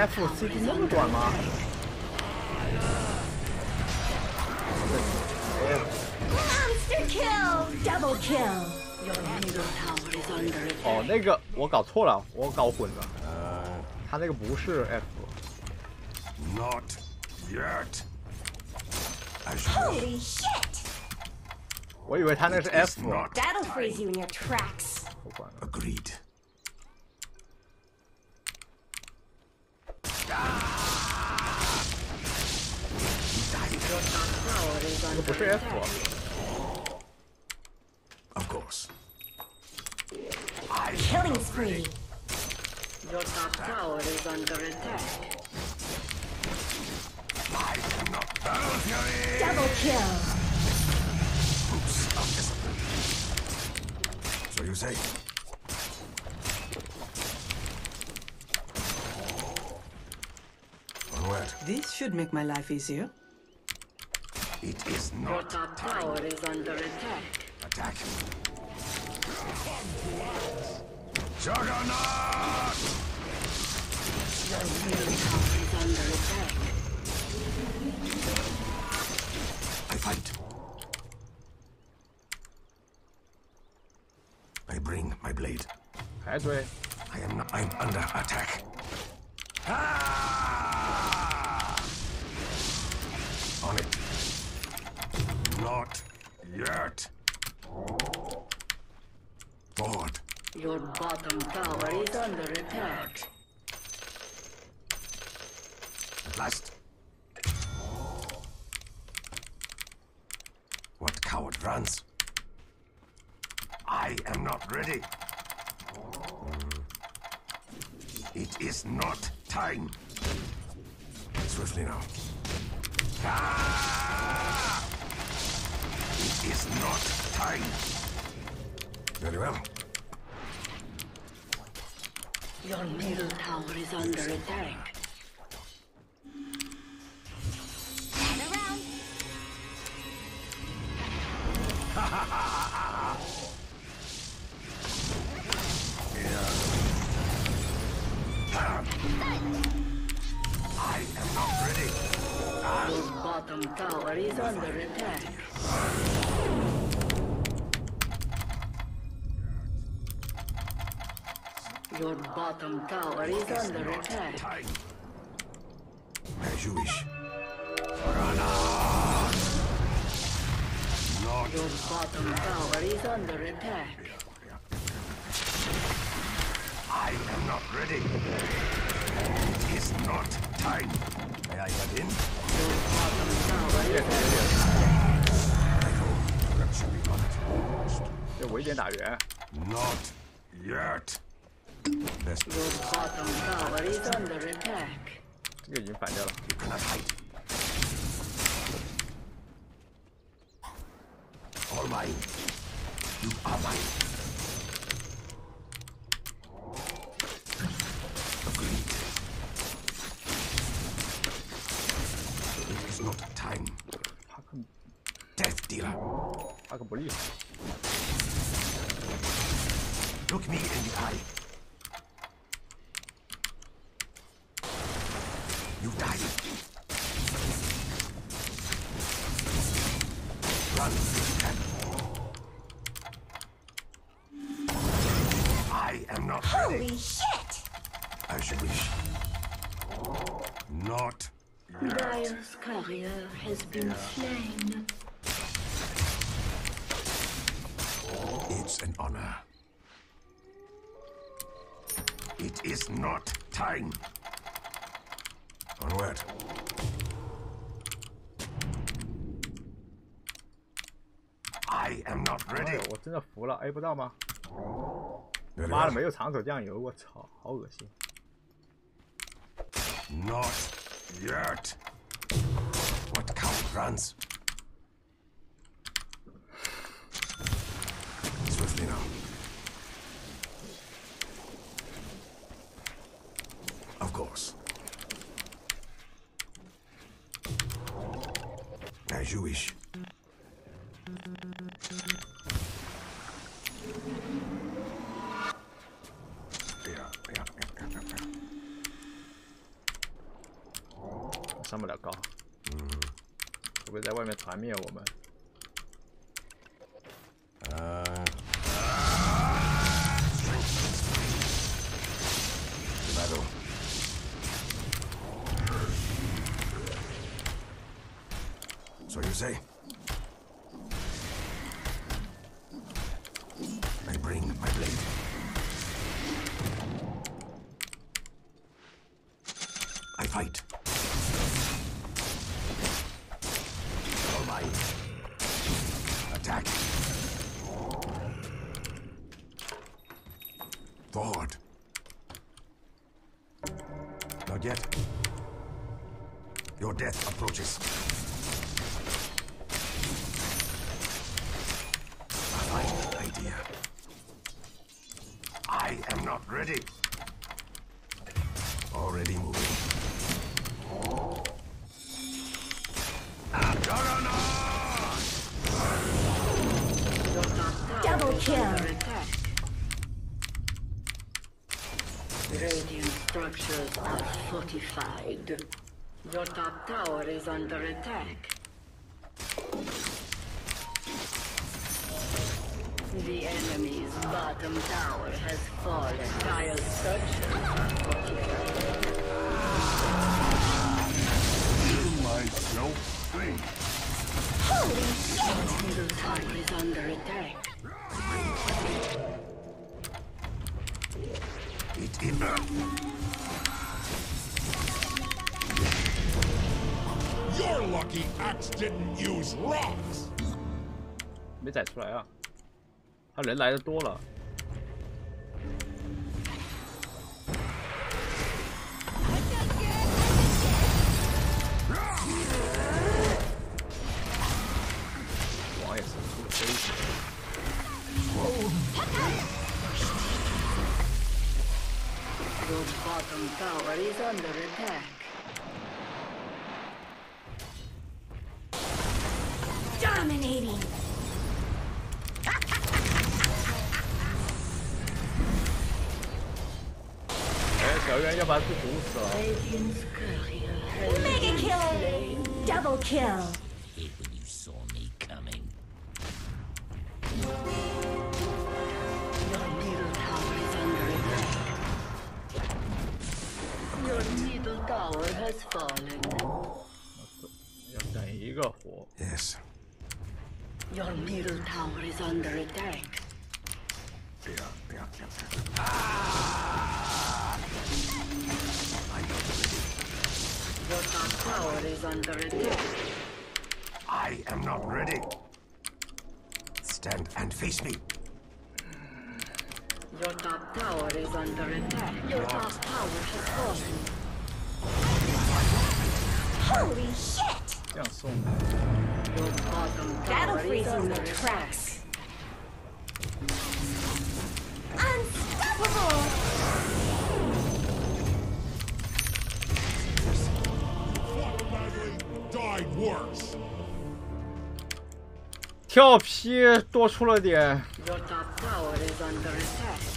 F C D 那么短吗？哎呀，Monster kill! Double kill! Your middle tower is under attack. 哦，那个我搞错了，我搞混了。他那个不是 F，Not yet. Holy shit! 我以为他那个是 F。not That'll freeze you in your tracks.，agreed. make my life easier. It is Your not top time. tower is under attack. Attack. Juggernaut! Your middle tower is under attack. I fight. I bring my blade. 排 bottom tower is under attack. Time. As you wish. Not Your bottom tower is under attack. I am not ready. It is not time. May I get in? Your bottom tower is under Correction be on it. 这我一点打圆。 not time. Onward. I am not 哎 ready. 呦，我真的服了，A 不到吗？ Very 妈的， well. 没有长手酱油，我操，好恶心。 Not yet. What coward runs? course. As you wish. Come 上不了高，会不会在外面团灭我们？ 도착했습니다. Is under attack. 没宰出来啊！他人来的多了。Your top tower is under attack. Your top tower has fallen. Holy shit. 这样送， Your bottom Battle tower is freezing under the attack. tracks. Unstoppable. Fought badly, died worse. 跳劈多出了点。 Your top tower is under attack.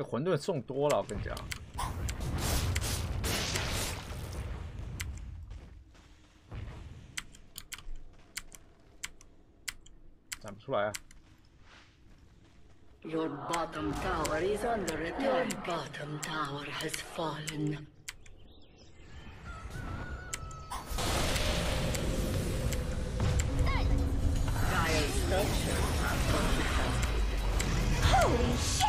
这混沌送多了，我跟你讲。攒不出来啊！Your bottom tower is under attack. Your bottom tower has fallen. Dire structures are fortified. Holy shit.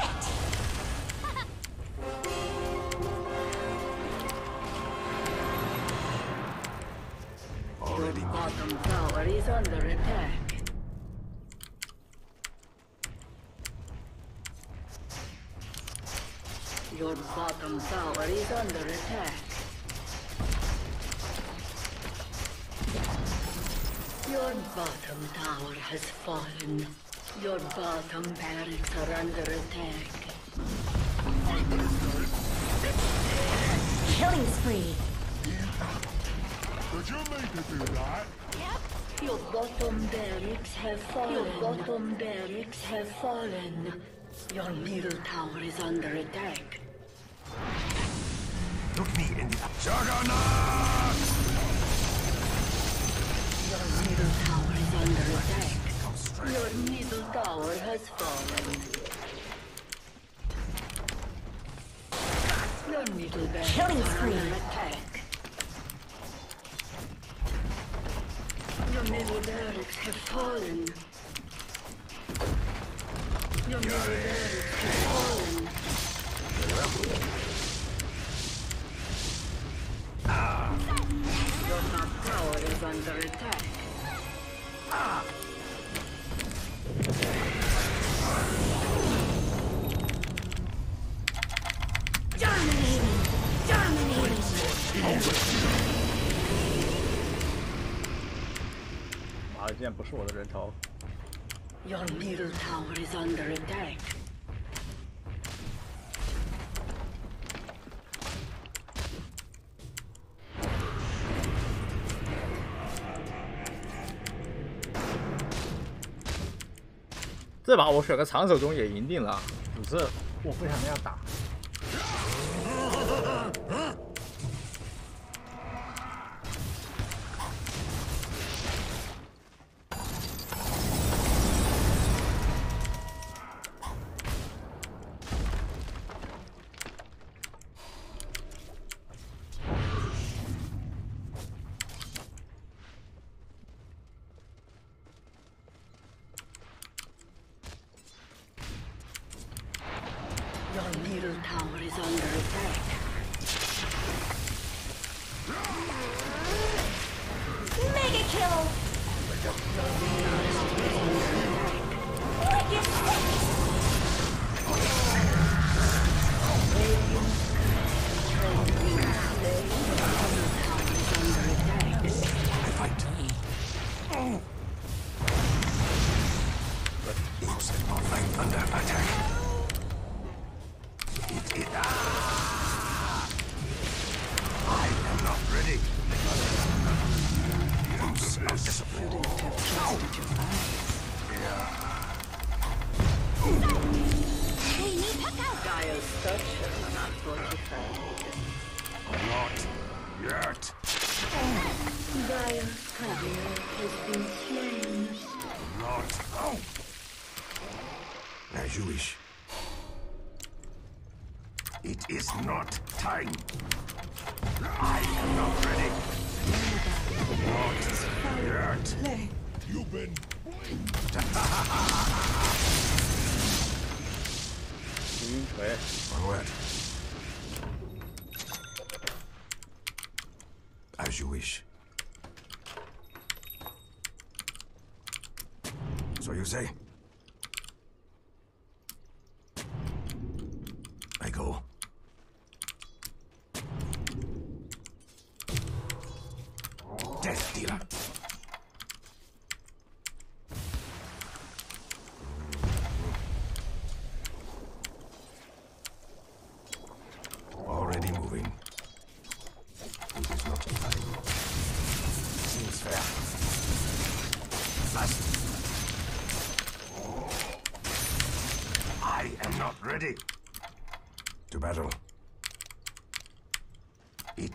Tower is under attack. Your bottom tower is under attack. Your bottom tower has fallen. Your bottom barracks are under attack. Killing spree. Would you make it do that? Your bottom barracks have fallen. Your bottom barracks have fallen. Your middle tower is under attack. Look me in the Juggernaut! Your middle tower is under attack. Your middle tower has fallen. Your middle barracks Killing are spree. under attack. Your middle barracks have fallen. Your middle barracks have fallen. Your top tower is under attack. Dominating! Dominating! 妈的，竟然不是我的人头！Your middle tower is under attack. 这把我选个长手中也赢定了，只是我不想那样打。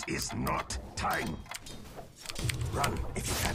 Is not time. Run if you can.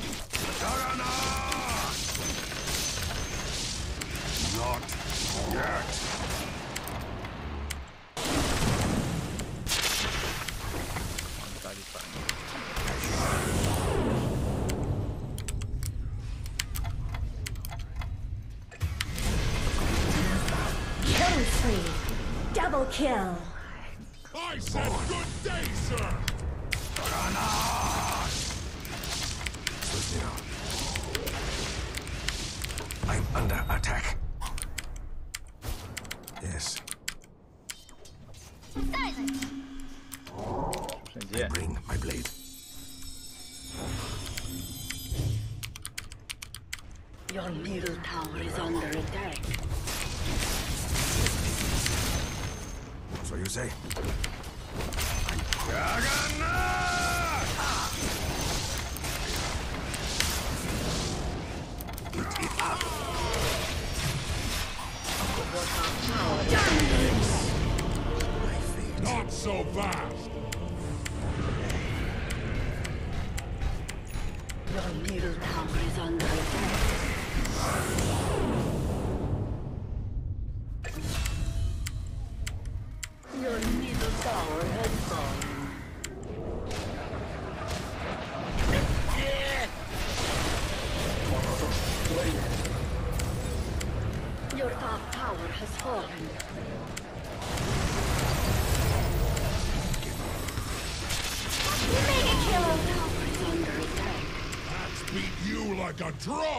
Draw!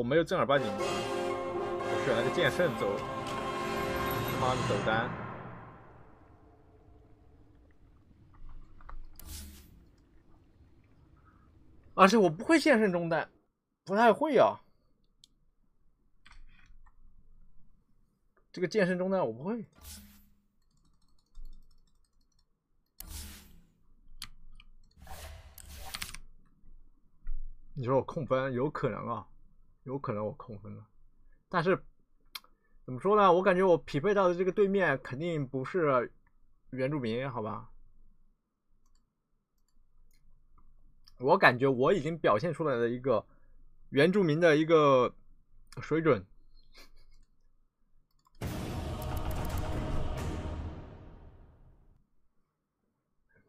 我没有正儿八经，我选了个剑圣走，他妈的走单。而且我不会剑圣中单，不太会啊。这个剑圣中单我不会。你说我控分有可能啊，有可能我控分了，但是怎么说呢？我感觉我匹配到的这个对面肯定不是原住民，好吧？我感觉我已经表现出来了一个原住民的一个水准。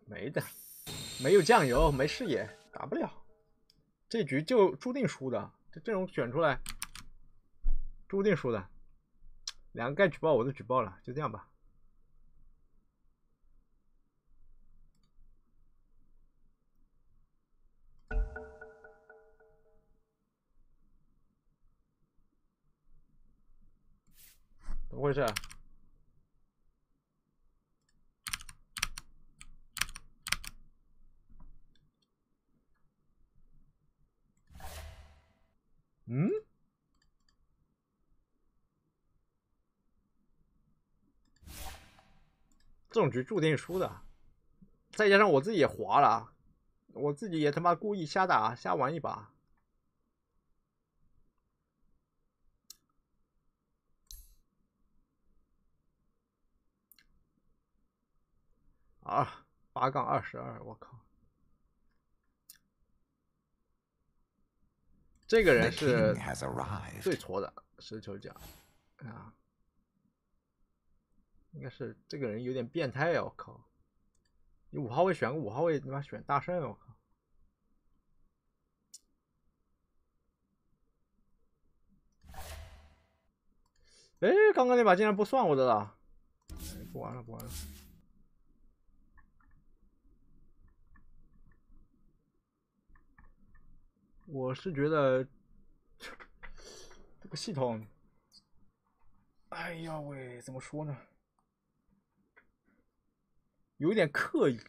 没的，没有酱油，没视野，打不了。这局就注定输的，这阵容选出来，注定输的。两个该举报我都举报了，就这样吧。怎么回事？嗯？这种局注定输的，再加上我自己也滑了，我自己也他妈故意瞎打瞎玩一把。啊，八杠二十二，我靠！这个人是.最挫的石球奖啊，应该是这个人有点变态啊！我靠，你五号位选个五号位，你妈选大圣，我靠！哎，刚刚那把竟然不算我的了，哎不玩了，不玩了。我是觉得这个系统，哎呀喂，怎么说呢？有点刻意，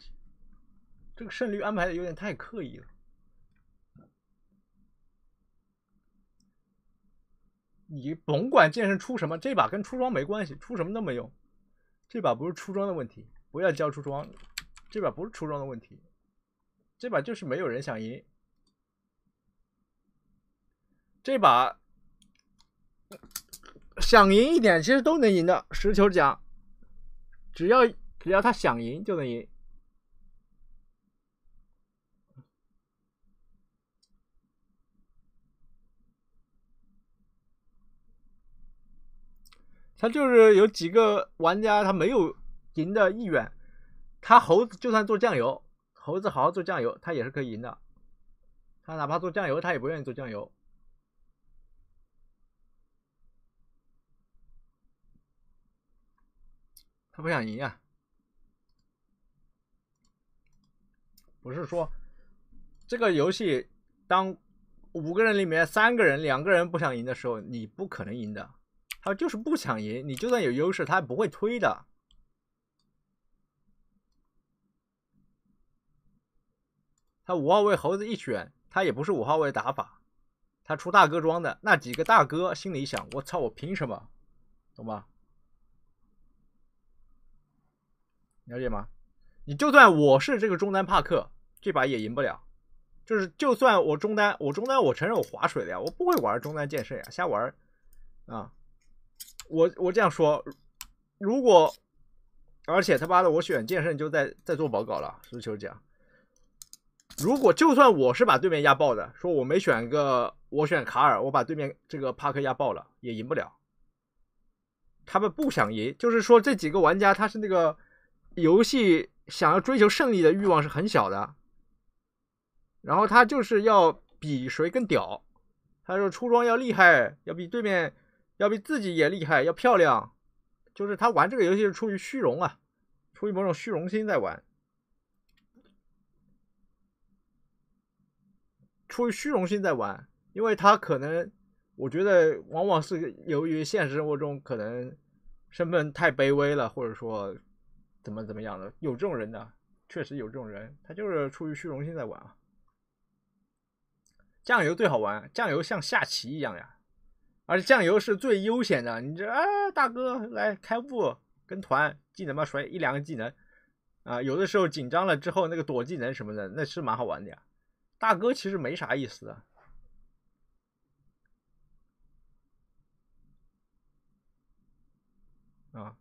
这个胜率安排的有点太刻意了。你甭管剑圣出什么，这把跟出装没关系，出什么都没用。这把不是出装的问题，不要交出装，这把不是出装的问题，这把就是没有人想赢。这把想赢一点，其实都能赢的。实球奖，只要只要他想赢就能赢。他就是有几个玩家他没有赢的意愿，他猴子就算做酱油，猴子好好做酱油，他也是可以赢的。他哪怕做酱油，他也不愿意做酱油。他不想赢呀、不是说这个游戏当五个人里面三个人、两个人不想赢的时候，你不可能赢的。他就是不想赢，你就算有优势，他也不会推的。他五号位猴子一选，他也不是五号位打法，他出大哥装的那几个大哥心里想：我操，我凭什么？懂吗？了解吗？你就算我是这个中单帕克，这把也赢不了。就是就算我中单，我中单我承认我划水了呀，我不会玩中单剑圣呀，瞎玩啊！我我这样说，如果而且他妈的我选剑圣就在在做报告了，实事求是讲。如果就算我是把对面压爆的，说我没选个我选卡尔，我把对面这个帕克压爆了，也赢不了。他们不想赢，就是说这几个玩家他是那个游戏想要追求胜利的欲望是很小的，然后他就是要比谁更屌，他说出装要厉害，要比对面要比自己也厉害，要漂亮，就是他玩这个游戏是出于虚荣啊，出于某种虚荣心在玩。出于虚荣心在玩，因为他可能，我觉得往往是由于现实生活中可能身份太卑微了，或者说怎么怎么样的，有这种人的，确实有这种人，他就是出于虚荣心在玩啊。酱油最好玩，酱油像下棋一样呀，而且酱油是最悠闲的。你这啊，大哥来开步跟团技能嘛，甩一两个技能啊，有的时候紧张了之后那个躲技能什么的，那是蛮好玩的呀。大哥其实没啥意思的，啊，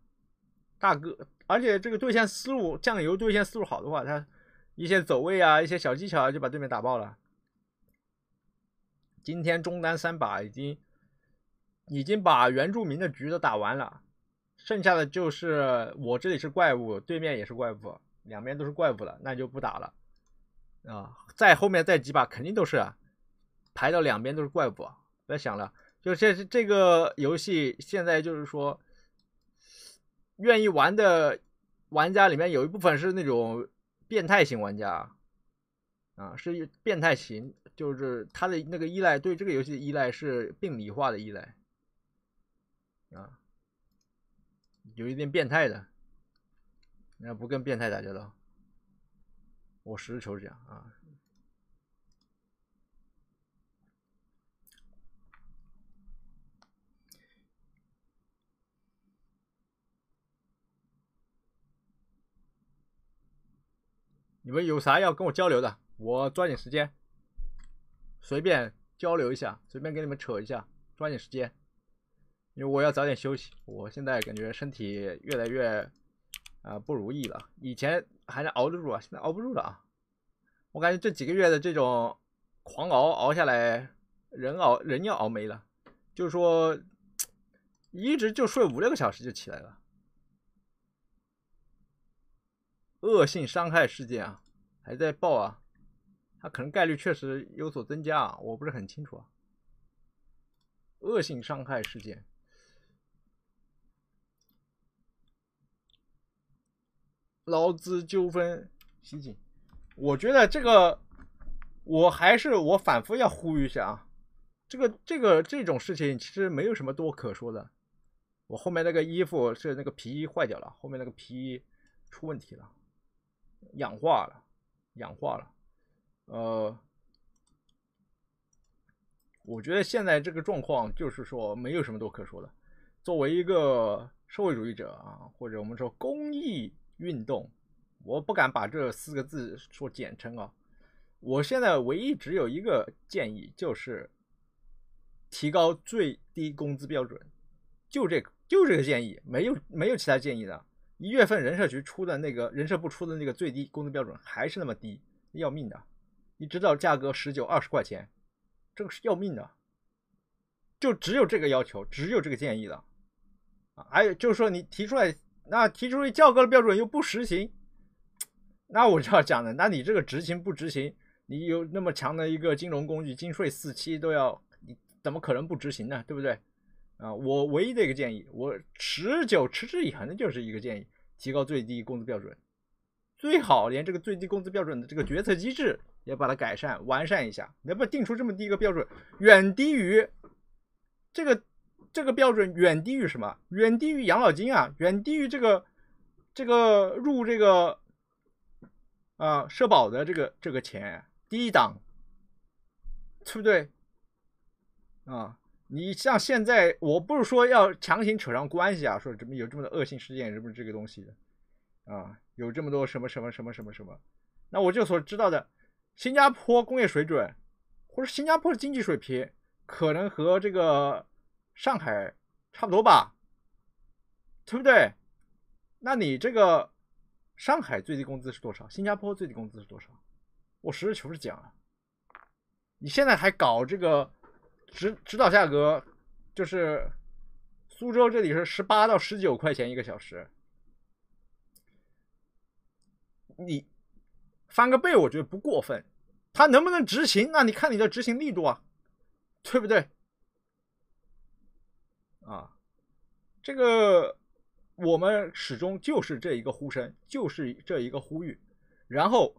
大哥，而且这个对线思路，酱油对线思路好的话，他一些走位啊，一些小技巧啊就把对面打爆了。今天中单三把已经已经把原住民的局都打完了，剩下的就是我这里是怪物，对面也是怪物，两边都是怪物了，那就不打了。啊，再后面再几把肯定都是啊，排到两边都是怪物，不要想了。就这这个游戏现在就是说，愿意玩的玩家里面有一部分是那种变态型玩家，啊，是变态型，就是他的那个依赖对这个游戏的依赖是病理化的依赖，啊，有一点变态的，那不跟变态打交道。我实事求是讲啊，你们有啥要跟我交流的，我抓紧时间，随便交流一下，随便跟你们扯一下，抓紧时间，因为我要早点休息。我现在感觉身体越来越啊不如意了，以前。还能熬得住啊，现在熬不住了啊！我感觉这几个月的这种狂熬熬下来，人熬人要熬没了，就是说 一直就睡五六个小时就起来了。恶性伤害事件啊，还在报啊，它可能概率确实有所增加啊，我不是很清楚啊。恶性伤害事件。劳资纠纷袭警，我觉得这个我还是我反复要呼吁一下啊，这个这个这种事情其实没有什么多可说的。我后面那个衣服是那个皮衣坏掉了，后面那个皮衣出问题了，氧化了，氧化了。呃，我觉得现在这个状况就是说没有什么多可说的。作为一个社会主义者啊，或者我们说公益。运动，我不敢把这四个字说简称啊。我现在唯一只有一个建议，就是提高最低工资标准，就这个，就这个建议，没有没有其他建议的。一月份人社局出的那个人社部出的那个最低工资标准还是那么低，要命的。你知道价格十九二十块钱，这个是要命的。就只有这个要求，只有这个建议了啊。还有就是说你提出来。那提出较高的标准又不实行，那我就要讲了。那你这个执行不执行？你有那么强的一个金融工具，金税四期都要，你怎么可能不执行呢？对不对？啊，我唯一的一个建议，我持久持之以恒的就是一个建议：提高最低工资标准，最好连这个最低工资标准的这个决策机制也把它改善完善一下，能不能定出这么低一个标准，远低于这个这个标准远低于什么？远低于养老金啊，远低于这个这个入这个啊社保的这个这个钱低档，对不对？啊，你像现在，我不是说要强行扯上关系啊，说怎么有这么多恶性事件，什么这个东西的啊，有这么多什么什么什么什么什么，那我就所知道的，新加坡工业水准或者新加坡的经济水平，可能和这个上海差不多吧，对不对？那你这个上海最低工资是多少？新加坡最低工资是多少？我实事求是讲啊，你现在还搞这个指指导价格，就是苏州这里是十八到十九块钱一个小时，你翻个倍，我觉得不过分。他能不能执行？那你看你的执行力度啊，对不对？啊，这个我们始终就是这一个呼声，就是这一个呼吁。然后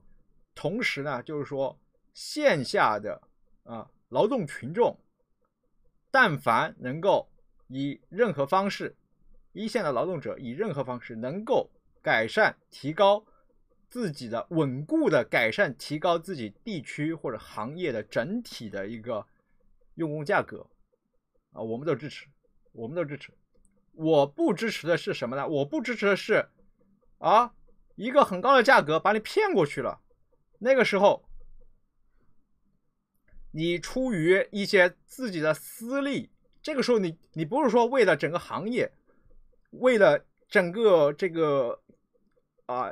同时呢，就是说线下的啊劳动群众，但凡能够以任何方式，一线的劳动者以任何方式能够改善、提高自己的稳固的改善、提高自己地区或者行业的整体的一个用工价格啊，我们都支持，我们都支持。我不支持的是什么呢？我不支持的是啊，一个很高的价格把你骗过去了，那个时候你出于一些自己的私利，这个时候你你不是说为了整个行业，为了整个这个啊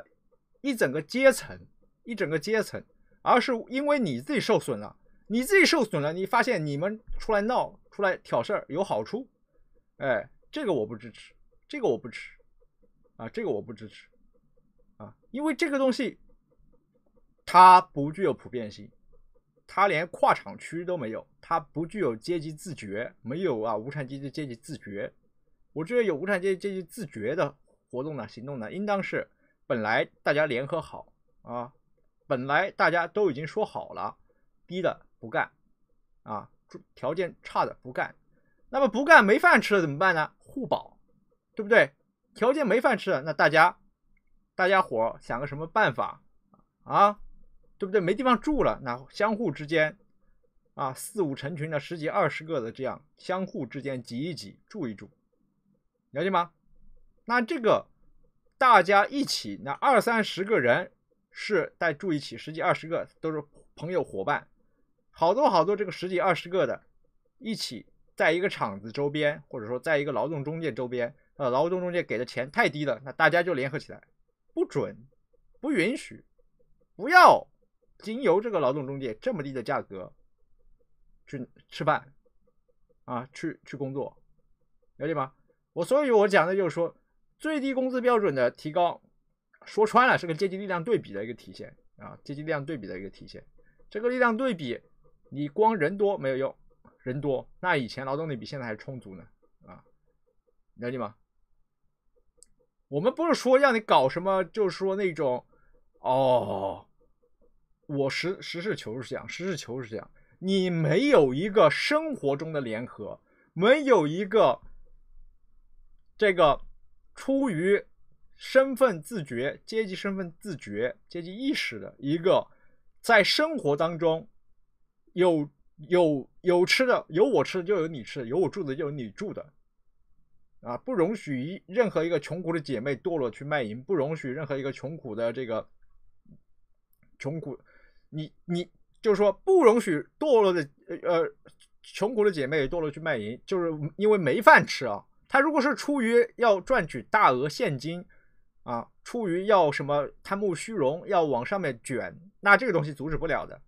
一整个阶层一整个阶层，而是因为你自己受损了，你自己受损了，你发现你们出来闹出来挑事儿有好处，哎，这个我不支持，这个我不支持，啊，这个我不支持，啊，因为这个东西它不具有普遍性。它连跨厂区都没有，它不具有阶级自觉，没有啊无产阶级阶级自觉。我觉得有无产阶级阶级自觉的活动呢，行动呢，应当是本来大家联合好啊，本来大家都已经说好了，低的不干啊，条件差的不干。那么不干没饭吃了怎么办呢？互保，对不对？条件没饭吃了，那大家大家伙想个什么办法啊？对不对？没地方住了，那相互之间，啊，四五成群的十几二十个的这样相互之间挤一挤，住一住，了解吗？那这个大家一起，那二三十个人是在住一起，十几二十个都是朋友伙伴，好多好多这个十几二十个的，一起在一个厂子周边，或者说在一个劳动中介周边，呃，劳动中介给的钱太低了，那大家就联合起来，不准，不允许，不要。经由这个劳动中介这么低的价格去吃饭啊，去去工作，了解吗？我所以，我讲的就是说，最低工资标准的提高，说穿了是个阶级力量对比的一个体现啊，阶级力量对比的一个体现。这个力量对比，你光人多没有用，人多那以前劳动力比现在还充足呢啊，了解吗？我们不是说让你搞什么，就是说那种哦。我实实事求是讲，实事求是讲，你没有一个生活中的联合，没有一个这个出于身份自觉、阶级身份自觉、阶级意识的一个，在生活当中有有有吃的，有我吃的就有你吃的，有我住的就有你住的，啊，不容许任何一个穷苦的姐妹堕落去卖淫，不容许任何一个穷苦的这个穷苦。你你就是说不容许堕落的呃穷苦的姐妹堕落去卖淫，就是因为没饭吃啊。他如果是出于要赚取大额现金啊，出于要什么贪慕虚荣，要往上面卷，那这个东西阻止不了的。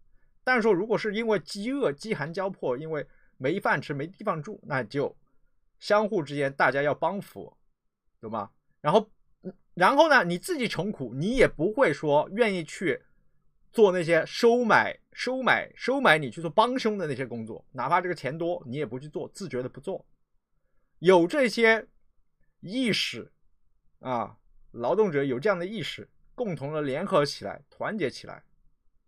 但是说如果是因为饥饿、饥寒交迫，因为没饭吃、没地方住，那就相互之间大家要帮扶，懂吗？然后然后呢，你自己穷苦，你也不会说愿意去。做那些收买、收买、收买你去做帮凶的那些工作，哪怕这个钱多，你也不去做，自觉的不做。有这些意识啊，劳动者有这样的意识，共同的联合起来，团结起来，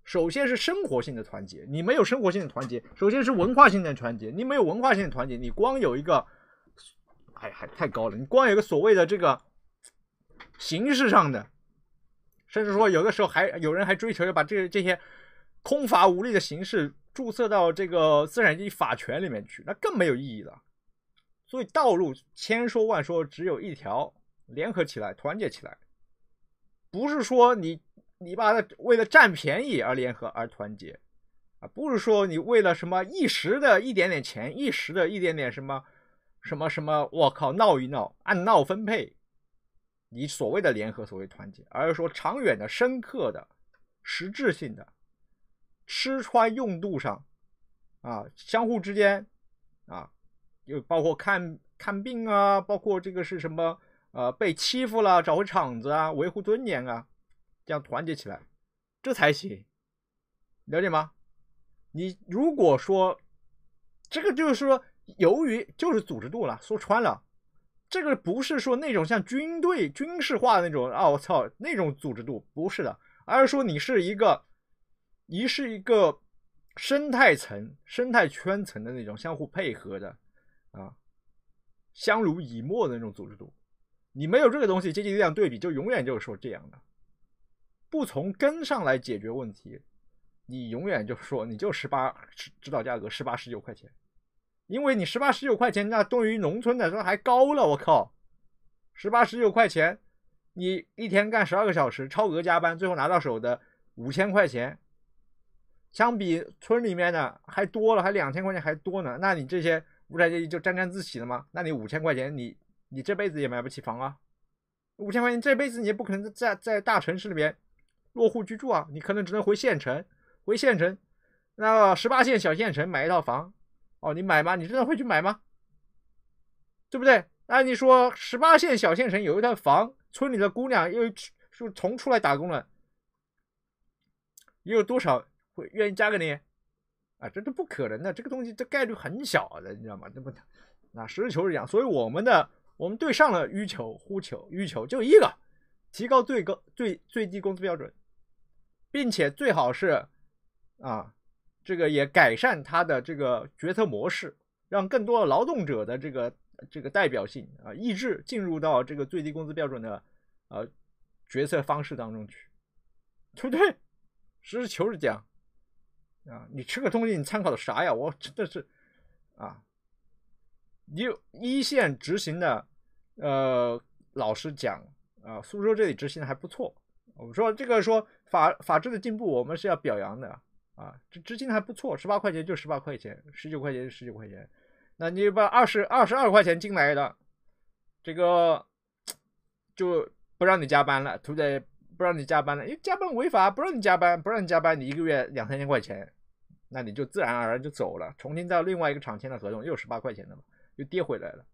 首先是生活性的团结，你没有生活性的团结，首先是文化性的团结，你没有文化性的团结，你光有一个，哎，还太高了，你光有一个所谓的这个形式上的，甚至说有的时候还有人还追求要把这这些空乏无力的形式注册到这个资产阶级法权里面去，那更没有意义了。所以道路千说万说，只有一条，联合起来，团结起来，不是说你。你把它为了占便宜而联合而团结，啊，不是说你为了什么一时的一点点钱，一时的一点点什么什么什么，我靠，闹一闹，按闹分配，你所谓的联合，所谓团结，而是说长远的、深刻的、实质性的，吃穿用度上，啊，相互之间，啊，又包括看看病啊，包括这个是什么，呃，被欺负了找回场子啊，维护尊严啊。这样团结起来，这才行，了解吗？你如果说这个就是说，由于就是组织度了，说穿了，这个不是说那种像军队军事化的那种啊，我操那种组织度不是的，而是说你是一个，你是一个生态层、生态圈层的那种相互配合的啊，相濡以沫的那种组织度。你没有这个东西，阶级力量对比就永远就是说这样的。不从根上来解决问题，你永远就说你就十八指指导价格十八十九块钱，因为你十八十九块钱，那对于农村来说还高了。我靠，十八十九块钱，你一天干十二个小时，超额加班，最后拿到手的五千块钱，相比村里面的还多了，还两千块钱还多呢。那你这些无产阶级就沾沾自喜了吗？那你五千块钱，你你这辈子也买不起房啊！五千块钱这辈子你也不可能在在大城市里面。落户居住啊，你可能只能回县城，回县城，那十八线小县城买一套房，哦，你买吗？你真的会去买吗？对不对？那你说十八线小县城有一套房，村里的姑娘又是从出来打工了，又有多少会愿意嫁给你？啊，这都不可能的，这个东西这概率很小的，你知道吗？这不，那实事求是讲，所以我们的我们对上了欲求呼求欲求就一个，提高最高最最低工资标准。并且最好是，啊，这个也改善他的这个决策模式，让更多的劳动者的这个这个代表性啊意志进入到这个最低工资标准的呃决策方式当中去，对不对？实事求是讲，啊，你吃个东西你参考的啥呀？我真的是，啊，你一线执行的，呃，老实讲啊，苏州这里执行的还不错。我们说这个说法法治的进步，我们是要表扬的啊！这资金还不错，十八块钱就十八块钱，十九块钱就十九块钱。那你把二十二十二块钱进来的，这个就不让你加班了，对不对？不让你加班了，因为加班违法，不让你加班，不让你加班，你一个月两三千块钱，那你就自然而然就走了，重新到另外一个厂签的合同，又十八块钱的嘛，又跌回来了。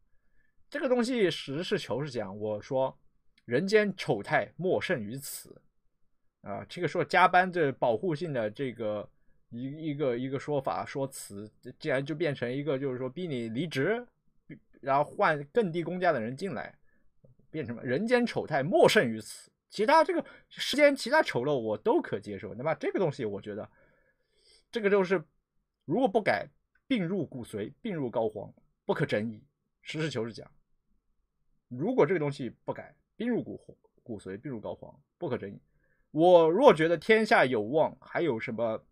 这个东西实事求是讲，我说。人间丑态莫胜于此，啊，这个说加班这保护性的这个一一个一个说法说辞，竟然就变成一个就是说逼你离职，然后换更低工价的人进来，变成人间丑态莫胜于此。其他这个世间其他丑陋我都可接受，那么这个东西我觉得，这个就是如果不改，病入骨髓，病入膏肓，不可争议。实事求是讲，如果这个东西不改，病入骨骨髓，病入膏肓，不可争议。我若觉得天下有望，还有什么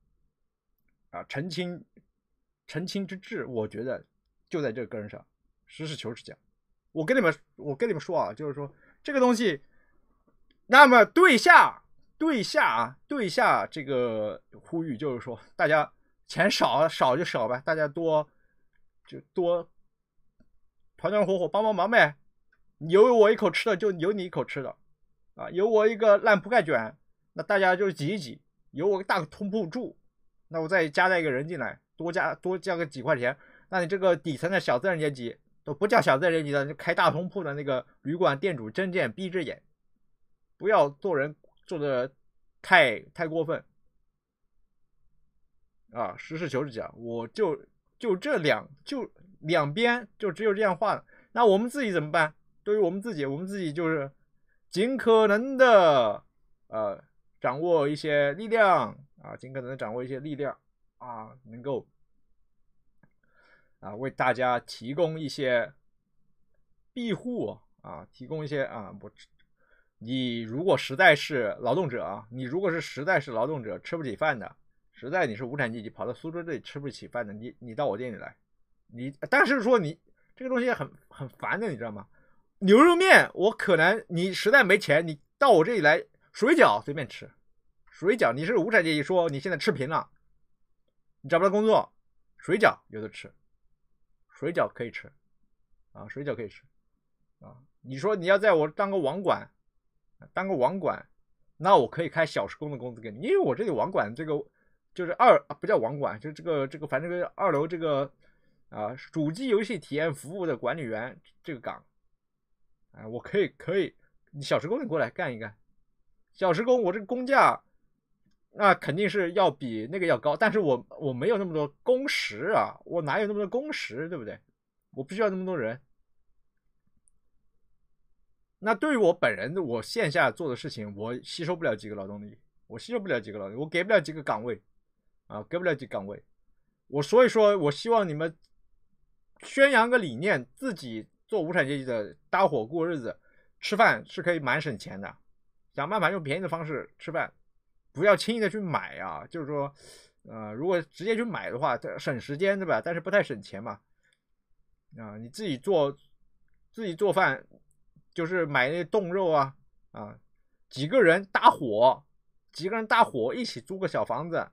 啊澄清澄清之志？我觉得就在这根上。实事求是讲，我跟你们我跟你们说啊，就是说这个东西，那么对下对下啊对下这个呼吁，就是说大家钱少少就少呗，大家多就多团团伙伙帮帮忙呗。有我一口吃的，就有你一口吃的，啊，有我一个烂铺盖卷，那大家就挤一挤；有我个大通铺住，那我再加带一个人进来，多加多加个几块钱，那你这个底层的小资产阶级都不叫小资产阶级的，开大通铺的那个旅馆店主睁眼闭着眼，不要做人做的太太过分，啊，实事求是讲，我就就这两就两边就只有这样画了，那我们自己怎么办？对于我们自己，我们自己就是尽可能的呃掌握一些力量啊，尽可能掌握一些力量啊，能够啊为大家提供一些庇护啊，提供一些啊，我你如果实在是劳动者啊，你如果是实在是劳动者，吃不起饭的，实在你是无产阶级，跑到苏州这里吃不起饭的，你你到我店里来，你但是说你这个东西很很烦的，你知道吗？牛肉面我可能你实在没钱，你到我这里来，水饺随便吃，水饺你是无产阶级，说你现在吃平了，你找不到工作，水饺有的吃，水饺可以吃，啊，水饺可以吃，啊，你说你要在我当个网管，当个网管，那我可以开小时工的工资给你，因为我这里网管这个就是二啊不叫网管，就这个这个反正这个二楼这个啊主机游戏体验服务的管理员这个岗，啊，我可以可以，你小时工你过来干一干，小时工我这个工价那肯定是要比那个要高，但是我我没有那么多工时啊，我哪有那么多工时，对不对？我不需要那么多人。那对于我本人，我线下做的事情，我吸收不了几个劳动力，我吸收不了几个劳动力，我给不了几个岗位，啊，给不了几个岗位。我所以说，我希望你们宣扬个理念，自己做无产阶级的搭伙过日子，吃饭是可以蛮省钱的，想办法用便宜的方式吃饭，不要轻易的去买啊。就是说，呃，如果直接去买的话，这省时间对吧？但是不太省钱嘛。啊，你自己做，自己做饭。就是买那冻肉啊啊，几个人搭伙，几个人搭伙一起租个小房子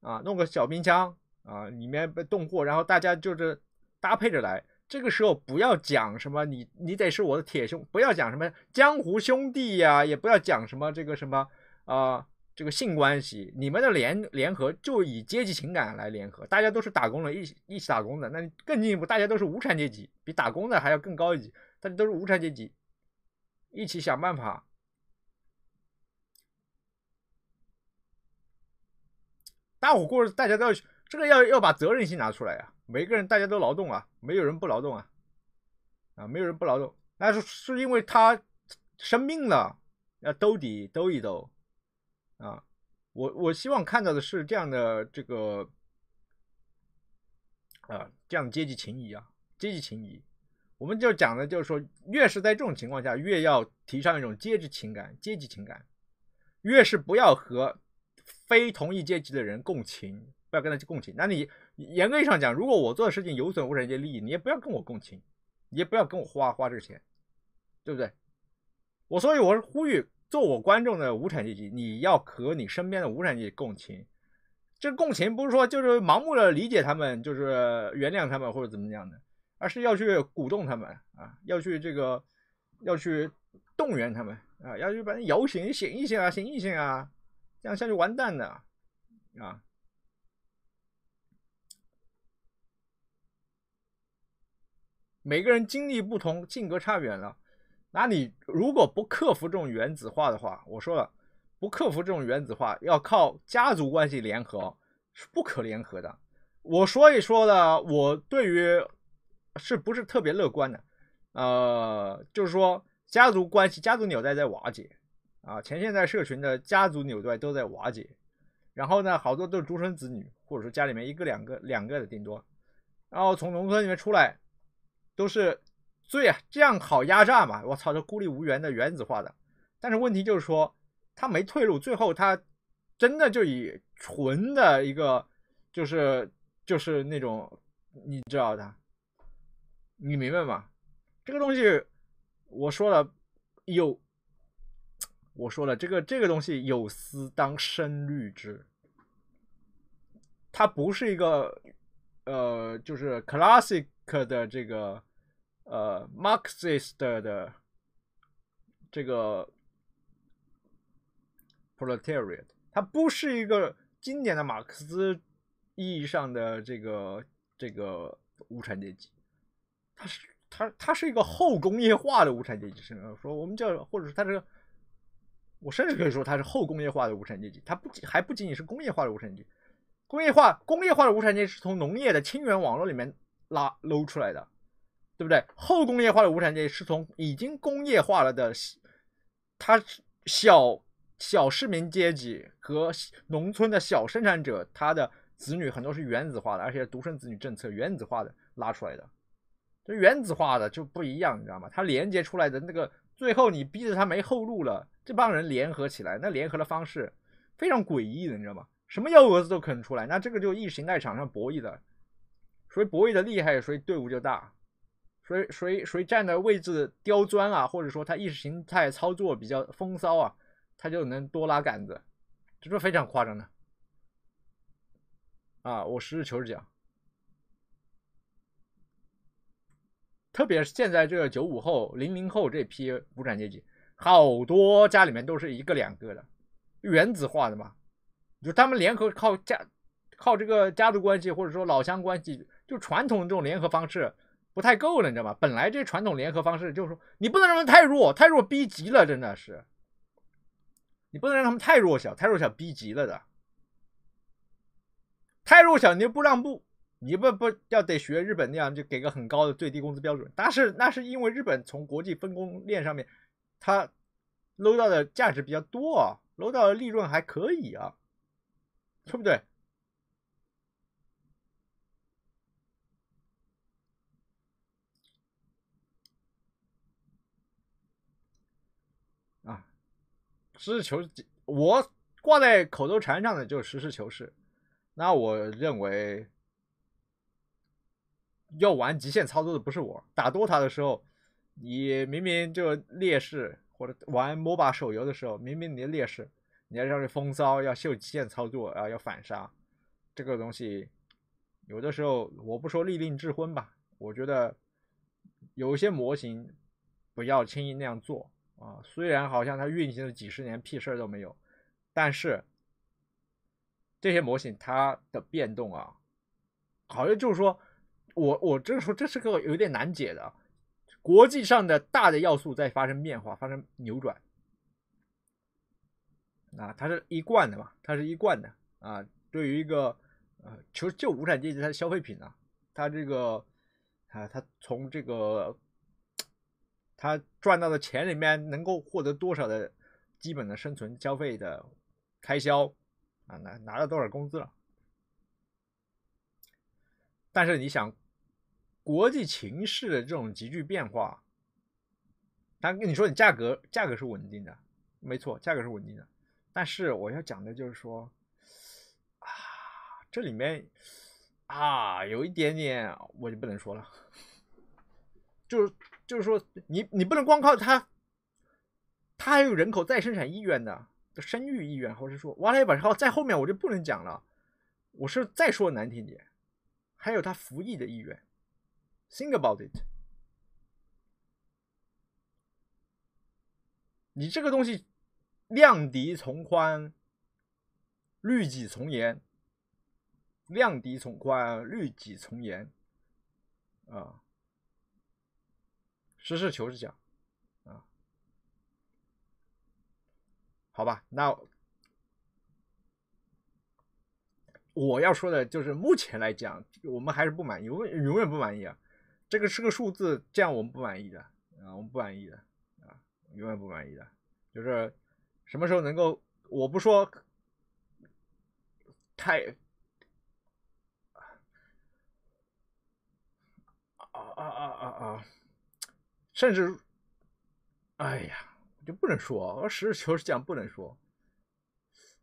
啊，弄个小冰箱啊，里面备冻货，然后大家就是搭配着来。这个时候不要讲什么你你得是我的铁兄，不要讲什么江湖兄弟呀，也不要讲什么这个什么啊这个性关系，你们的联联合就以阶级情感来联合，大家都是打工人，一起一起打工的，那更进一步，大家都是无产阶级，比打工的还要更高一级。大家都是无产阶级，一起想办法。搭伙过日子，大家都要这个要要把责任心拿出来呀！每个人大家都劳动啊，没有人不劳动啊，啊，没有人不劳动。那是是因为他生病了，要兜底兜一兜啊。我我希望看到的是这样的这个啊，这样的阶级情谊啊，阶级情谊。我们就讲的，就是说，越是在这种情况下，越要提倡一种阶级情感、阶级情感，越是不要和非同一阶级的人共情，不要跟他去共情。那你严格意义上讲，如果我做的事情有损无产阶级利益，你也不要跟我共情，你也不要跟我花花这个钱，对不对？我所以我是呼吁做我观众的无产阶级，你要和你身边的无产阶级共情。这共情不是说就是盲目的理解他们，就是原谅他们或者怎么样的。而是要去鼓动他们啊，要去这个，要去动员他们啊，要去把人摇醒，醒一醒啊，醒一醒啊，这样下去完蛋的啊！每个人经历不同，性格差远了，那你如果不克服这种原子化的话，我说了，不克服这种原子化，要靠家族关系联合是不可联合的。我所以说呢，我对于。是不是特别乐观的？呃，就是说家族关系、家族纽带在瓦解啊，前现代社群的家族纽带都在瓦解。然后呢，好多都是独生子女，或者说家里面一个、两个、两个的顶多。然后从农村里面出来，都是罪啊，这样好压榨嘛。我操，这孤立无援的原子化的。但是问题就是说，他没退路，最后他真的就以纯的一个，就是就是那种，你知道的。你明白吗？这个东西，我说了有，我说了这个这个东西有思当深虑之，它不是一个呃，就是 classic 的这个呃 Marxist 的这个 proletariat，它不是一个经典的马克思意义上的这个这个无产阶级。它是它它是一个后工业化的无产阶级，甚至说我们叫，或者是它是，我甚至可以说它是后工业化的无产阶级。它不仅还不仅仅是工业化的无产阶级，工业化工业化的无产阶级是从农业的清源网络里面拉搂出来的，对不对？后工业化的无产阶级是从已经工业化了的，它小小市民阶级和农村的小生产者，他的子女很多是原子化的，而且独生子女政策原子化的拉出来的。这原子化的就不一样，你知道吗？它连接出来的那个，最后你逼着他没后路了，这帮人联合起来，那联合的方式非常诡异的，你知道吗？什么幺蛾子都可能出来，那这个就意识形态场上博弈的，谁博弈的厉害，谁队伍就大，谁谁谁站的位置刁钻啊，或者说他意识形态操作比较风骚啊，他就能多拉杆子，这是非常夸张的。啊，我实事求是讲。特别是现在这个九五后、零零后这批无产阶级，好多家里面都是一个两个的，原子化的嘛，就他们联合靠家，靠这个家族关系或者说老乡关系，就传统这种联合方式不太够了，你知道吗？本来这传统联合方式就是说，你不能让他们太弱，太弱逼急了，真的是，你不能让他们太弱小，太弱小逼急了的，太弱小你又不让步。你不不要得学日本那样，就给个很高的最低工资标准。但是那是因为日本从国际分工链上面，它搂到的价值比较多啊，搂到的利润还可以啊，对不对？啊，实事求是，我挂在口头禅上的就是实事求是。那我认为。要玩极限操作的不是我，打 DOTA 的时候，你明明就劣势，或者玩 MOBA 手游的时候，明明你的劣势，你要让人风骚，要秀极限操作啊，要反杀，这个东西，有的时候我不说利令智昏吧，我觉得有些模型不要轻易那样做啊，虽然好像它运行了几十年屁事都没有，但是这些模型它的变动啊，好像就是说。我我这说这是个有点难解的，国际上的大的要素在发生变化，发生扭转，啊，它是一贯的嘛，它是一贯的啊。对于一个呃，就就无产阶级，它的消费品啊，它这个啊，它从这个他赚到的钱里面能够获得多少的基本的生存消费的开销啊，拿拿了多少工资了？但是你想。国际情势的这种急剧变化，他跟你说，你价格价格是稳定的，没错，价格是稳定的。但是我要讲的就是说，啊，这里面啊有一点点我就不能说了，就是就是说，你你不能光靠他，他还有人口再生产意愿的，生育意愿，或者说完了一把好在后面我就不能讲了，我是再说难听点，还有他服役的意愿。Think about it。你这个东西量敌从宽，律己从严。量敌从宽，律己从严。啊，实事求是讲，啊，好吧，那我要说的就是，目前来讲，我们还是不满意，永永远不满意啊。这个是个数字，这样我们不满意的啊，我们不满意的啊，永远不满意的。就是什么时候能够，我不说太啊啊啊啊啊，甚至，哎呀，就不能说，我实事求是讲，不能说，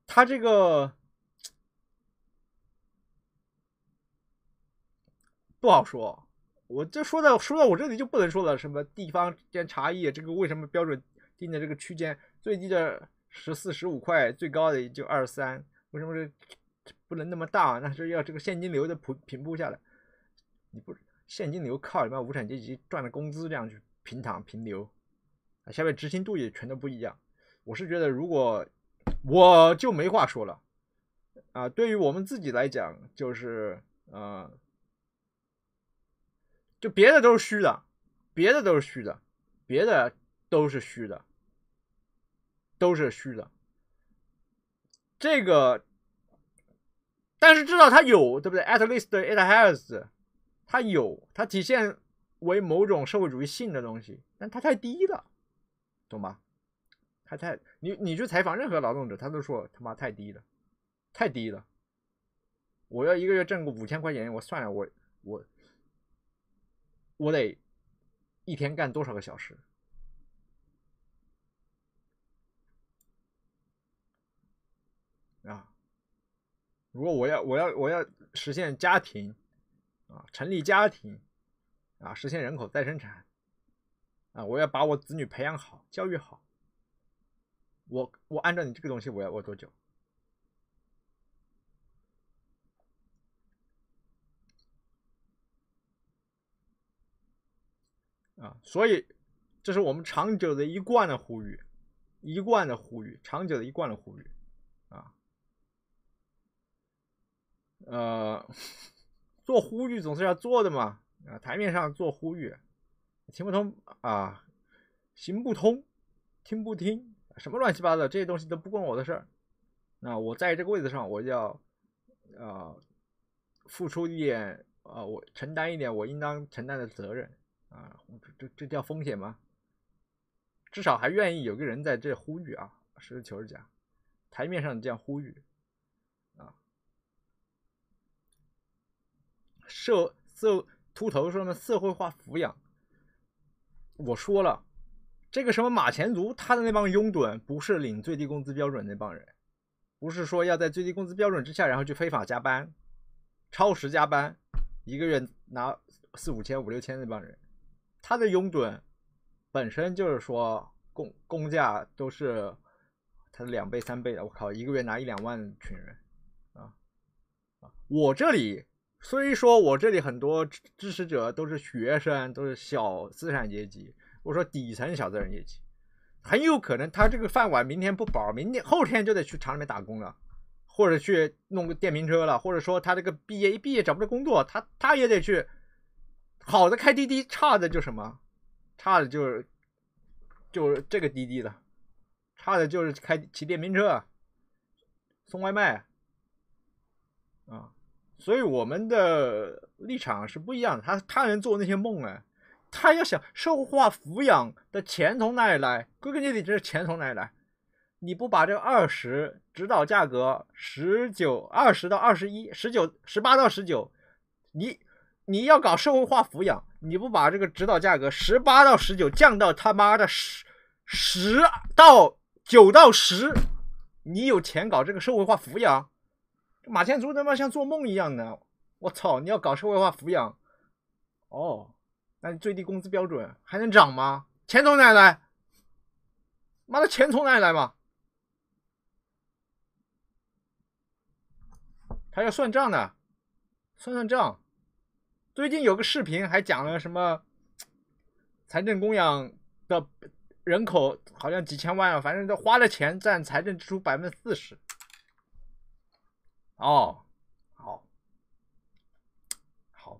他这个不好说。我这说到说到我这里就不能说了，什么地方间差异，这个为什么标准定的这个区间最低的十四十五块，最高的也就二十三，为什么是不能那么大？那 是要这个现金流的平平铺下来，你不现金流靠什么无产阶级赚的工资这样去平躺平流啊？下面执行度也全都不一样。我是觉得如果我就没话说了啊，对于我们自己来讲，就是呃。就别的都是虚的，别的都是虚的，别的都是虚的，都是虚的。这个，但是至少它有，对不对？At least it has，它有，它体现为某种社会主义性的东西，但它太低了，懂吧？还太你你去采访任何劳动者，他都说他妈太低了，太低了。我要一个月挣个五千块钱，我算了，我我我得一天干多少个小时？啊！如果我要我要我要实现家庭啊，成立家庭啊，实现人口再生产啊，我要把我子女培养好、教育好，我我按照你这个东西，我要我多久？啊，所以这是我们长久的一贯的呼吁，一贯的呼吁，长久的一贯的呼吁，啊，呃，做呼吁总是要做的嘛，啊，台面上做呼吁，听不通啊，行不通，听不听，什么乱七八糟这些东西都不关我的事儿，那我在这个位置上，我就要啊，付出一点啊，我承担一点我应当承担的责任。啊，这这这叫风险吗？至少还愿意有个人在这呼吁啊，实事求是讲，台面上这样呼吁啊，社社秃头说什么社会化抚养？我说了，这个什么马前卒，他的那帮拥趸不是领最低工资标准那帮人，不是说要在最低工资标准之下，然后去非法加班、超时加班，一个月拿四五千、五六千那帮人。他的拥趸本身就是说工工价都是他的两倍三倍的，我靠，一个月拿一两万群人啊啊！我这里虽说我这里很多支持者都是学生，都是小资产阶级，我说底层小资产阶级，很有可能他这个饭碗明天不保，明天后天就得去厂里面打工了，或者去弄个电瓶车了，或者说他这个毕业一毕业找不到工作，他他也得去。好的开滴滴，差的就什么？差的就是就是这个滴滴的，差的就是开骑电瓶车、送外卖啊。所以我们的立场是不一样的。他他能做那些梦啊，他要想社会化抚养的钱从哪里来？归根结底，这是钱从哪里来？你不把这二十指导价格十九、二十到二十一、十九、十八到十九，你。你要搞社会化抚养，你不把这个指导价格十八到十九降到他妈的十十到九到十，你有钱搞这个社会化抚养？马前卒他妈像做梦一样的，我操！你要搞社会化抚养，哦，那你最低工资标准还能涨吗？钱从哪来？妈的，钱从哪里来嘛？他要算账的，算算账。最近有个视频还讲了什么财政供养的人口好像几千万啊，反正都花了钱占财政支出百分之四十。哦，好，好，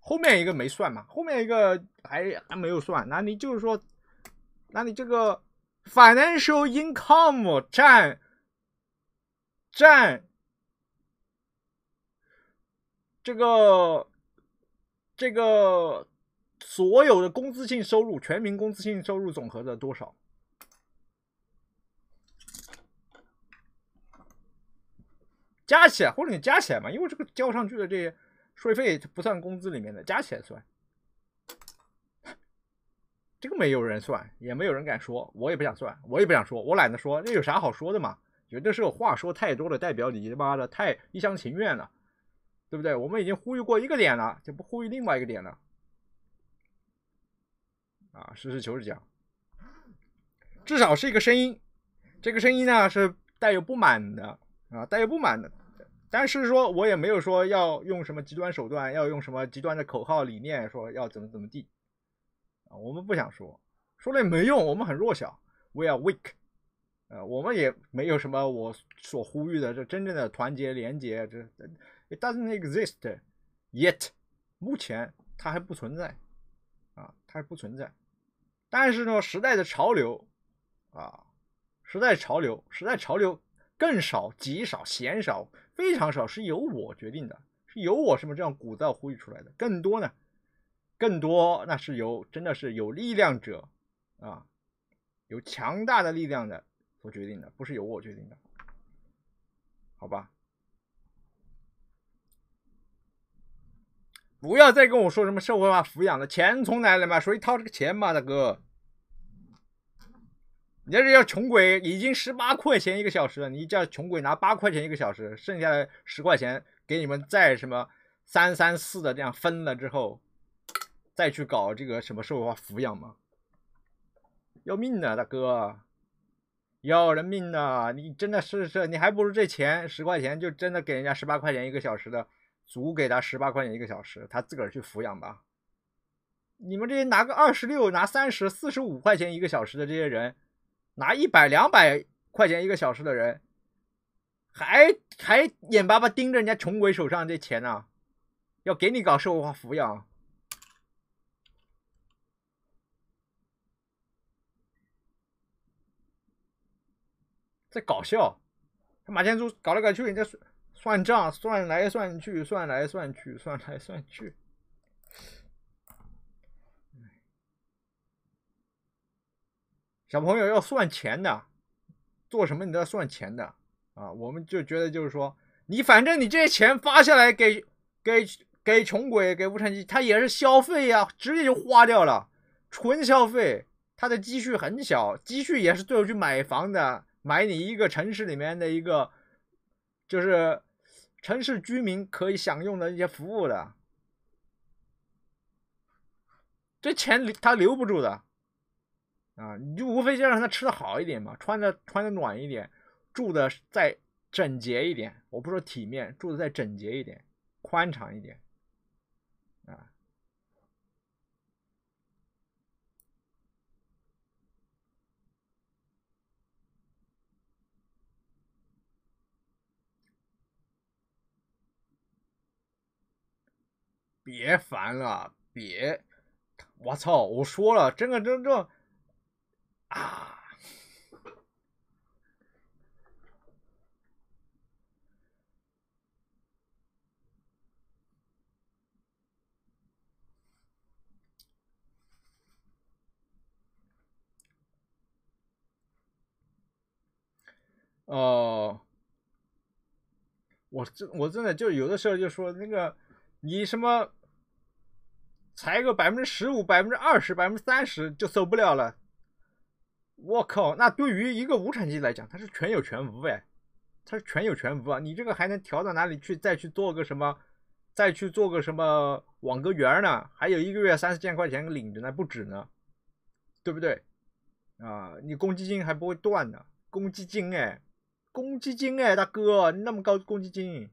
后面一个没算嘛，后面一个还还没有算，那你就是说，那你这个 financial income 占占这个。这个所有的工资性收入，全民工资性收入总和的多少？加起来，或者你加起来嘛？因为这个交上去的这些税费不算工资里面的，加起来算。这个没有人算，也没有人敢说，我也不想算，我也不想说，我懒得说，这有啥好说的嘛？觉得是我话说太多了，代表你他妈的太一厢情愿了。对不对？我们已经呼吁过一个点了，就不呼吁另外一个点了。啊，实事求是讲，至少是一个声音。这个声音呢是带有不满的啊，带有不满的。但是说我也没有说要用什么极端手段，要用什么极端的口号理念，说要怎么怎么地啊。我们不想说，说了也没用。我们很弱小，We are weak。呃，我们也没有什么我所呼吁的这真正的团结连结这。It doesn't exist yet，目前它还不存在啊，它还不存在。但是呢，时代的潮流啊，时代潮流，时代潮流更少、极少、鲜少、非常少，是由我决定的，是由我什么这样鼓噪呼吁出来的。更多呢，更多那是由真的是有力量者啊有强大的力量的所决定的，不是由我决定的，好吧？不要再跟我说什么社会化抚养了，钱从哪来嘛？谁掏这个钱嘛，大哥？你这是要穷鬼已经十八块钱一个小时了，你叫穷鬼拿八块钱一个小时，剩下的十块钱给你们再什么三三四的这样分了之后，再去搞这个什么社会化抚养吗？要命的，大哥，要人命的！你真的是是，你还不如这钱十块钱就真的给人家十八块钱一个小时的，足给他十八块钱一个小时，他自个儿去抚养吧。你们这些拿个二十六、拿三十、四十五块钱一个小时的这些人。拿一百两百块钱一个小时的人，还还眼巴巴盯着人家穷鬼手上这钱呢，要给你搞社会化抚养，在搞笑。他马天珠搞来搞去，人家算账，算来算去，算来算去，算来算去。小朋友要算钱的，做什么你都要算钱的啊！我们就觉得就是说，你反正你这些钱发下来给给给穷鬼给无产阶级，他也是消费呀，直接就花掉了，纯消费，他的积蓄很小，积蓄也是最后去买房的，买你一个城市里面的一个，就是城市居民可以享用的一些服务的，这钱他留不住的。啊，你就无非就让他吃的好一点嘛，穿的穿的暖一点，住的再整洁一点。我不说体面，住的再整洁一点，宽敞一点，啊，别烦了，别，我操！我说了，真的真正。啊！哦，我真我真的就有的时候就说那个你什么才个百分之十五、百分之二十、百分之三十就受不了了。我靠，那对于一个无产阶级来讲，他是全有全无哎，他是全有全无啊！你这个还能调到哪里去？再去做个什么？再去做个什么网格员呢？还有一个月三四千块钱领着呢，不止呢，对不对？啊，你公积金还不会断呢，公积金哎，公积金哎，大哥，那么高公积金，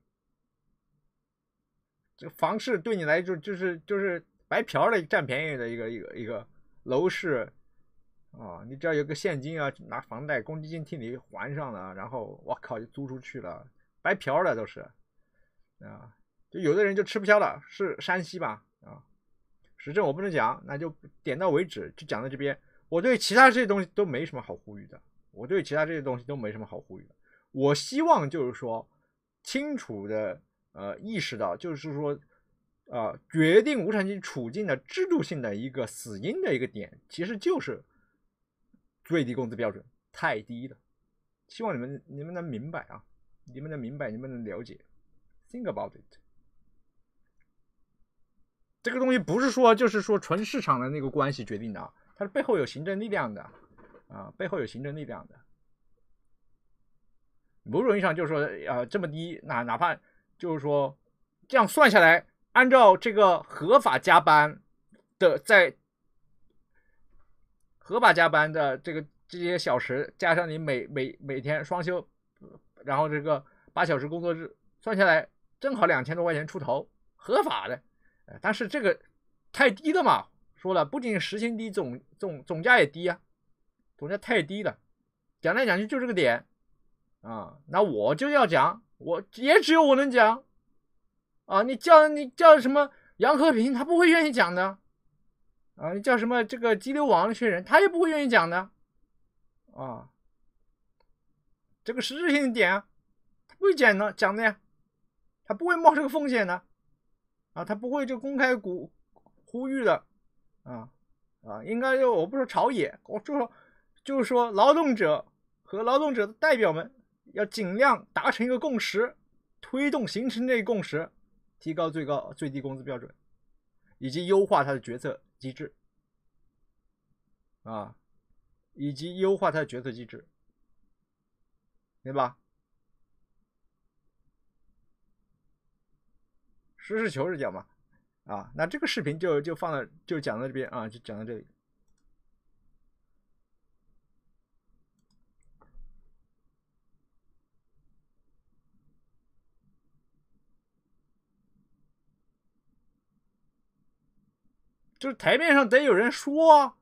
这房市对你来说就是就是白嫖的占便宜的一个一个一个楼市。啊，你只要有个现金啊，拿房贷、公积金替你还上了，然后我靠就租出去了，白嫖了都是，啊，就有的人就吃不消了，是山西吧？啊，实政我不能讲，那就点到为止，就讲到这边。我对其他这些东西都没什么好呼吁的，我对其他这些东西都没什么好呼吁的。我希望就是说，清楚的呃意识到，就是说，啊，决定无产阶级处境的制度性的一个死因的一个点，其实就是。最低工资标准太低了，希望你们你们能明白啊，你们能明白，你们能了解。Think about it。这个东西不是说就是说纯市场的那个关系决定的啊，它是背后有行政力量的啊，背后有行政力量的。某种意义上就是说，呃，这么低，那哪怕就是说这样算下来，按照这个合法加班的在。合法加班的这个这些小时，加上你每每每天双休，然后这个八小时工作日算下来，正好两千多块钱出头，合法的。但是这个太低了嘛，说了，不仅时薪低，总总总价也低啊，总价太低了。讲来讲去就这个点啊，那我就要讲，我也只有我能讲啊。你叫你叫什么杨和平，他不会愿意讲的。啊，叫什么？这个激流网那些人，他也不会愿意讲的，啊，这个实质性的点啊，他不会讲的，讲的呀，他不会冒这个风险的，啊，他不会就公开鼓呼吁的，啊啊，应该就我不说朝野，我就说就是说劳动者和劳动者的代表们要尽量达成一个共识，推动形成这个共识，提高最高最低工资标准，以及优化他的决策机制，啊，以及优化它的决策机制，对吧？实事求是讲嘛，啊，那这个视频就就放到就讲到这边啊，就讲到这里。就是台面上得有人说，啊，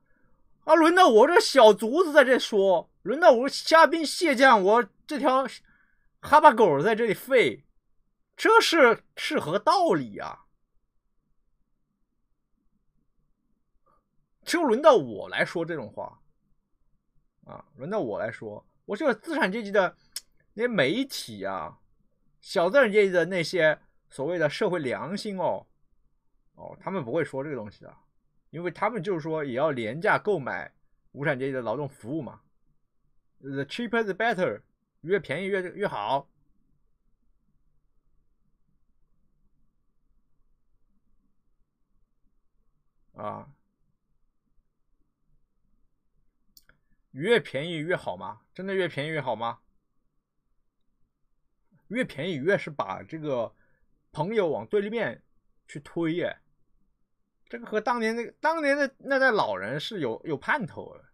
啊轮到我这小卒子在这说，轮到我虾兵蟹将，我这条哈巴狗在这里吠，这是是何道理呀、就轮到我来说这种话，啊，轮到我来说，我这个资产阶级的那些媒体啊，小资产阶级的那些所谓的社会良心哦，哦，他们不会说这个东西的，因为他们就是说也要廉价购买无产阶级的劳动服务嘛，the cheaper the better，越便宜越越好。啊，越便宜越好吗？真的越便宜越好吗？越便宜越是把这个朋友往对立面去推耶。这个和当年那个当年的那代老人是有有盼头的，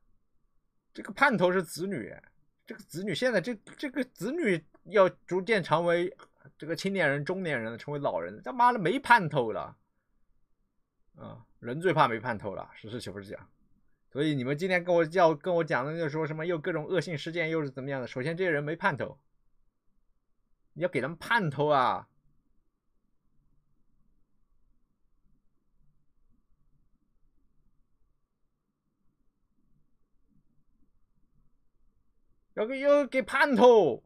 这个盼头是子女，这个子女现在这这个子女要逐渐成为这个青年人、中年人，成为老人，他妈的没盼头了。啊，人最怕没盼头了，实事求是讲。所以你们今天跟我叫跟我讲的，就说什么又各种恶性事件，又是怎么样的？首先，这些人没盼头，你要给他们盼头啊！要给要给盼头，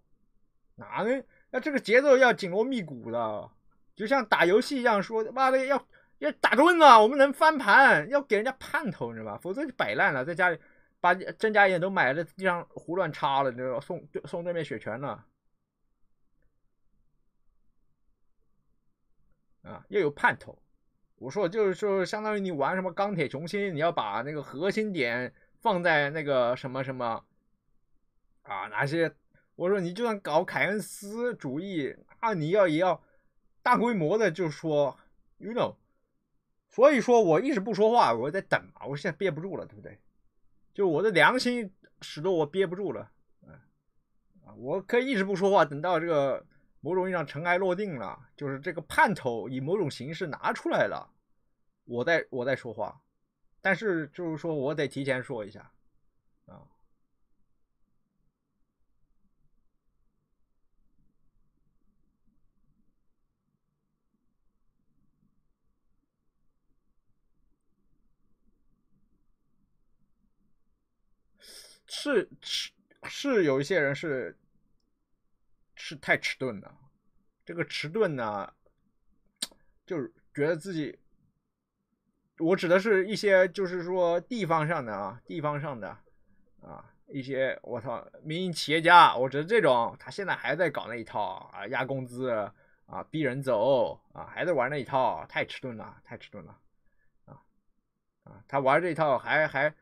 哪能？那这个节奏要紧锣密鼓的，就像打游戏一样，说妈的要。要打盾啊！我们能翻盘，要给人家盼头，你知道吧？否则就摆烂了，在家里把真假眼都买在地上胡乱插了，你知道送送对面血泉了啊！要有盼头。我说就是说，相当于你玩什么钢铁雄心，你要把那个核心点放在那个什么什么啊哪些？我说你就算搞凯恩斯主义啊，你要也要大规模的，就说 you know。所以说，我一直不说话，我在等嘛。我现在憋不住了，对不对？就我的良心使得我憋不住了，啊，我可以一直不说话，等到这个某种意义上尘埃落定了，就是这个盼头以某种形式拿出来了，我再我再说话。但是就是说我得提前说一下，啊。是是是有一些人是是太迟钝了，这个迟钝呢，就是觉得自己，我指的是一些就是说地方上的啊，地方上的啊，一些我操民营企业家，我觉得这种，他现在还在搞那一套啊，压工资啊，逼人走啊，还在玩那一套，太迟钝了，太迟钝了，啊啊，他玩这一套还还。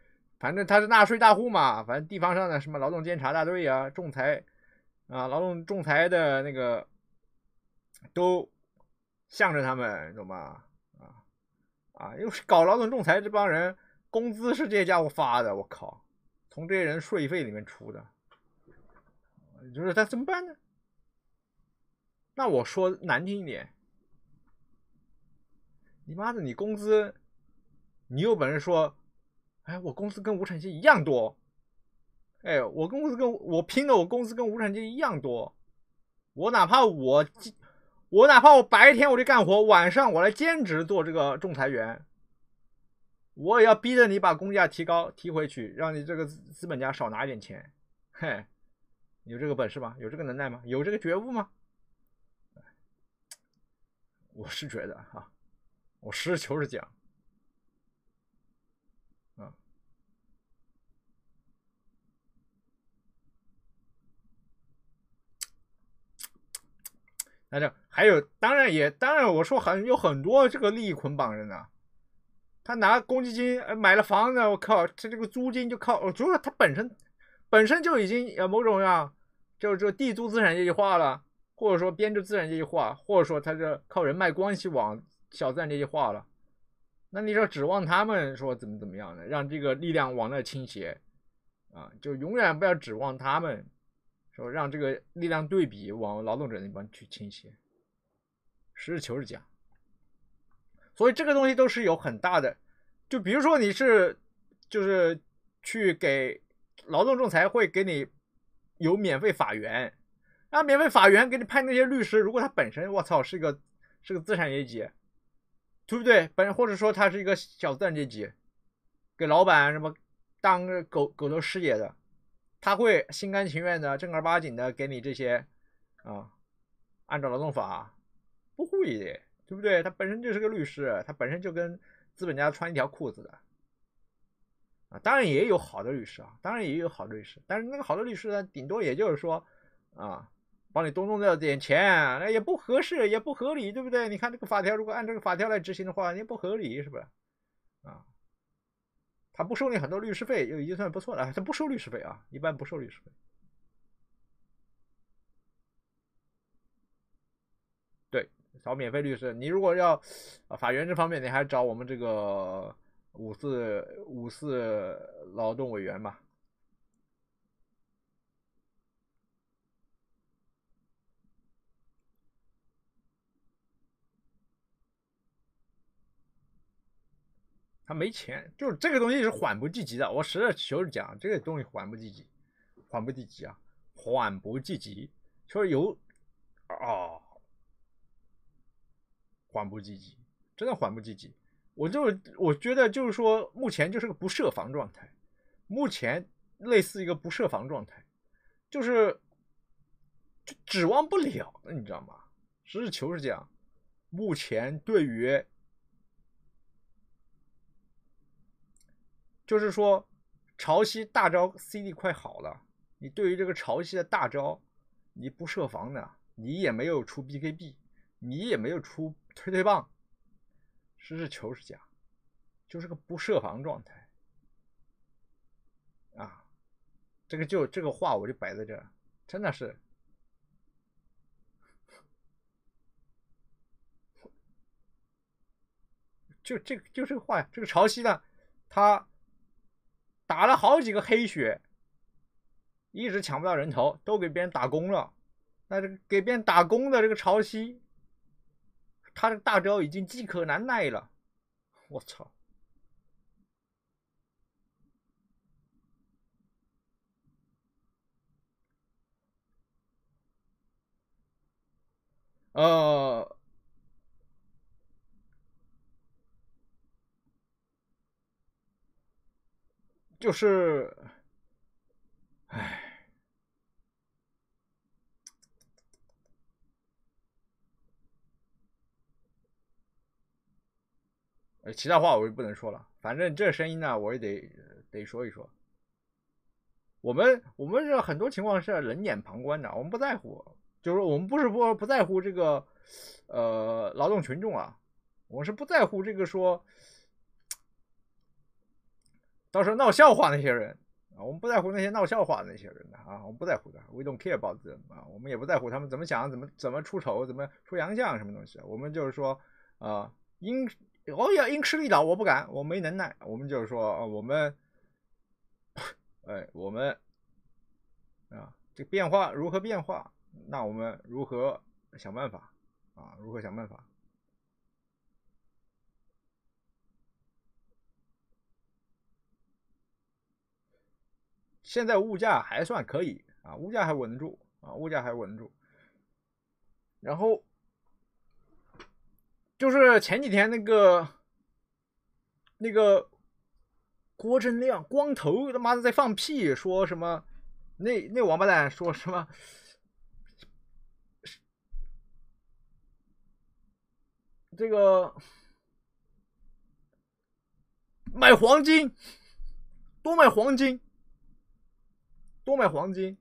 反正他是纳税大户嘛，反正地方上的什么劳动监察大队啊、仲裁啊、劳动仲裁的那个都向着他们，懂吗？啊啊，又是搞劳动仲裁这帮人，工资是这些家伙发的，我靠，从这些人税费里面出的，就是他怎么办呢？那我说难听一点，你妈的，你工资，你有本事说。哎，我工资跟无产阶级一样多。哎，我工资跟我拼的，我工资跟无产阶级一样多。我哪怕我，我哪怕我白天我就干活，晚上我来兼职做这个仲裁员，我也要逼着你把工价提高提回去，让你这个资本家少拿一点钱。嘿，有这个本事吗？有这个能耐吗？有这个觉悟吗？我是觉得哈，我实事求是讲。那就还有，当然也当然，我说很有很多这个利益捆绑人呢。他拿公积金买了房子，我靠，他这个租金就靠，我觉得他本身本身就已经呃某种样，就就地租资产阶级化了，或者说编制资产阶级化，或者说他是靠人脉关系往小资产阶级化了。那你说指望他们说怎么怎么样呢？让这个力量往那倾斜啊，就永远不要指望他们说让这个力量对比往劳动者那边去倾斜。实事求是讲。所以这个东西都是有很大的，就比如说你是就是去给劳动仲裁会给你有免费法援，啊，免费法援给你派那些律师，如果他本身我操是一个是个资产阶级，对不对？本或者说他是一个小资产阶级，给老板什么当个狗狗头师爷的，他会心甘情愿的正儿八经的给你这些啊，按照劳动法不会的。对不对？他本身就是个律师，他本身就跟资本家穿一条裤子的啊。当然也有好的律师啊，当然也有好的律师，但是那个好的律师呢，顶多也就是说啊，帮你多弄掉点钱，那也不合适，也不合理，对不对？你看这个法条，如果按这个法条来执行的话，也不合理，是不是？啊，他不收你很多律师费，就已经算不错了。他不收律师费啊，一般不收律师费。对找免费律师，你如果要法援这方面，你还找我们这个五四五四劳动委员吧。没钱，就是这个东西是缓不济急的。我实事求是讲，这个东西缓不济急，缓不济急啊，缓不济急，就是有哦。缓不济急，真的缓不济急。我就我觉得就是说，目前就是个不设防状态，目前类似一个不设防状态，就是就指望不了了，你知道吗？实事求是讲，目前对于就是说潮汐大招 CD 快好了，你对于这个潮汐的大招，你不设防呢，你也没有出 BKB，你也没有出。推推棒，实事求是讲，就是个不设防状态啊！这个就这个话我就摆在这，真的是，就这个就这个话呀。这个潮汐呢，他打了好几个黑血，一直抢不到人头，都给别人打工了。那这个给别人打工的这个潮汐。他这个大招已经饥渴难耐了，我操！呃，就是，唉。呃，其他话我就不能说了。反正这声音呢，我也得得说一说。我们我们这很多情况是冷眼旁观的，我们不在乎，就是我们不是说不在乎这个呃劳动群众啊，我是不在乎这个说到时候闹笑话那些人啊，我们不在乎那些闹笑话的那些人的啊，我们不在乎的，We don't care about them 啊，我们也不在乎他们怎么想，怎么怎么出丑，怎么出洋相什么东西，我们就是说啊，应。我要硬吃力倒，我不敢，我没能耐。我们就是说，我们，哎，我们啊，这变化如何变化？那我们如何想办法啊？如何想办法？现在物价还算可以啊，物价还稳得住啊，物价还稳得住。然后。就是前几天那个那个郭正亮光头他妈的在放屁，说什么？那那王八蛋说什么？这个买黄金，多买黄金，多买黄金。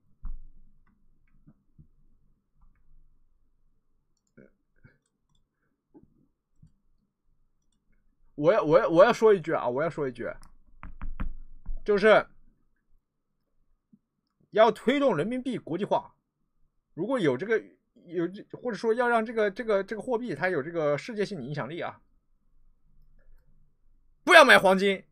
我要我要我要说一句啊，我要说一句。就是要推动人民币国际化，如果有这个有，或者说要让这个这个这个货币它有这个世界性的影响力啊。不要买黄金。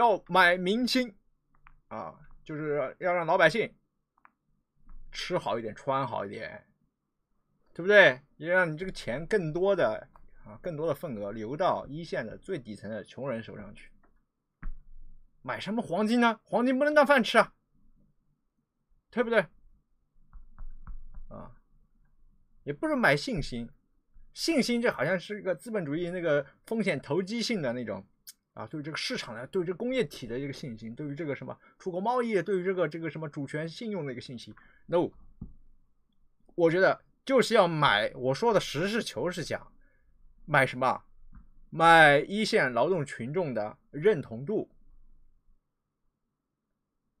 要买明星啊，就是要让老百姓吃好一点，穿好一点，对不对？也让你这个钱更多的啊，更多的份额流到一线的最底层的穷人手上去。买什么黄金呢？黄金不能当饭吃啊，对不对？啊，也不是买信心，信心这好像是一个资本主义那个风险投机性的那种啊，对这个市场的，对于这个工业体的一个信心，对于这个什么出口贸易，对于这个这个什么主权信用的一个信息。No，我觉得就是要买。我说的实事求是讲，买什么？买一线劳动群众的认同度。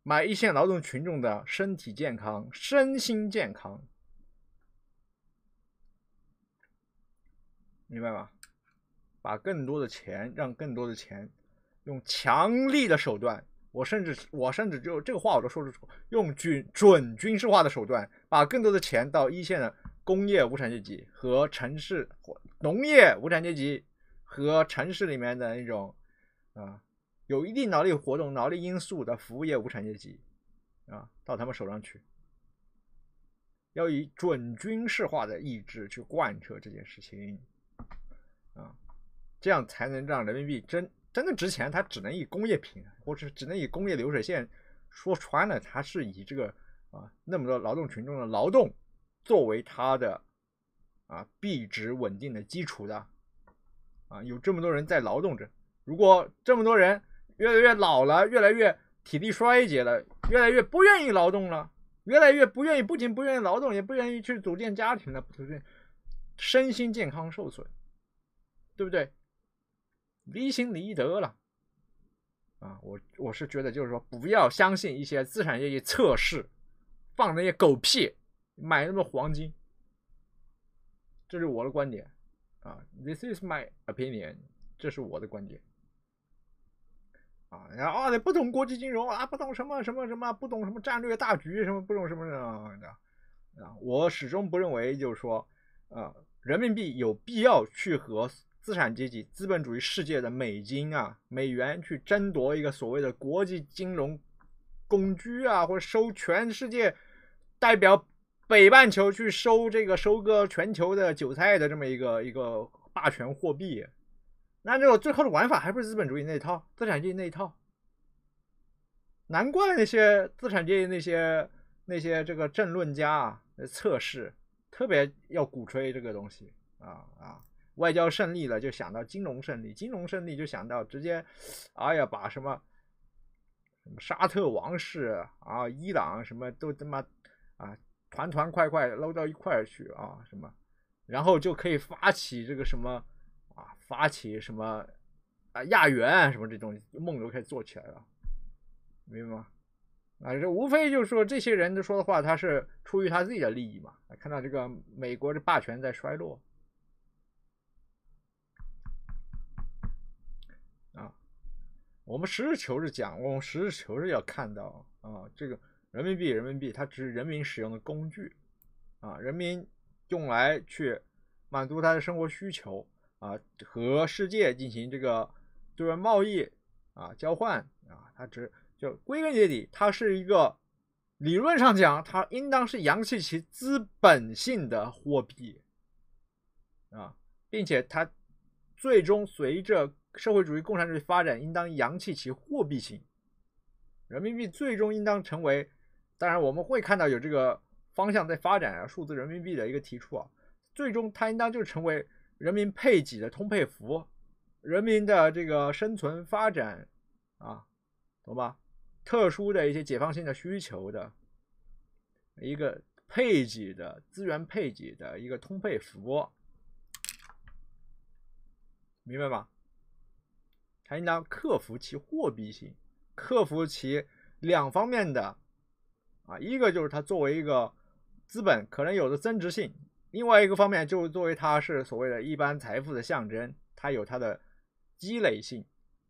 买一线劳动群众的身体健康、身心健康，明白吗？把更多的钱，让更多的钱，用强力的手段，我甚至我甚至就这个话我都说得出，用军准军事化的手段，把更多的钱到一线的工业无产阶级和城市农业无产阶级和城市里面的那种啊。有一定脑力活动、脑力因素的服务业无产阶级，啊，到他们手上去，要以准军事化的意志去贯彻这件事情，啊，这样才能让人民币真真的值钱。它只能以工业品，或者只能以工业流水线。说穿了，它是以这个啊那么多劳动群众的劳动作为它的啊币值稳定的基础的，啊，有这么多人在劳动着，如果这么多人。越来越老了，越来越体力衰竭了，越来越不愿意劳动了，越来越不愿意，不仅不愿意劳动，也不愿意去组建家庭了，对不对？身心健康受损，对不对？离心离德了啊！我我是觉得，就是说，不要相信一些资产阶级测试放那些狗屁，买那么黄金，这是我的观点啊。This is my opinion，这是我的观点。啊，然后啊，不懂国际金融啊，不懂什么什么什么，不懂什么战略大局，什么不懂什么的啊，我始终不认为，就是说，啊，人民币有必要去和资产阶级、资本主义世界的美金啊、美元去争夺一个所谓的国际金融工具啊，或者收全世界代表北半球去收这个收割全球的韭菜的这么一个一个霸权货币。那这个最后的玩法还不是资本主义那一套，资产阶级那一套。难怪那些资产阶级那些那些这个政论家啊，测试特别要鼓吹这个东西啊啊！外交胜利了就想到金融胜利，金融胜利就想到直接，哎呀，把什么什么沙特王室啊、伊朗什么都他妈啊团团块块搂到一块儿去啊什么，然后就可以发起这个什么。啊，发起什么啊亚元什么这东西梦都开始做起来了，明白吗？啊，这无非就是说这些人都说的话，他是出于他自己的利益嘛。看到这个美国的霸权在衰落，啊，我们实事求是讲，我们实事求是要看到啊，这个人民币，人民币它只是人民使用的工具，啊，人民用来去满足他的生活需求。啊，和世界进行这个对外贸易啊交换啊，它只就归根结底，它是一个理论上讲，它应当是扬弃其资本性的货币啊，并且它最终随着社会主义共产主义发展，应当扬弃其货币性，人民币最终应当成为，当然我们会看到有这个方向在发展啊，数字人民币的一个提出啊，最终它应当就成为。人民配给的通配服，人民的这个生存发展啊，懂吧？特殊的一些解放性的需求的一个配给的资源配给的一个通配服，明白吗？还应当克服其货币性，克服其两方面的啊，一个就是它作为一个资本可能有的增值性，另外一个方面就作为它是所谓的一般财富的象征，它有它的积累性，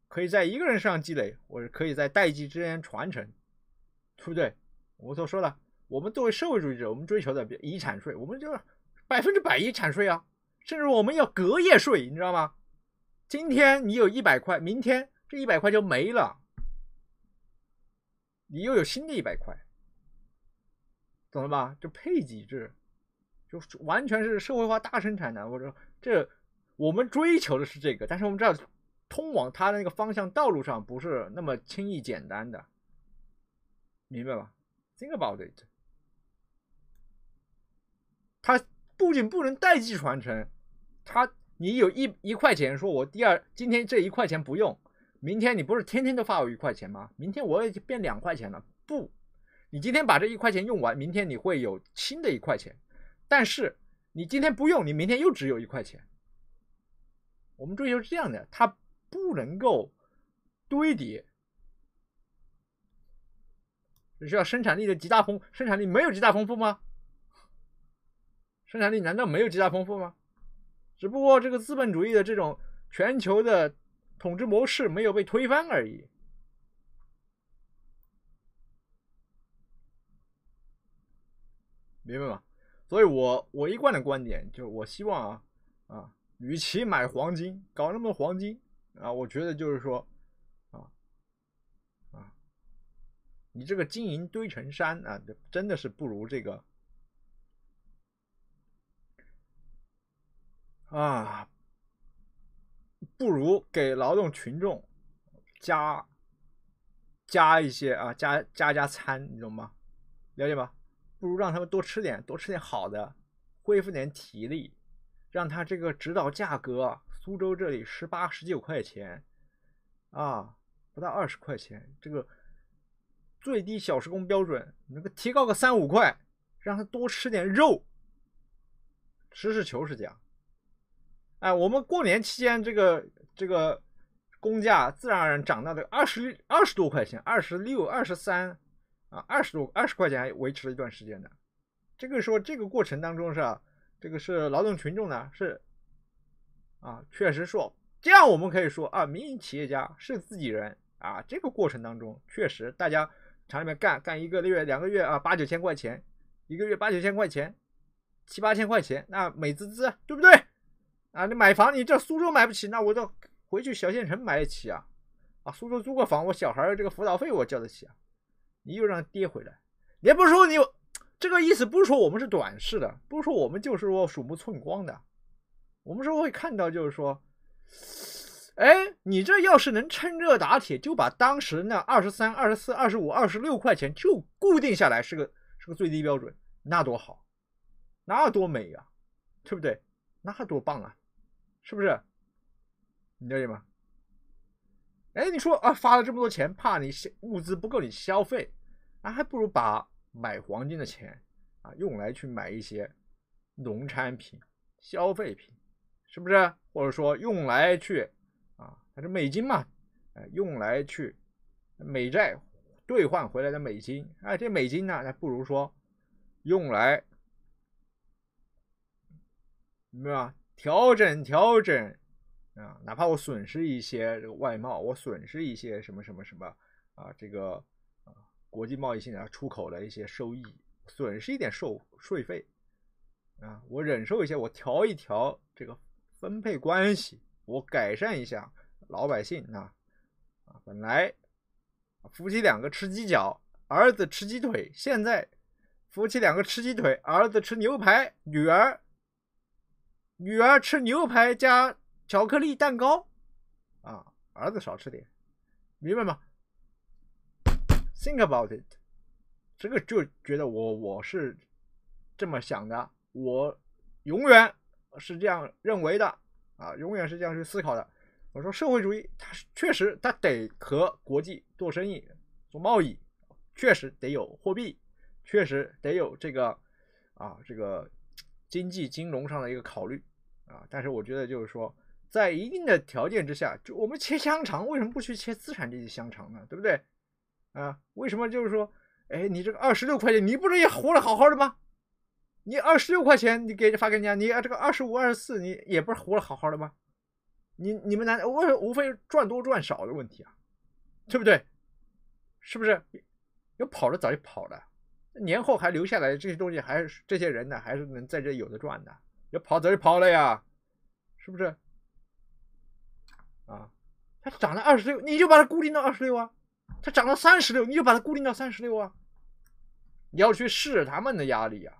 可以在一个人身上积累，或者可以在代际之间传承，对不对？我所说的，我们作为社会主义者，我们追求的遗产税，我们就百分之百遗产税啊，甚至我们要隔夜税，你知道吗？今天你有一百块，明天这一百块就没了，你又有新的一百块，懂了吧？就配给制，就完全是社会化大生产的。我说这我们追求的是这个，但是我们知道通往它的那个方向道路上不是那么轻易简单的，明白吧？Think about it。它不仅不能代际传承，它你有一一块钱，说我第二今天这一块钱不用，明天你不是天天都发我一块钱吗？明天我也变两块钱了。不，你今天把这一块钱用完，明天你会有新的一块钱，但是你今天不用，你明天又只有一块钱。我们追求是这样的，它不能够堆叠，只需要生产力的极大丰，生产力没有极大丰富吗？生产力难道没有极大丰富吗？只不过这个资本主义的这种全球的统治模式没有被推翻而已。明白吗？所以我我一贯的观点就是，我希望啊啊，与其买黄金，搞那么多黄金啊，我觉得就是说啊啊，你这个金银堆成山啊，真的是不如这个啊，不如给劳动群众加加一些啊，加加加餐，你懂吗？了解吧？不如让他们多吃点，多吃点好的，恢复点体力，让他这个指导价格，苏州这里十八十九块钱，啊，不到二十块钱，这个最低小时工标准能够提高个三五块，让他多吃点肉。实事求是讲，哎，我们过年期间这个这个工价自然而然涨到了二十二十多块钱，二十六、二十三。啊，二十多二十块钱还维持了一段时间的，这个说这个过程当中是？这个是劳动群众呢是啊，确实说这样我们可以说啊，民营企业家是自己人啊。这个过程当中确实大家厂里面干干一个月两个月啊，八九千块钱一个月八九千块钱七八千块钱，那美滋滋对不对？啊，你买房你这苏州买不起，那我就回去小县城买得起啊啊，苏州租个房，我小孩这个辅导费我交得起啊。你又让跌回来，也不是说你这个意思，不是说我们是短视的，不是说我们就是说鼠目寸光的，我们是会看到，就是说，哎，你这要是能趁热打铁，就把当时那二十三、二十四、二十五、二十六块钱就固定下来，是个是个最低标准，那多好，那多美呀，对不对？那多棒啊，是不是？你了解吗？哎，你说啊，发了这么多钱，怕你物资不够你消费，那还不如把买黄金的钱啊用来去买一些农产品、消费品，是不是？或者说用来去啊，它是美金嘛，哎，用来去美债兑换回来的美金，哎，这美金呢，那不如说用来，明白吧？调整调整。啊，哪怕我损失一些这个外贸，我损失一些什么什么什么啊，这个啊国际贸易性的出口的一些收益，损失一点收税费啊，我忍受一些，我调一调这个分配关系，我改善一下老百姓啊啊，本来夫妻两个吃鸡脚，儿子吃鸡腿，现在夫妻两个吃鸡腿，儿子吃牛排，女儿女儿吃牛排加。巧克力蛋糕，啊，儿子少吃点，明白吗？Think about it，这个就觉得我我是这么想的，我永远是这样认为的啊，永远是这样去思考的。我说社会主义，它确实它得和国际做生意、做贸易，确实得有货币，确实得有这个啊这个经济金融上的一个考虑啊。但是我觉得就是说。在一定的条件之下，就我们切香肠，为什么不去切资产阶级香肠呢？对不对？啊，为什么就是说，哎，你这个二十六块钱，你不是也活得好好的吗？你二十六块钱你给发给人家，你这个二十五、二十四，你也不是活得好好的吗？你你们难无无非赚多赚少的问题啊，对不对？是不是？有跑的早就跑了，年后还留下来这些东西，还是这些人呢，还是能在这有的赚的。要跑早就跑了呀，是不是？啊，它涨了二十六，你就把它固定到二十六啊；它涨了三十六，你就把它固定到三十六啊。你要去试他们的压力呀，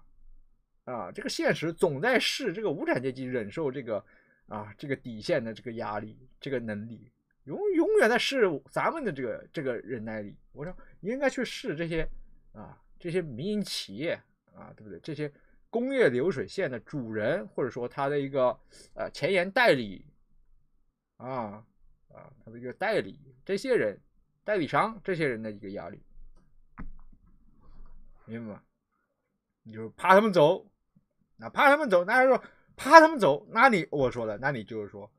啊，这个现实总在试这个无产阶级忍受这个啊这个底线的这个压力，这个能力永永远在试咱们的这个这个忍耐力。我说你应该去试这些啊这些民营企业啊，对不对？这些工业流水线的主人，或者说他的一个呃前沿代理啊啊他的一个代理，这些人代理商这些人的一个压力。明白吗？你就怕他们走，那怕他们走，那说怕他们走，那你我说了，那你就是说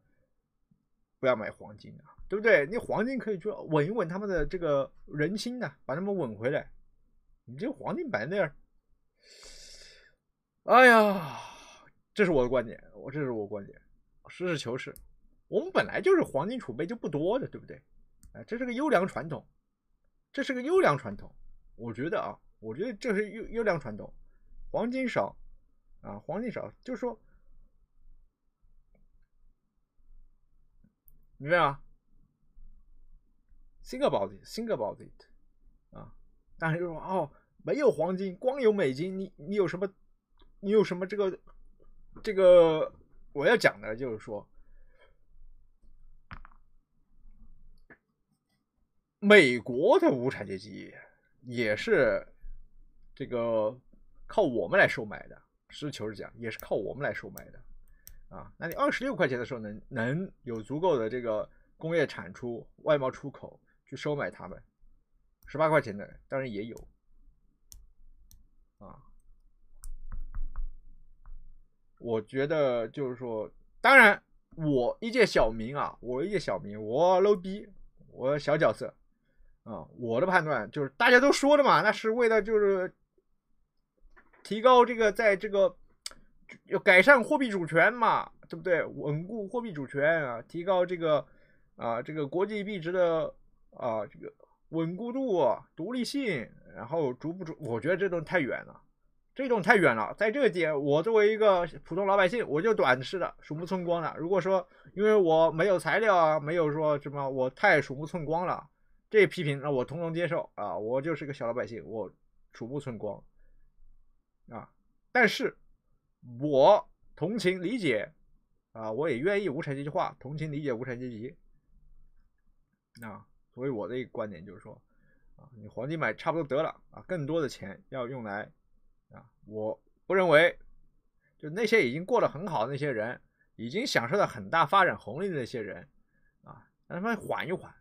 不要买黄金啊，对不对？你黄金可以去稳一稳他们的这个人心呢，把他们稳回来。你这黄金摆那儿，哎呀，这是我的观点，我这是我观点，实事求是。我们本来就是黄金储备就不多的，对不对？哎，这是个优良传统，这是个优良传统，我觉得啊。我觉得这是优优良传统，黄金少啊，黄金少，就是说，明白吗？Think about it, think about it，啊，但是就说哦，没有黄金，光有美金，你你有什么？你有什么这个这个？我要讲的就是说，美国的无产阶级也是。这个靠我们来收买的，实事求是讲，也是靠我们来收买的，啊，那你二十六块钱的时候能能有足够的这个工业产出、外贸出口去收买他们，十八块钱的当然也有，啊，我觉得就是说，当然我一介小民啊，我一介小民，我 low 逼，我小角色，啊，我的判断就是大家都说的嘛，那是为了就是。提高这个，在这个要改善货币主权嘛，对不对？稳固货币主权啊，提高这个啊，这个国际币值的啊，这个稳固度、独立性，然后逐步逐，我觉得这都太远了，这种太远了。在这个点，我作为一个普通老百姓，我就短视的，鼠目寸光的。如果说因为我没有材料啊，没有说什么，我太鼠目寸光了，这批评那我通通接受啊，我就是个小老百姓，我鼠目寸光。啊，但是我同情理解啊，我也愿意无产阶级化，同情理解无产阶级啊，所以我的一个观点就是说啊，你黄金买差不多得了啊，更多的钱要用来啊，我不认为就那些已经过得很好的那些人，已经享受到很大发展红利的那些人啊，让他们缓一缓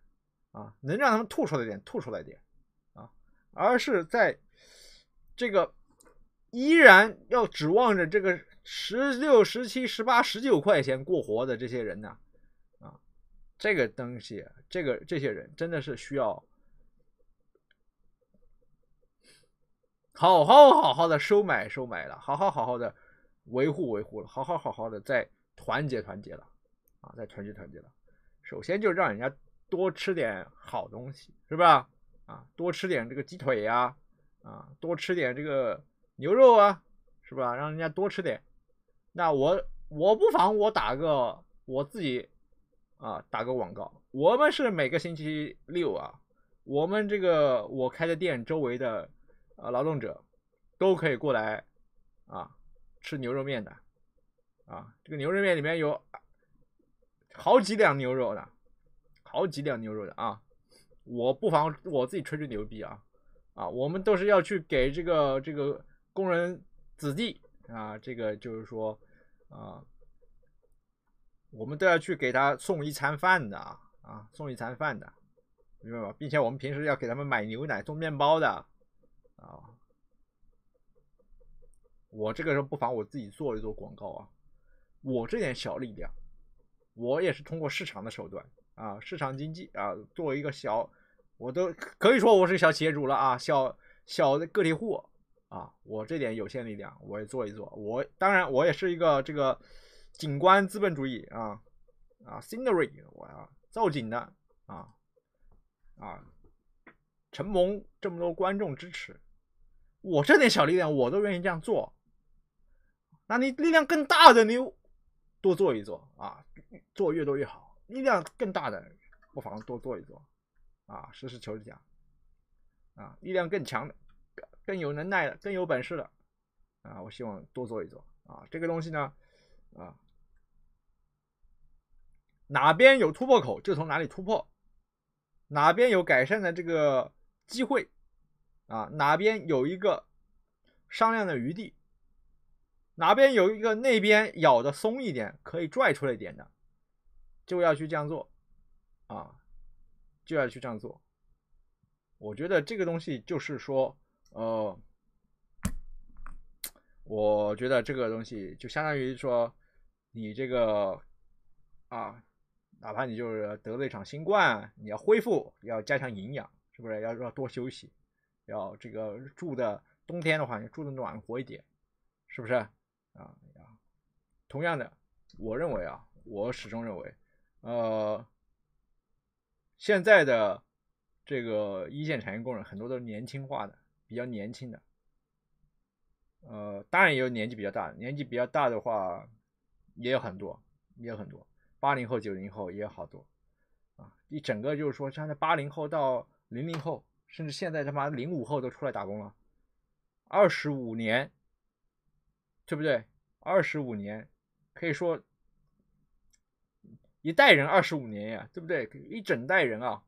啊，能让他们吐出来点，吐出来点啊，而是在这个。依然要指望着这个十六、十七、十八、十九块钱过活的这些人呢？啊，这个东西，这个这些人真的是需要好好好好的收买收买了，好好好好的维护维护了，好好好好的再团结团结了啊，再团结团结了。首先就让人家多吃点好东西，是吧？啊，多吃点这个鸡腿呀，啊，多吃点这个。牛肉啊，是吧？让人家多吃点。那我我不妨我打个我自己啊，打个广告。我们是每个星期六啊，我们这个我开的店周围的啊劳动者都可以过来啊吃牛肉面的啊。这个牛肉面里面有好几两牛肉的，好几两牛肉的啊。我不妨我自己吹吹牛逼啊啊，我们都是要去给这个这个。工人子弟啊，这个就是说啊，我们都要去给他送一餐饭的啊，啊，送一餐饭的，明白吧？并且我们平时要给他们买牛奶、送面包的啊。我这个时候不妨我自己做一做广告啊，我这点小力量，我也是通过市场的手段啊，市场经济啊，作为一个小，我都可以说我是小企业主了啊，小小的个体户。啊，我这点有限力量我也做一做。我当然我也是一个这个景观资本主义啊啊，scenery，我要造景的啊啊，承蒙这么多观众支持，我这点小力量我都愿意这样做。那你力量更大的，你多做一做啊，做越多越好。力量更大的，不妨多做一做啊，实事求是讲啊，力量更强的、更更有能耐的、更有本事的啊，我希望多做一做啊。这个东西呢，啊，哪边有突破口就从哪里突破，哪边有改善的这个机会啊，哪边有一个商量的余地。哪边有一个那边咬的松一点，可以拽出来一点的，就要去这样做，啊，就要去这样做。我觉得这个东西就是说，呃，我觉得这个东西就相当于说，你这个啊，哪怕你就是得了一场新冠，你要恢复，要加强营养，是不是？要要多休息，要这个住的冬天的话，你住的暖和一点，是不是？啊啊，同样的，我认为啊，我始终认为，呃，现在的这个一线产业工人很多都是年轻化的，比较年轻的，呃，当然也有年纪比较大，年纪比较大的话也有很多，也有很多，八零后、九零后也有好多，啊，一整个就是说，像在八零后到零零后，甚至现在他妈零五后都出来打工了，二十五年。对不对？二十五年，可以说一代人二十五年呀，对不对？一整代人啊，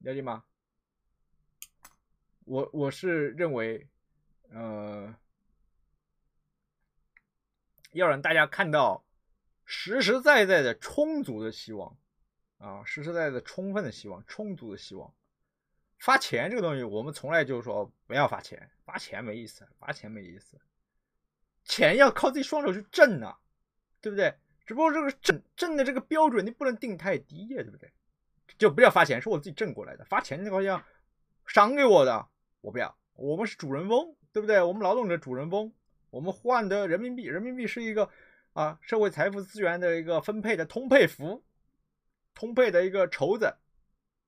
了解吗？我我是认为，呃，要让大家看到实实在在的充足的希望啊，实实在在的充分的希望，充足的希望。发钱这个东西，我们从来就是说不要发钱，发钱没意思，发钱没意思。钱要靠自己双手去挣啊，对不对？只不过这个挣挣的这个标准你不能定太低呀，对不对？就不要发钱，是我自己挣过来的。发钱那个要赏给我的，我不要。我们是主人翁，对不对？我们劳动者主人翁，我们换得人民币，人民币是一个啊社会财富资源的一个分配的通配符，通配的一个绸子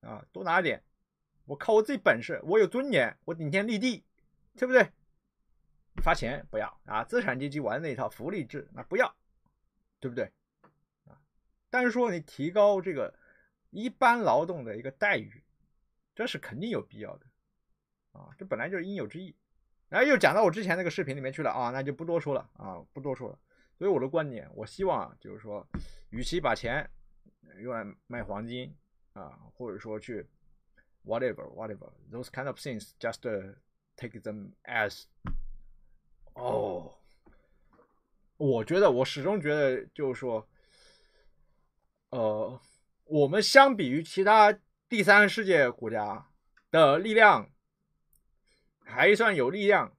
啊，多拿点。我靠我自己本事，我有尊严，我顶天立地，对不对？发钱不要啊！资产阶级玩那一套福利制，那不要，对不对？啊，但是说你提高这个一般劳动的一个待遇，这是肯定有必要的啊！这本来就是应有之义。然后又讲到我之前那个视频里面去了啊，那就不多说了啊，不多说了。所以我的观点，我希望就是说，与其把钱用来卖黄金啊，或者说去 whatever whatever those kind of things，just take them as 哦，我觉得我始终觉得就是说，呃，我们相比于其他第三世界国家的力量，还算有力量。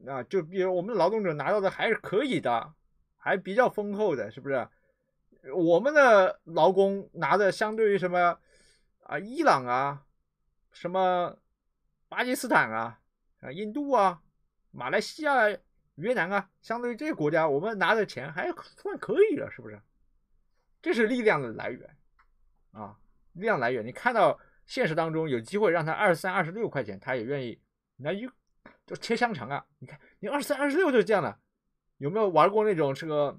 那就比如我们劳动者拿到的还是可以的，还比较丰厚的，是不是？我们的劳工拿的相对于什么啊，伊朗啊，什么巴基斯坦啊，啊，印度啊。马来西亚、越南啊，相对于这些国家，我们拿的钱还算可以了，是不是？这是力量的来源啊，力量来源。你看到现实当中有机会让他二三、二十六块钱，他也愿意，那就就切香肠啊！你看，你二三、二十六就是这样的。有没有玩过那种这个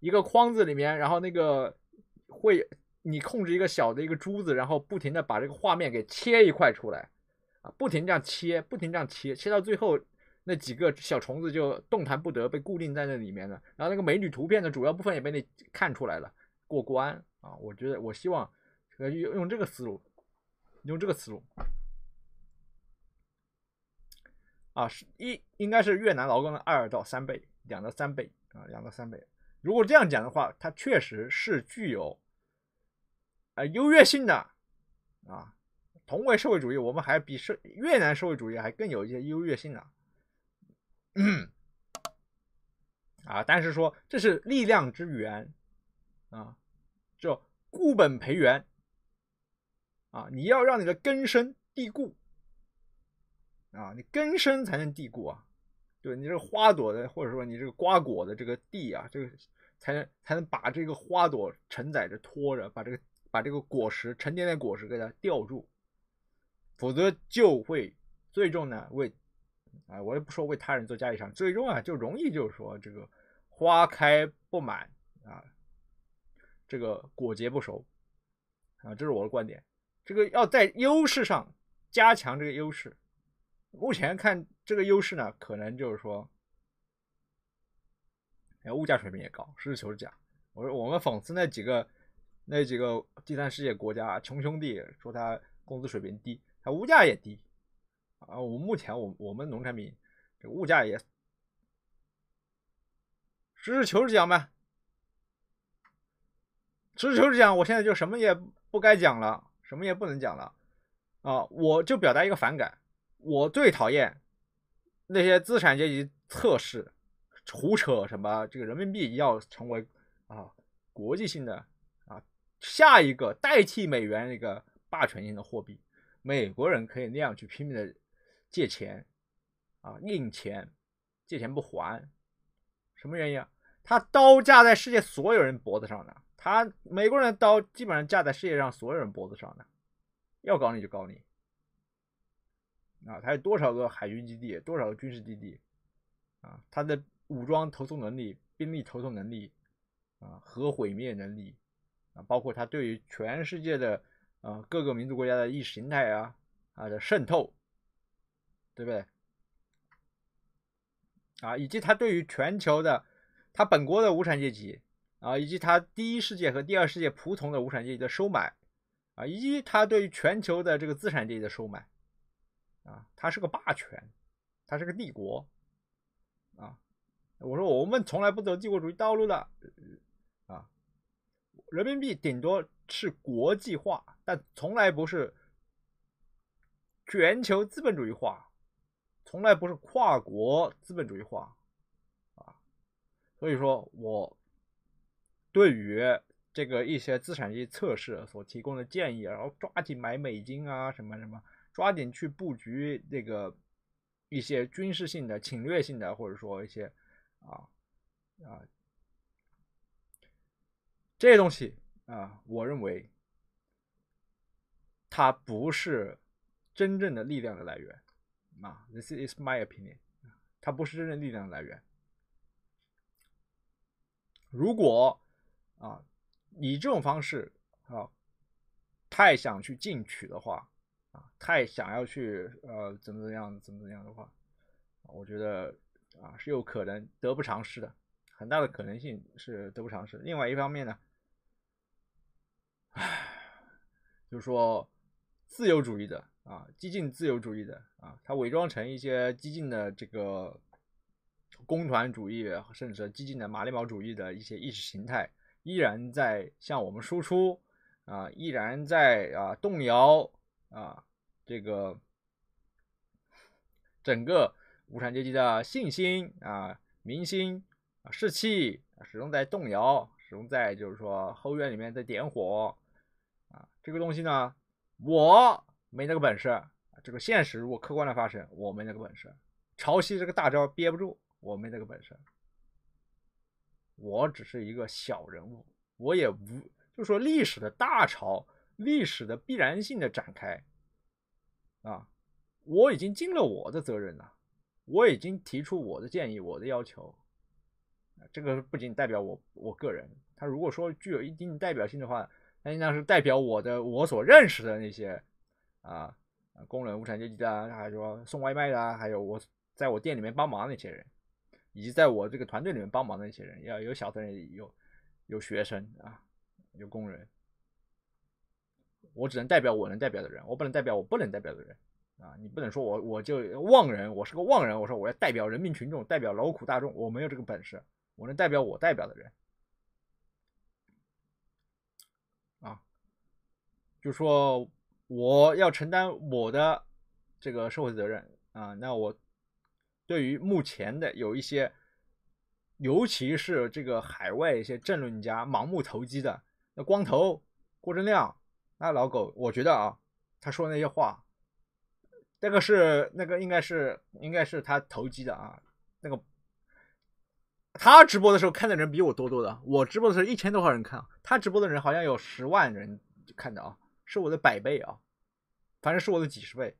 一个框子里面，然后那个会你控制一个小的一个珠子，然后不停的把这个画面给切一块出来啊，不停这样切，不停这样切，切到最后。那几个小虫子就动弹不得，被固定在那里面了。然后那个美女图片的主要部分也被你看出来了，过关啊！我觉得，我希望用用这个思路，用这个思路啊，是一应该是越南劳工的二到三倍，两到三倍啊，两到三倍。如果这样讲的话，它确实是具有啊优越性的啊。同为社会主义，我们还比社越南社会主义还更有一些优越性的。嗯，啊，但是说这是力量之源啊，就固本培元啊，你要让你的根深蒂固啊，你根深才能蒂固啊，对你这个花朵的，或者说你这个瓜果的这个蒂啊，这个才能才能把这个花朵承载着拖着，把这个把这个果实沉淀的果实给它吊住，否则就会最终呢为啊，我也不说为他人做嫁衣裳，最终啊就容易就是说这个花开不满啊，这个果结不熟啊，这是我的观点。这个要在优势上加强这个优势。目前看这个优势呢，可能就是说，哎，物价水平也高，实事求是讲，我说我们讽刺那几个那几个第三世界国家穷兄弟，说他工资水平低，他物价也低啊。我目前我我们农产品这个物价也实事求是讲呗，实事求是讲，我现在就什么也不该讲了。什么也不能讲了，啊，我就表达一个反感，我最讨厌那些资产阶级测试胡扯什么，这个人民币要成为啊国际性的下一个代替美元一个霸权性的货币，美国人可以那样去拼命的借钱啊印钱，借钱不还，什么原因啊？他刀架在世界所有人脖子上呢。他美国人的刀基本上架在世界上所有人脖子上的，要搞你就搞你啊！他有多少个海军基地，多少个军事基地啊？他的武装投送能力、兵力投送能力啊，核毁灭能力啊，包括他对于全世界的啊各个民族国家的意识形态啊啊的渗透，对不对？啊，以及他对于全球的他本国的无产阶级。啊，以及他第一世界和第二世界仆从的无产阶级的收买，啊，以及他对于全球的这个资产阶级的收买，啊，他是个霸权，他是个帝国，啊，我说我们从来不走帝国主义道路的，人民币顶多是国际化，但从来不是全球资本主义化，从来不是跨国资本主义化，啊，所以说我。对于这个一些资产阶级测试所提供的建议，然后抓紧买美金啊，什么什么，抓紧去布局这个一些军事性的、侵略性的，或者说一些啊啊这些东西啊，我认为它不是真正的力量的来源啊。This is my opinion，它不是真正力量的来源。如果啊，以这种方式啊，太想去进取的话，啊，太想要去呃怎么怎么样怎么怎么样的话，我觉得啊是有可能得不偿失的，很大的可能性是得不偿失。另外一方面呢，就是说自由主义的啊，激进自由主义的啊，它伪装成一些激进的这个工团主义，甚至激进的马列毛主义的一些意识形态。依然在向我们输出啊，依然在啊动摇啊这个整个无产阶级的信心啊民心啊士气始终在动摇，始终在就是说后院里面在点火这个东西呢，我没那个本事，这个现实如果客观的发生，我没那个本事，潮汐这个大招憋不住，我没那个本事。我只是一个小人物，我也无就说历史的大潮，历史的必然性的展开啊，我已经尽了我的责任了，我已经提出我的建议，我的要求，这个不仅代表我我个人，他如果说具有一定代表性的话，那应当是代表我的我所认识的那些啊工人、无产阶级的，还是说送外卖的，还有我在我店里面帮忙的那些人。以及在我这个团队里面帮忙的那些人，要有小的人，有有学生啊，有工人。我只能代表我能代表的人，我不能代表我不能代表的人啊！你不能说我我就妄人，我是个妄人。我说我要代表人民群众，代表劳苦大众，我没有这个本事。我能代表我代表的人啊，就说我要承担我的这个社会责任啊，那我。对于目前的有一些，尤其是这个海外一些政论家盲目投机的，那光头郭正亮那老狗，我觉得啊，他说那些话，那个是那个应该是应该是他投机的啊，那个他直播的时候看的人比我多多的，我直播的时候一千多号人看，他直播的人好像有十万人看的啊，是我的百倍啊，反正是我的几十倍。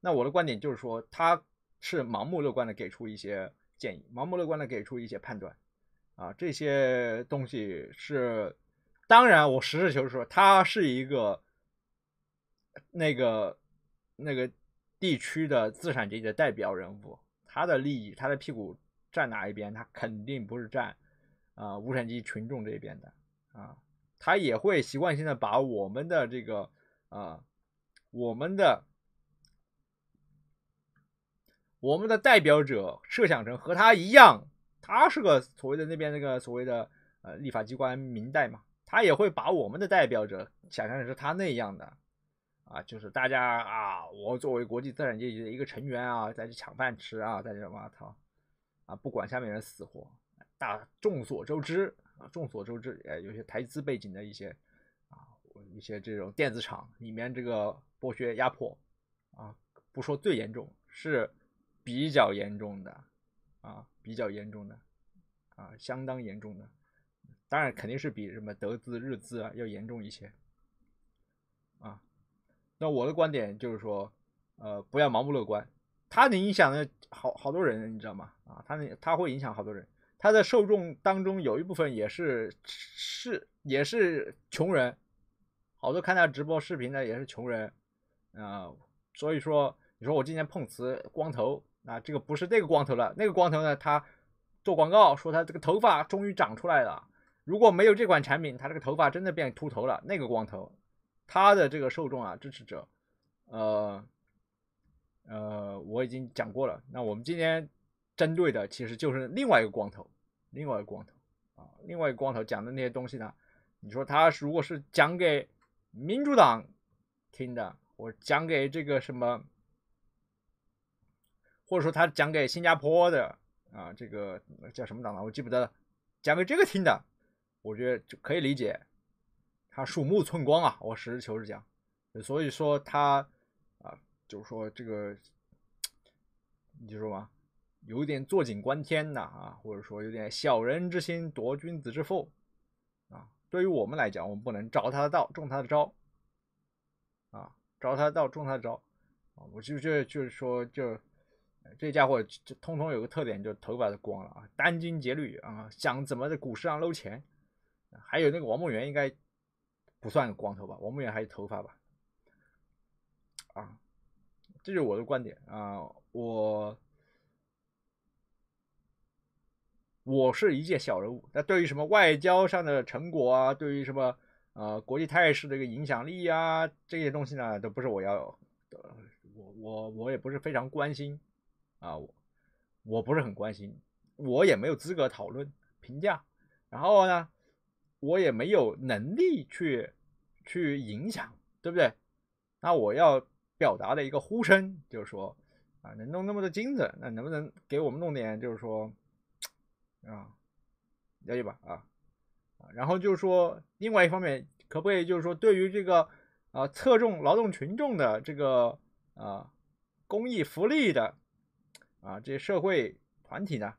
那我的观点就是说，他是盲目乐观的给出一些建议，盲目乐观的给出一些判断啊，这些东西是，当然我实事求是说，他是一个那个那个地区的资产阶级的代表人物，他的利益，他的屁股站哪一边，他肯定不是站啊无产阶级群众这边的啊，他也会习惯性的把我们的这个啊我们的。我们的代表者设想成和他一样，他是个所谓的那边那个所谓的呃立法机关民代嘛，他也会把我们的代表者想象成是他那样的啊，就是大家啊，我作为国际资产阶级的一个成员啊，再去抢饭吃啊，在这我操啊，不管下面人死活，大众所周知众所周知，呃，有些台资背景的一些啊，一些这种电子厂里面这个剥削压迫啊，不说最严重是。比较严重的，啊，比较严重的，啊，相当严重的，当然肯定是比什么德资、日资啊要严重一些，啊，那我的观点就是说，呃，不要盲目乐观，它能影响的好好多人，你知道吗？啊，它能，它会影响好多人，他的受众当中有一部分也是是也是穷人，好多看他直播视频的也是穷人，啊，所以说，你说我今天碰瓷光头。啊，这个不是那个光头了，那个光头呢，他做广告说他这个头发终于长出来了。如果没有这款产品，他这个头发真的变秃头了。那个光头，他的这个受众啊，支持者，呃呃，我已经讲过了。那我们今天针对的其实就是另外一个光头，另外一个光头啊，另外一个光头讲的那些东西呢，你说他如果是讲给民主党听的，我讲给这个什么？或者说他讲给新加坡的啊，这个叫什么党呢？我记不得了。讲给这个听的，我觉得就可以理解。他鼠目寸光啊，我实事求是讲。所以说他啊，就是说这个，你就说嘛，有点坐井观天呐啊，或者说有点小人之心夺君子之腹啊。对于我们来讲，我们不能着他的道，中他的招啊，着他的道，中他的招啊。我就觉得就是说就。这家伙就通通有个特点，就头发都光了啊，殚精竭虑啊，想怎么在股市上搂钱。还有那个王梦圆应该不算光头吧？王梦圆还有头发吧？啊，这就是我的观点啊，我我是一介小人物，那对于什么外交上的成果啊，对于什么呃国际态势的一个影响力啊，这些东西呢，都不是我要，我我我也不是非常关心。啊，我我不是很关心，我也没有资格讨论评价，然后呢，我也没有能力去去影响，对不对？那我要表达的一个呼声就是说，啊，能弄那么多金子，那能不能给我们弄点，就是说，啊，了解吧？啊，啊，然后就是说，另外一方面，可不可以就是说，对于这个啊，侧重劳动群众的这个啊，公益福利的。啊，这些社会团体呢，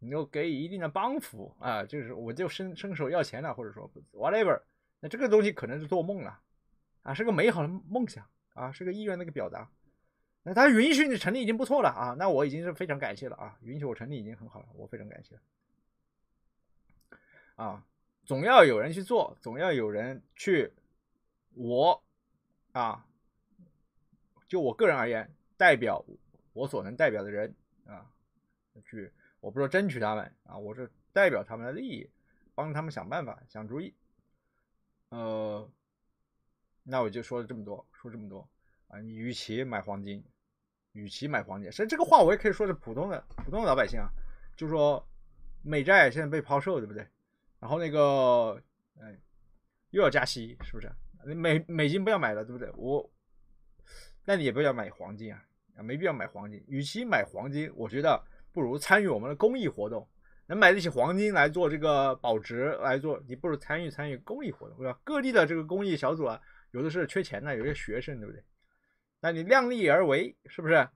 能够给予一定的帮扶啊，就是我就伸伸手要钱了，或者说 whatever，那这个东西可能是做梦了，啊，是个美好的梦想啊，是个意愿的一个表达。那他允许你成立已经不错了啊，那我已经是非常感谢了啊，允许我成立已经很好了，我非常感谢。啊，总要有人去做，总要有人去，我啊，就我个人而言，代表。我所能代表的人啊，去，我不说争取他们啊，我是代表他们的利益，帮他们想办法、想主意。呃，那我就说了这么多，说这么多啊。你与其买黄金，与其买黄金，实这个话我也可以说是普通的普通的老百姓啊，就说美债现在被抛售，对不对？然后那个，哎，又要加息，是不是？美美金不要买了，对不对？我，那你也不要买黄金啊。啊，没必要买黄金。与其买黄金，我觉得不如参与我们的公益活动。能买得起黄金来做这个保值来做，你不如参与参与公益活动，对吧？各地的这个公益小组啊，有的是缺钱的，有些学生，对不对？那你量力而为，是不是？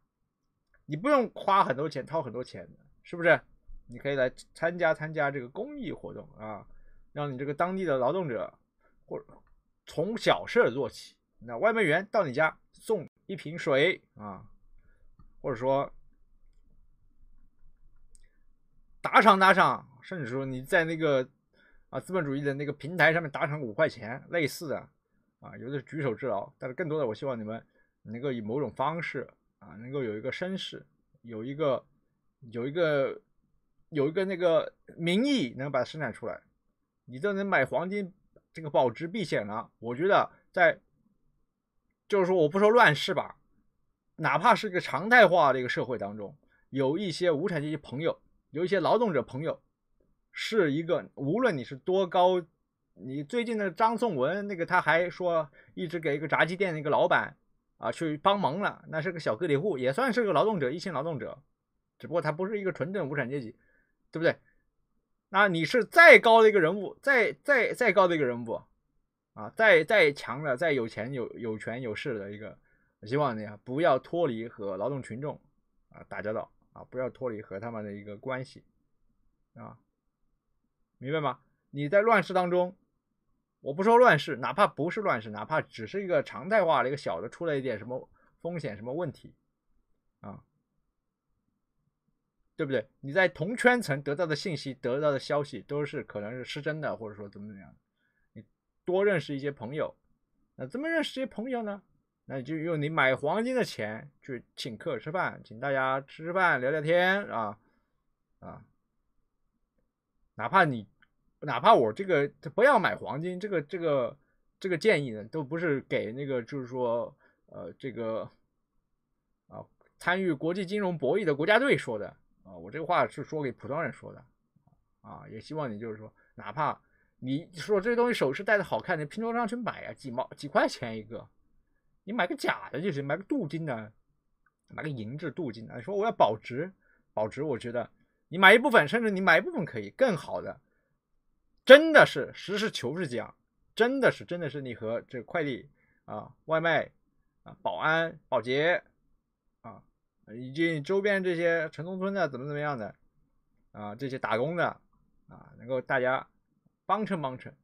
你不用花很多钱，掏很多钱，是不是？你可以来参加参加这个公益活动啊，让你这个当地的劳动者或从小事做起。那外卖员到你家送一瓶水啊，或者说打赏打赏，甚至说你在那个啊资本主义的那个平台上面打赏五块钱，类似的啊，有的是举手之劳，但是更多的，我希望你们能够以某种方式啊，能够有一个声势，有一个有一个有一个那个名义，能把它生产出来，你都能买黄金，这个保值避险了。我觉得在就是说，我不说乱世吧，哪怕是个常态化的一个社会当中，有一些无产阶级朋友，有一些劳动者朋友，是一个无论你是多高，你最近的张颂文那个他还说一直给一个炸鸡店的一个老板啊去帮忙了，那是个小个体户，也算是个劳动者，一线劳动者，只不过他不是一个纯正无产阶级，对不对？那你是再高的一个人物，再再再高的一个人物。啊，再再强的、再有钱、有有权有势的一个，希望你啊不要脱离和劳动群众啊打交道啊，不要脱离和他们的一个关系啊，明白吗？你在乱世当中，我不说乱世，哪怕不是乱世，哪怕只是一个常态化的一个小的出了一点什么风险、什么问题啊，对不对？你在同圈层得到的信息、得到的消息都是可能是失真的，或者说怎么怎么样。你多认识一些朋友，那怎么认识这些朋友呢？那就用你买黄金的钱去请客吃饭，请大家吃吃饭聊聊天啊啊！哪怕你，哪怕我这个不要买黄金，这个这个这个建议呢，都不是给那个就是说呃这个啊参与国际金融博弈的国家队说的啊，我这个话是说给普通人说的啊，也希望你就是说哪怕。你说这东西首饰戴的好看，你拼多多上去买呀，几毛几块钱一个，你买个假的就行，买个镀金的，买个银质镀金的。说我要保值，保值，我觉得你买一部分，甚至你买一部分可以更好的，真的是实事求是讲，真的是真的是你和这快递啊、外卖啊、保安、保洁啊，以及周边这些城中村的怎么怎么样的啊，这些打工的啊，能够大家。帮衬帮衬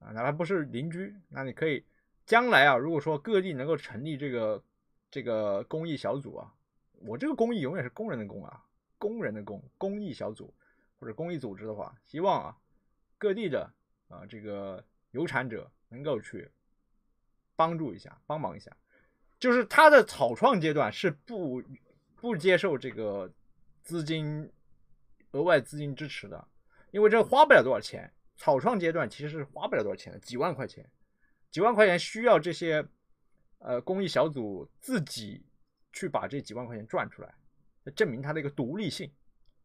啊，哪怕不是邻居，那你可以将来啊，如果说各地能够成立这个这个公益小组啊，我这个公益永远是工人的工啊，工人的工，公益小组或者公益组织的话，希望啊各地的啊这个有产者能够去帮助一下，帮忙一下，就是他的草创阶段是不不接受这个资金额外资金支持的，因为这花不了多少钱。草创阶段其实是花不了多少钱的，几万块钱，几万块钱需要这些呃公益小组自己去把这几万块钱赚出来，证明他的一个独立性。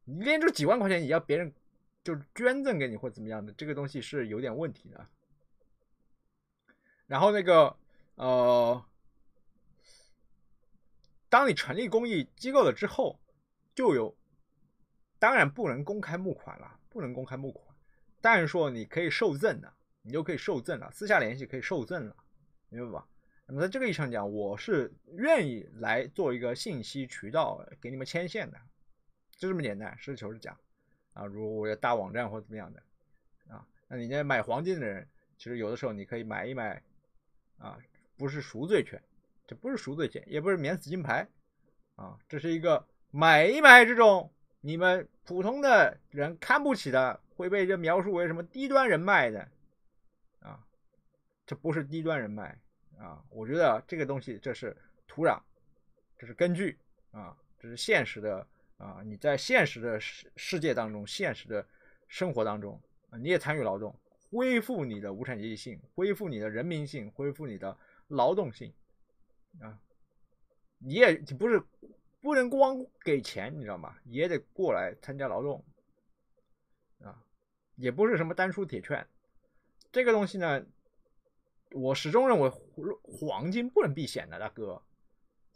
你连这几万块钱也要别人就是捐赠给你或怎么样的，这个东西是有点问题的。然后那个呃，当你成立公益机构了之后，就有当然不能公开募款了，不能公开募款。但是说你可以受赠的，你就可以受赠了，私下联系可以受赠了，明白吧？那么在这个意义上讲，我是愿意来做一个信息渠道给你们牵线的，就这么简单，实事求是讲啊。如果我要大网站或怎么样的啊，那你在买黄金的人，其实有的时候你可以买一买啊，不是赎罪券，这不是赎罪券，也不是免死金牌啊，这是一个买一买这种你们普通的人看不起的。会被这描述为什么低端人脉的啊？这不是低端人脉啊！我觉得这个东西这是土壤，这是根据啊，这是现实的啊！你在现实的世世界当中，现实的生活当中啊，你也参与劳动，恢复你的无产阶级性，恢复你的人民性，恢复你的劳动性啊！你也不是不能光给钱，你知道吗？也得过来参加劳动。啊也不是什么单输铁券，这个东西呢，我始终认为黄金不能避险的，大哥，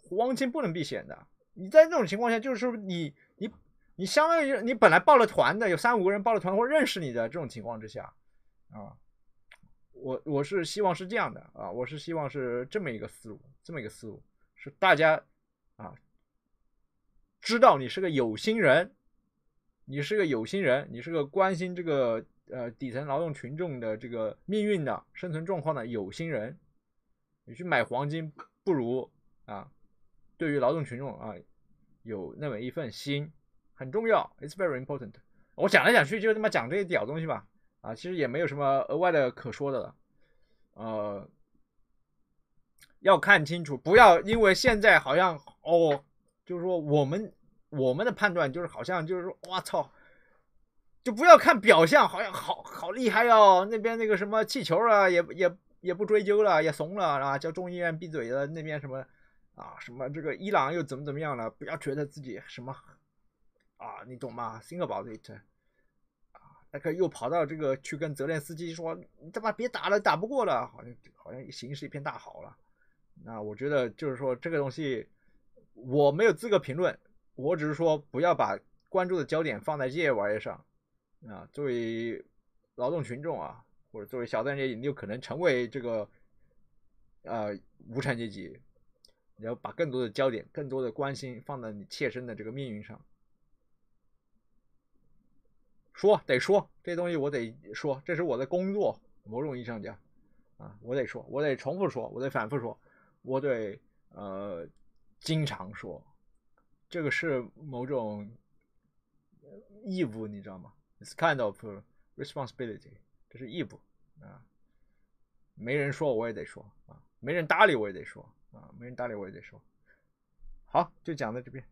黄金不能避险的。你在这种情况下，就是你你你相当于你本来报了团的，有三五个人报了团或认识你的这种情况之下，啊，我我是希望是这样的啊，我是希望是这么一个思路，这么一个思路是大家啊知道你是个有心人，你是个有心人，你是个关心这个呃底层劳动群众的这个命运的生存状况的有心人，你去买黄金不如啊，对于劳动群众啊有那么一份心很重要，it's very important。我讲来讲去就他妈讲这些屌东西吧，啊，其实也没有什么额外的可说的了，呃，要看清楚，不要因为现在好像哦，就是说我们我们的判断就是好像就是说，我操，就不要看表象，好像好好厉害哦，那边那个什么气球啊，也也也不追究了，也怂了啊，叫众议院闭嘴了，那边什么啊什么这个伊朗又怎么怎么样了，不要觉得自己什么。啊，你懂吗？Think about it。啊，那个又跑到这个去跟泽连斯基说：“你他妈别打了，打不过了。”好像好像形势一片大好了。那我觉得就是说这个东西我没有资格评论，我只是说不要把关注的焦点放在这些玩意上。啊，作为劳动群众啊，或者作为小资产阶级，你有可能成为这个呃无产阶级，你要把更多的焦点、更多的关心放在你切身的这个命运上。说得说这东西，我得说，这是我的工作。某种意义上讲，啊，我得说，我得重复说，我得反复说，我得呃经常说，这个是某种义务，你知道吗？It's kind of responsibility，这是义务啊。没人说我也得说啊，没人搭理我也得说啊，没人搭理我也得说。好，就讲到这边。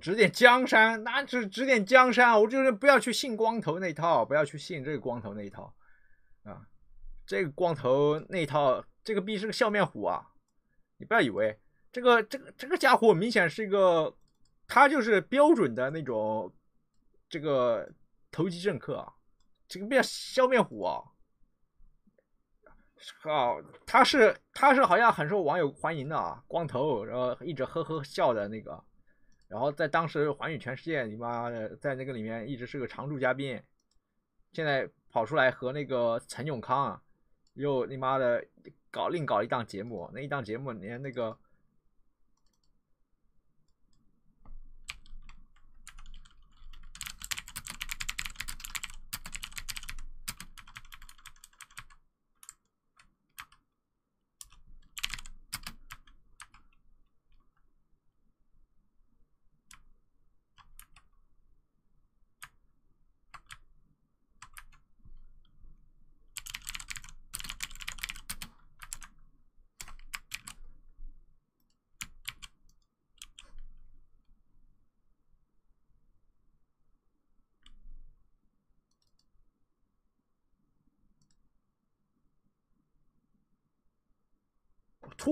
指点江山，那指指点江山啊，我就是不要去信光头那一套，不要去信这个光头那一套，啊，这个光头那一套，这个逼是个笑面虎啊！你不要以为这个这个这个家伙明显是一个，他就是标准的那种这个投机政客啊，这个面笑面虎啊！好，他是他是好像很受网友欢迎的啊，光头，然后一直呵呵笑的那个。然后在当时寰宇全世界，你妈的在那个里面一直是个常驻嘉宾，现在跑出来和那个陈永康又你妈的搞另搞一档节目，那一档节目连那个。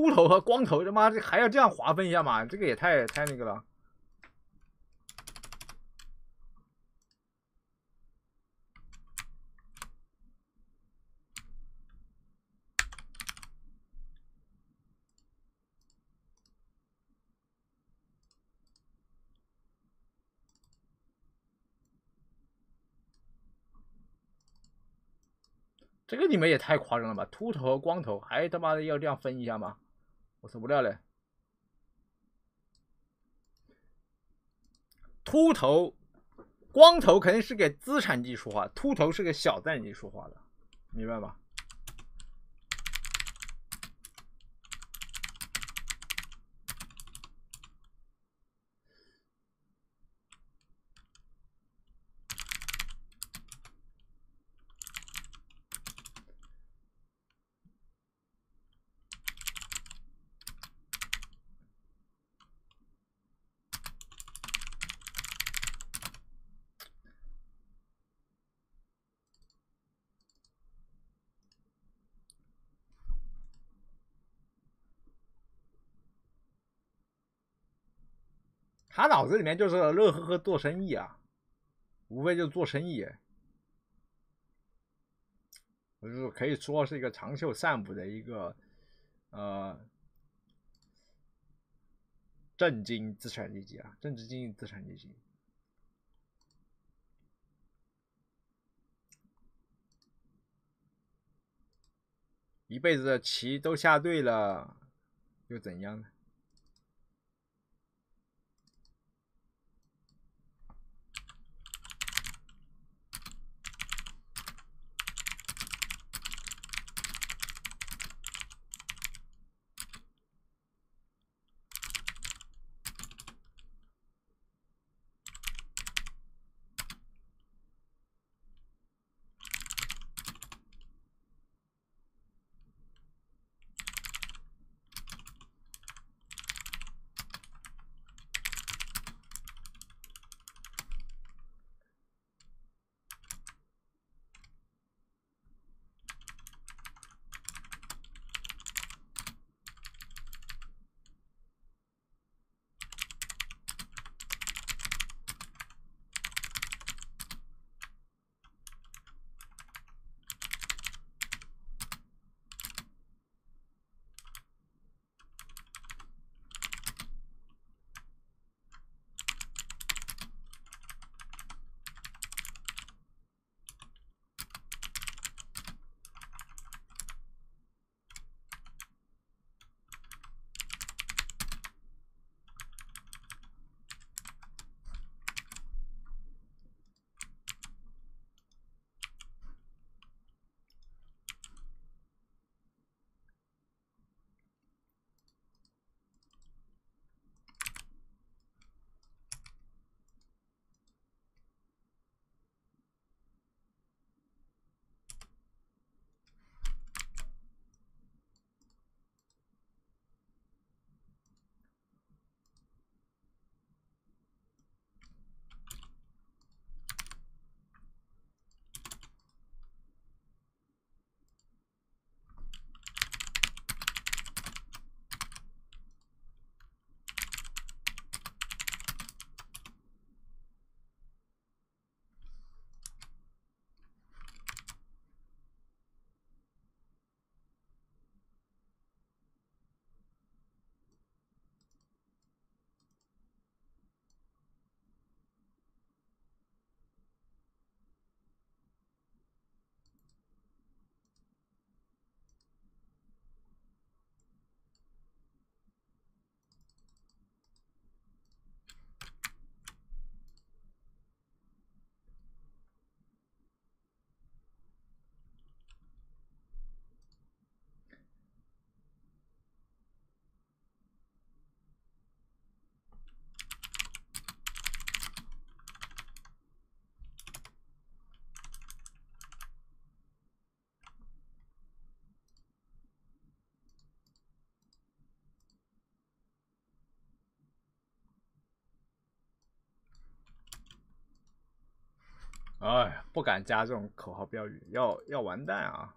秃头和光头，他妈这还要这样划分一下吗？这个也太太那个了。这个你们也太夸张了吧！秃头和光头还他妈的要这样分一下吗？我受不了了。秃头、光头肯定是给资产级说话，秃头是给小资产级说话的，明白吧？他脑子里面就是乐呵呵做生意啊，无非就是做生意，就是可以说是一个长袖善舞的一个呃震惊资产阶级啊，政治经济资产阶级。一辈子的棋都下对了，又怎样呢？哎，不敢加这种口号标语，要要完蛋啊！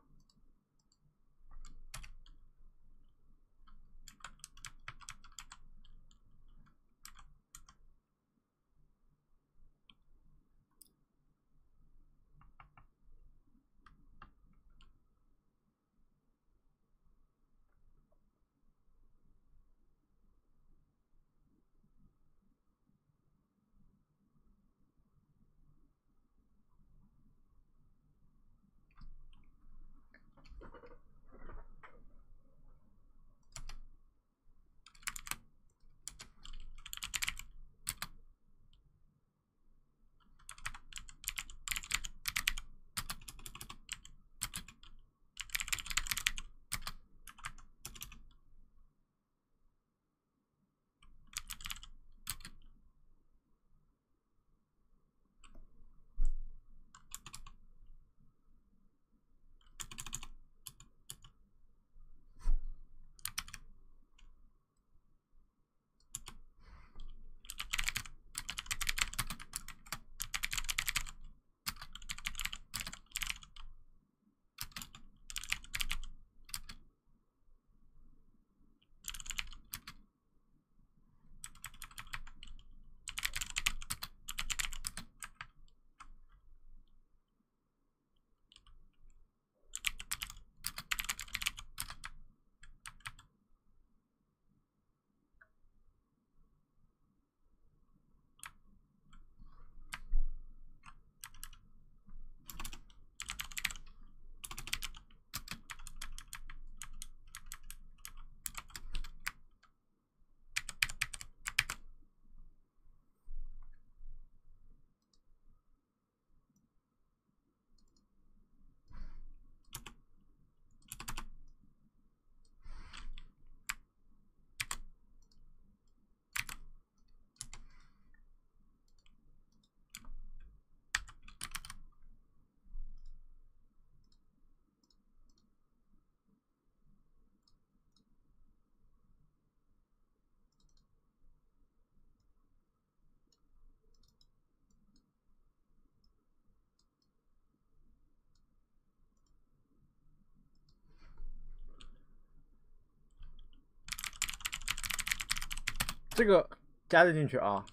这个加的进去啊。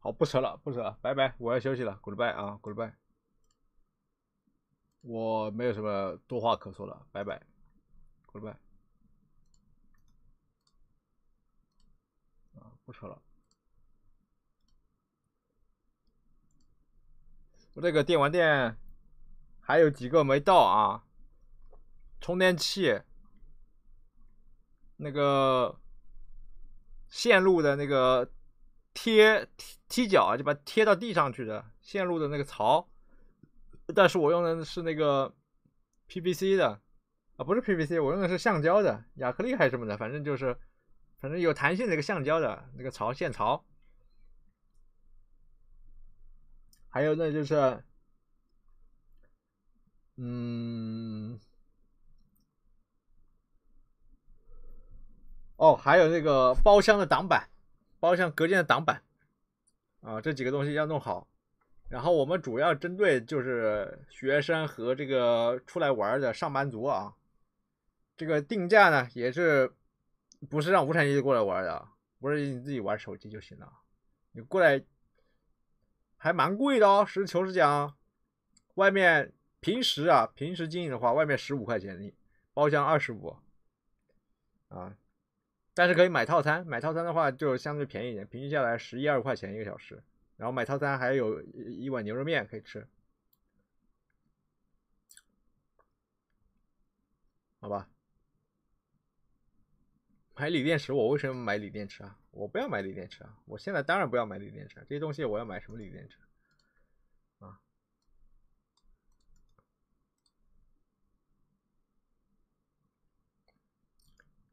好，不扯了，不扯了，拜拜，我要休息了，goodbye 啊，goodbye。我没有什么多话可说了，拜拜，goodbye。啊，不扯了。我这个电玩店还有几个没到啊，充电器，那个线路的那个贴踢踢脚啊，就把贴到地上去的线路的那个槽，但是我用的是那个 PVC 的啊，不是 PVC，我用的是橡胶的，亚克力还是什么的，反正就是反正有弹性的一个橡胶的那个槽线槽。还有呢，就是，嗯，哦，还有那个包厢的挡板，包厢隔间的挡板，啊，这几个东西要弄好。然后我们主要针对就是学生和这个出来玩的上班族啊，这个定价呢也是不是让无产阶级过来玩的，不是你自己玩手机就行了，你过来。还蛮贵的哦，实事求是讲，外面平时啊，平时经营的话，外面十五块钱，你包厢二十五，啊，但是可以买套餐，买套餐的话就相对便宜一点，平均下来十一二块钱一个小时，然后买套餐还有一碗牛肉面可以吃，好吧？买锂电池，我为什么买锂电池啊？我不要买锂电池啊！我现在当然不要买锂电池，这些东西我要买什么锂电池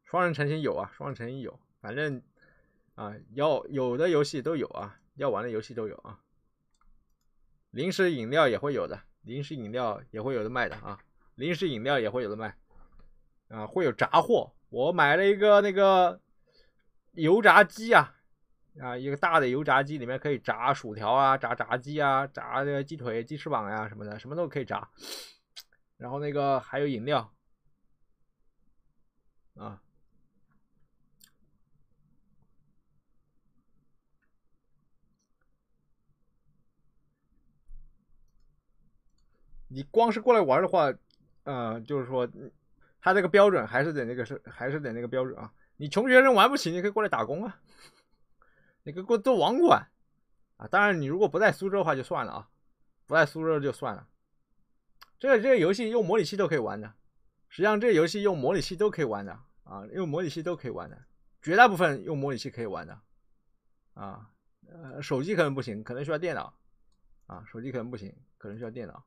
双人成行有啊，双人成行有，反正啊，要有的游戏都有啊，要玩的游戏都有啊。零食饮料也会有的，零食饮料也会有的卖的啊，零食饮料也会有的卖啊，会有炸货。我买了一个那个油炸机啊，啊，一个大的油炸机，里面可以炸薯条啊，炸炸鸡啊，炸那个鸡腿、鸡翅膀呀什么的，什么都可以炸。然后那个还有饮料啊，你光是过来玩的话，呃，就是说。他这个标准还是得那个是还是得那个标准啊！你穷学生玩不起，你可以过来打工啊，你可以过做网管啊。当然，你如果不在苏州的话就算了啊，不在苏州就算了。这个这个游戏用模拟器都可以玩的，实际上这个游戏用模拟器都可以玩的啊，用模拟器都可以玩的，绝大部分用模拟器可以玩的啊。呃，手机可能不行，可能需要电脑啊，手机可能不行，可能需要电脑。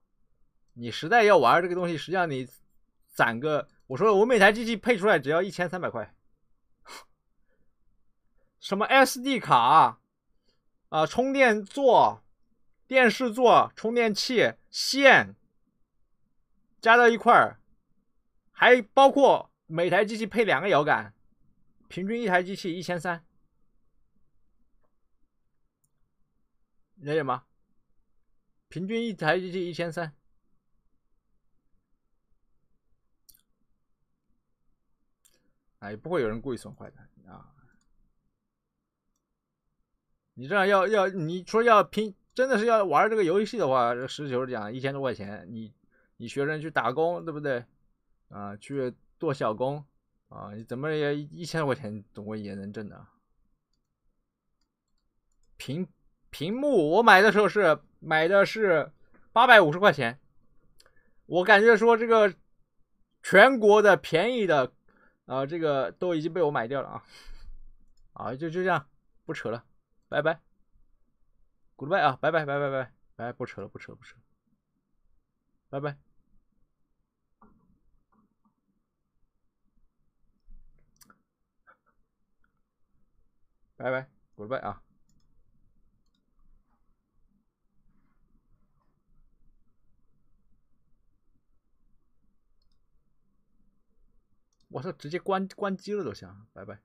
你实在要玩这个东西，实际上你攒个。我说我每台机器配出来只要一千三百块，什么 SD 卡啊、充电座、电视座、充电器、线加到一块儿，还包括每台机器配两个摇杆，平均一台机器一千三，了解吗？平均一台机器一千三。哎，不会有人故意损坏的啊！你这样要要你说要拼，真的是要玩这个游戏的话，实事求是讲，一千多块钱，你你学生去打工，对不对？啊，去做小工啊，你怎么也一千多块钱总归也能挣的。屏屏幕我买的时候是买的是八百五十块钱，我感觉说这个全国的便宜的。啊，这个都已经被我买掉了啊。啊，就就这样，不扯了，拜拜。goodbye 啊，拜拜拜拜拜拜，不扯了不扯了不扯。拜拜。拜拜，goodbye 啊。我说直接关关机了都行，拜拜。